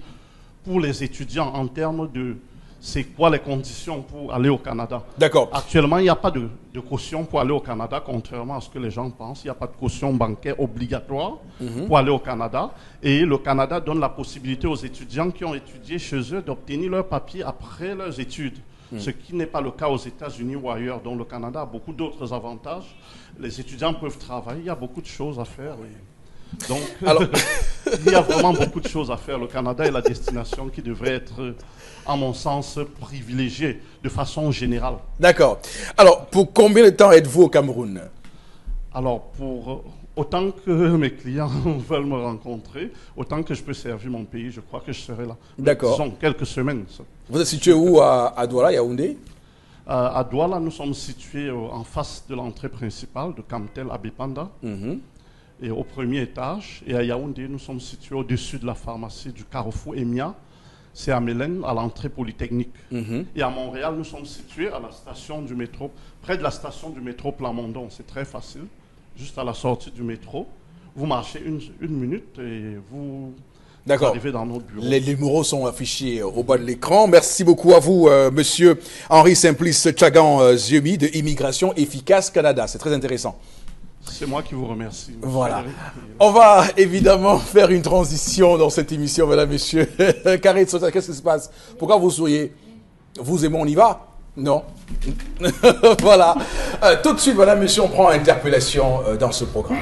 pour les étudiants en termes de c'est quoi les conditions pour aller au Canada? D'accord. Actuellement, il n'y a pas de, de caution pour aller au Canada, contrairement à ce que les gens pensent. Il n'y a pas de caution bancaire obligatoire pour aller au Canada. Et le Canada donne la possibilité aux étudiants qui ont étudié chez eux d'obtenir leur papier après leurs études. Ce qui n'est pas le cas aux États-Unis ou ailleurs. Donc le Canada a beaucoup d'autres avantages. Les étudiants peuvent travailler. Il y a beaucoup de choses à faire. Et Donc, Alors- il y a vraiment beaucoup de choses à faire. Le Canada est la destination qui devrait être, à mon sens, privilégiée de façon générale. D'accord. Alors, pour combien de temps êtes-vous au Cameroun? Alors, pour euh, autant que mes clients veulent me rencontrer, autant que je peux servir mon pays, je crois que je serai là. D'accord. Disons quelques semaines. Vous êtes situé où à, à Douala, Yaoundé? Euh, à Douala, nous sommes situés euh, en face de l'entrée principale de Camtel à Bipanda, Mhm. Et au premier étage. Et à Yaoundé, nous sommes situés au-dessus de la pharmacie du Carrefour Emia. C'est à Mélène, à l'entrée polytechnique. Mhm. Et à Montréal, nous sommes situés à la station du métro, près de la station du métro Plamondon. C'est très facile, juste à la sortie du métro. Vous marchez une, une minute et vous D'accord. arrivez dans notre bureau. Les numéros sont affichés au bas de l'écran. Merci beaucoup à vous, euh, monsieur Henri Simplice Tchagan euh, de Immigration Efficace Canada. C'est très intéressant. C'est moi qui vous remercie. Voilà. On va évidemment faire une transition dans cette émission, mesdames, messieurs. Karine Sota, qu'est-ce qui se passe? Pourquoi vous souriez? Vous et moi, on y va? Non? Voilà. Euh, tout de suite, madame, monsieur, on prend interpellation euh, dans ce programme.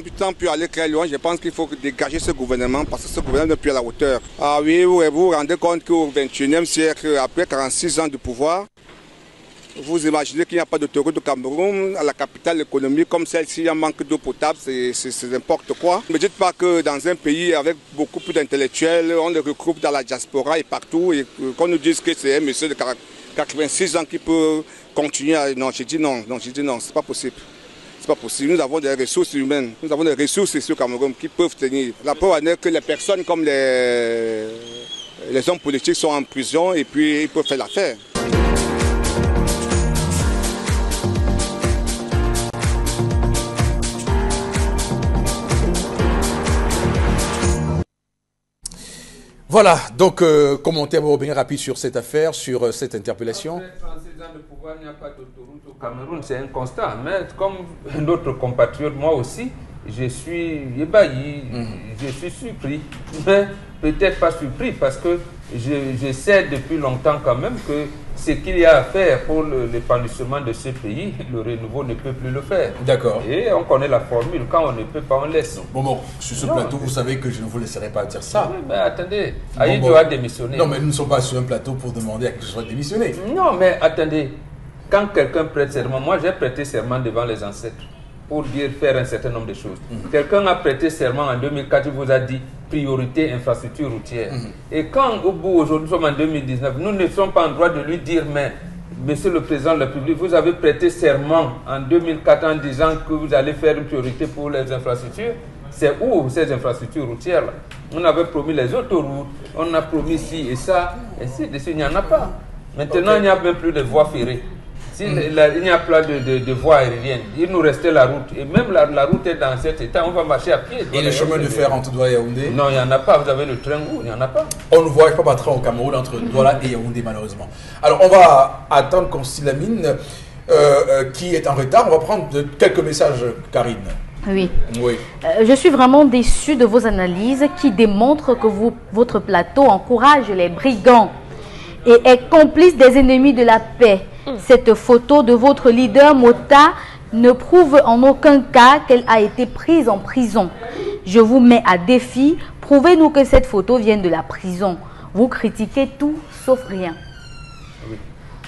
Sans, sans plus aller très loin, je pense qu'il faut dégager ce gouvernement parce que ce gouvernement n'est plus à la hauteur. Ah oui, vous vous rendez compte qu'au 21e siècle, après 46 ans de pouvoir, vous imaginez qu'il n'y a pas d'autoroute au Cameroun, à la capitale économique comme celle-ci, il y a manque d'eau potable, c'est n'importe quoi. Ne me dites pas que dans un pays avec beaucoup plus d'intellectuels, on les regroupe dans la diaspora et partout, et qu'on nous dise que c'est un monsieur de 86 ans qui peut continuer à... Non, j'ai dit non, non, j'ai dit non, c'est pas possible. Pas possible. Nous avons des ressources humaines, nous avons des ressources ici au Cameroun qui peuvent tenir. La preuve est que les personnes comme les, les hommes politiques sont en prison et puis ils peuvent faire l'affaire. Voilà, donc euh, commentaire bien rapide sur cette affaire, sur euh, cette interpellation. Après 36 Cameroun, c'est un constat. Mais comme d'autres compatriotes, moi aussi, je suis ébahi, je suis surpris. Mais peut-être pas surpris parce que je, je sais depuis longtemps quand même que ce qu'il y a à faire pour l'épanouissement de ce pays, le renouveau ne peut plus le faire. D'accord. Et on connaît la formule, quand on ne peut pas, on laisse. Bon, bon, sur ce Non. plateau, vous savez que je ne vous laisserai pas dire ça. Oui, mais attendez, Bon, Aïe bon. doit démissionner. Non, mais nous ne sommes pas sur un plateau pour demander à que je sois démissionné. Non, mais attendez. Quand quelqu'un prête serment, moi j'ai prêté serment devant les ancêtres pour dire faire un certain nombre de choses. Mhm. Quelqu'un a prêté serment en 2004, il vous a dit priorité infrastructure routière. Mhm. Et quand au bout, aujourd'hui, nous sommes en 2019, nous ne sommes pas en droit de lui dire, mais Monsieur le Président de la République, vous avez prêté serment en 2004 en disant que vous allez faire une priorité pour les infrastructures. C'est où ces infrastructures routières-là? On avait promis les autoroutes, on a promis ci et ça, et ainsi de suite, il n'y en a pas. Maintenant, il n'y a même plus de voies ferrées. Si Mm. la- il n'y a pas de, de, de voies aériennes, il nous restait la route. Et même la, la route est dans cet état, on va marcher à pied. Et le chemin de fer entre Douala et Yaoundé? Non, il n'y en a pas. Vous avez le train où? Il n'y en a pas. On ne voit pas train au Cameroun entre Douala et Yaoundé, malheureusement. Alors, on va attendre qu'on Lamine, euh, euh, qui est en retard. On va prendre de- quelques messages, Karine. Oui. Oui. Euh, je suis vraiment déçu de vos analyses qui démontrent que vous- votre plateau encourage les brigands et est complice des ennemis de la paix. Cette photo de votre leader Mota ne prouve en aucun cas qu'elle a été prise en prison. Je vous mets à défi, prouvez-nous que cette photo vient de la prison. Vous critiquez tout sauf rien.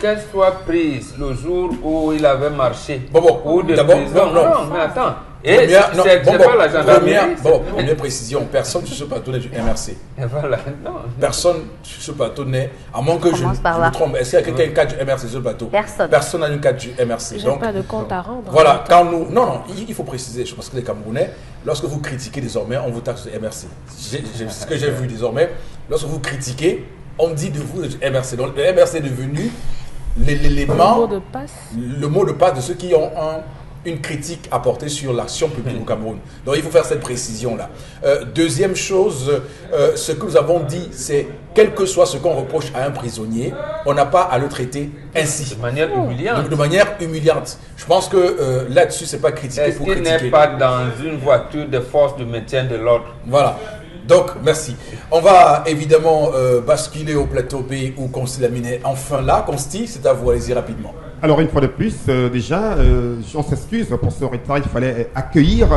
Qu'elle soit prise le jour où il avait marché. Bon, bon, ou de d'abord, prison. non, non. mais attends. Et Première, non, c'est bon, c'est bon, pas la gendarmerie. première, bon, première précision, personne sur ce plateau n'est du MRC. Et voilà, non. Personne sur ce plateau n'est, à moins que je, je me trompe, est-ce qu'il y a quelqu'un qui a une carte du MRC sur ce plateau? Personne. Personne n'a une carte du MRC. J'ai Donc, pas de compte à rendre. Voilà, quand nous. Non, non, il faut préciser, je pense que les Camerounais, lorsque vous critiquez désormais, on vous taxe de MRC. C'est ce que j'ai vu désormais. Lorsque vous critiquez, on dit de vous du MRC. Donc le MRC est devenu l'é- Le l'élément, mot de passe. le mot de passe de ceux qui ont un- une critique à porter sur l'action publique au Cameroun. Donc il faut faire cette précision-là. Euh, deuxième chose, euh, ce que nous avons dit, c'est quel que soit ce qu'on reproche à un prisonnier, on n'a pas à le traiter ainsi. De manière humiliante. Donc de manière humiliante. Je pense que euh, là-dessus, c'est pas critiquer Est-ce pour qu'il critiquer. n'est pas dans une voiture de force de maintien de l'ordre? Voilà. Donc, merci. On va évidemment euh, basculer au plateau B où Consti Lamine est enfin là. Consti, c'est à vous, allez-y rapidement. Alors une fois de plus, euh, déjà, euh, on s'excuse pour ce retard. Il fallait accueillir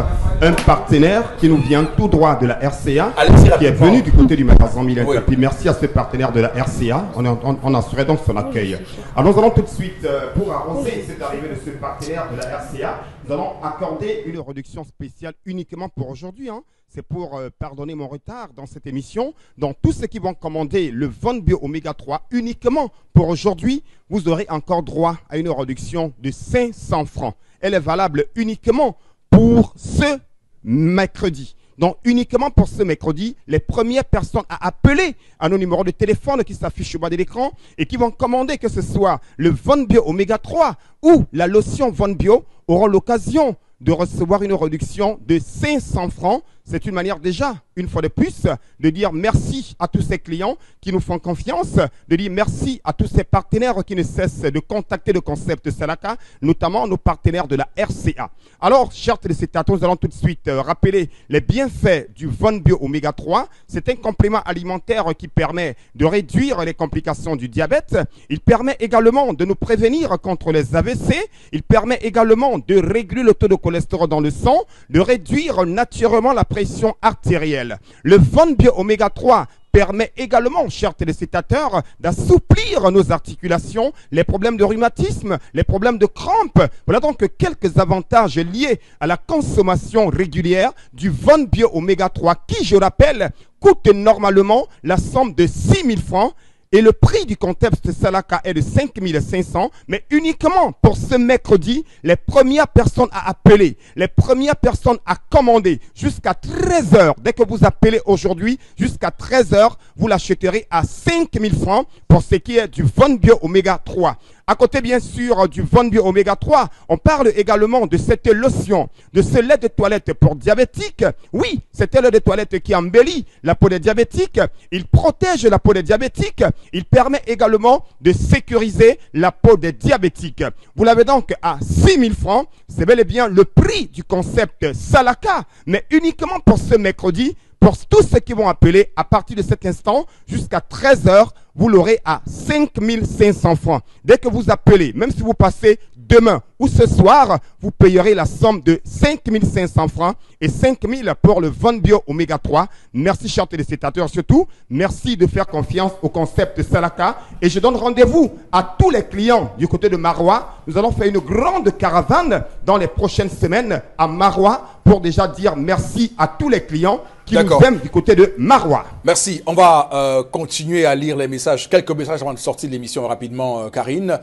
un partenaire qui nous vient tout droit de la RCA, Allez-y qui est venu du côté du magasin Milan Oui. Puis merci à ce partenaire de la RCA. On, on, on assurait donc son accueil. Alors nous allons tout de suite, euh, pour arroser cette arrivée de ce partenaire de la RCA, nous allons accorder une réduction spéciale uniquement pour aujourd'hui. hein. C'est pour euh, pardonner mon retard dans cette émission. Donc tous ceux qui vont commander le Von Bio Oméga 3 uniquement pour aujourd'hui, vous aurez encore droit à une réduction de 500 francs. Elle est valable uniquement pour ce mercredi. Donc uniquement pour ce mercredi, les premières personnes à appeler à nos numéros de téléphone qui s'affichent au bas de l'écran et qui vont commander que ce soit le Von Bio Oméga 3 ou la lotion Von Bio auront l'occasion de recevoir une réduction de 500 francs c'est une manière déjà, une fois de plus, de dire merci à tous ces clients qui nous font confiance, de dire merci à tous ces partenaires qui ne cessent de contacter le concept Salaka, notamment nos partenaires de la RCA. Alors, chers téléspectateurs, nous allons tout de suite euh, rappeler les bienfaits du Von Bio Oméga 3. C'est un complément alimentaire qui permet de réduire les complications du diabète. Il permet également de nous prévenir contre les AVC. Il permet également de réguler le taux de cholestérol dans le sang, de réduire naturellement la pression artérielle. Le Von Bio Oméga 3 permet également, chers téléspectateurs, d'assouplir nos articulations, les problèmes de rhumatisme, les problèmes de crampes. Voilà donc quelques avantages liés à la consommation régulière du Von Bio Oméga 3 qui, je rappelle, coûte normalement la somme de 6 000 francs et le prix du contexte Salaka est de 5500, mais uniquement pour ce mercredi, les premières personnes à appeler, les premières personnes à commander jusqu'à 13 heures. Dès que vous appelez aujourd'hui, jusqu'à 13 heures, vous l'achèterez à 5000 francs pour ce qui est du Von Bio Omega 3. À côté, bien sûr, du Von Bio Oméga 3, on parle également de cette lotion, de ce lait de toilette pour diabétiques. Oui, c'est lait de toilette qui embellit la peau des diabétiques. Il protège la peau des diabétiques. Il permet également de sécuriser la peau des diabétiques. Vous l'avez donc à 6 000 francs. C'est bel et bien le prix du concept Salaka, mais uniquement pour ce mercredi pour tous ceux qui vont appeler à partir de cet instant jusqu'à 13 heures, vous l'aurez à 5500 francs. Dès que vous appelez, même si vous passez demain ou ce soir, vous payerez la somme de 5500 francs et 5000 pour le Von Bio Oméga 3. Merci, chers téléspectateurs. Surtout, merci de faire confiance au concept Salaka. Et je donne rendez-vous à tous les clients du côté de Marois. Nous allons faire une grande caravane dans les prochaines semaines à Marois pour déjà dire merci à tous les clients qui nous aiment du côté de Marois. Merci. On va euh, continuer à lire les messages, quelques messages avant de sortir de l'émission rapidement, euh, Karine.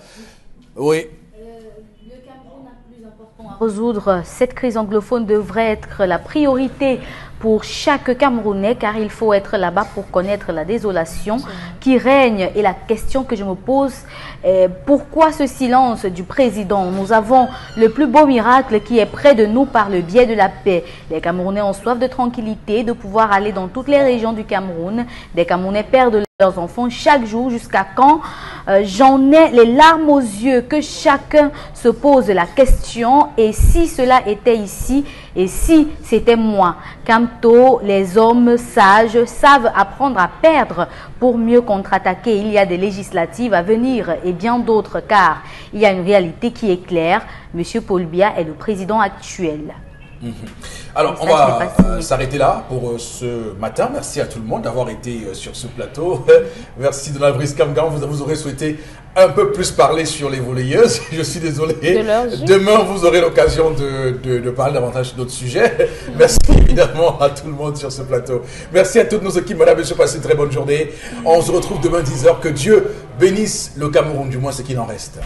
Oui. Résoudre cette crise anglophone devrait être la priorité pour chaque Camerounais car il faut être là-bas pour connaître la désolation qui règne. Et la question que je me pose est pourquoi ce silence du président? Nous avons le plus beau miracle qui est près de nous par le biais de la paix. Les Camerounais ont soif de tranquillité, de pouvoir aller dans toutes les régions du Cameroun. Des Camerounais perdent enfants chaque jour jusqu'à quand euh, J'en ai les larmes aux yeux que chacun se pose la question et si cela était ici et si c'était moi Quanto les hommes sages savent apprendre à perdre pour mieux contre-attaquer. Il y a des législatives à venir et bien d'autres car il y a une réalité qui est claire. Monsieur Paul Biya est le président actuel. Mhm. Alors, on va euh, s'arrêter là pour euh, ce matin. Merci à tout le monde d'avoir été euh, sur ce plateau. Merci Donald Brice Kamgan. Vous, vous aurez souhaité un peu plus parler sur les volleyeuses. Je suis désolé. Demain, vous aurez l'occasion de, parler davantage d'autres sujets. Merci évidemment à tout le monde sur ce plateau. Merci à toutes nos équipes. Madame, monsieur, passez une très bonne journée. On se retrouve demain 10h. Que Dieu bénisse le Cameroun, du moins ce qu'il en reste.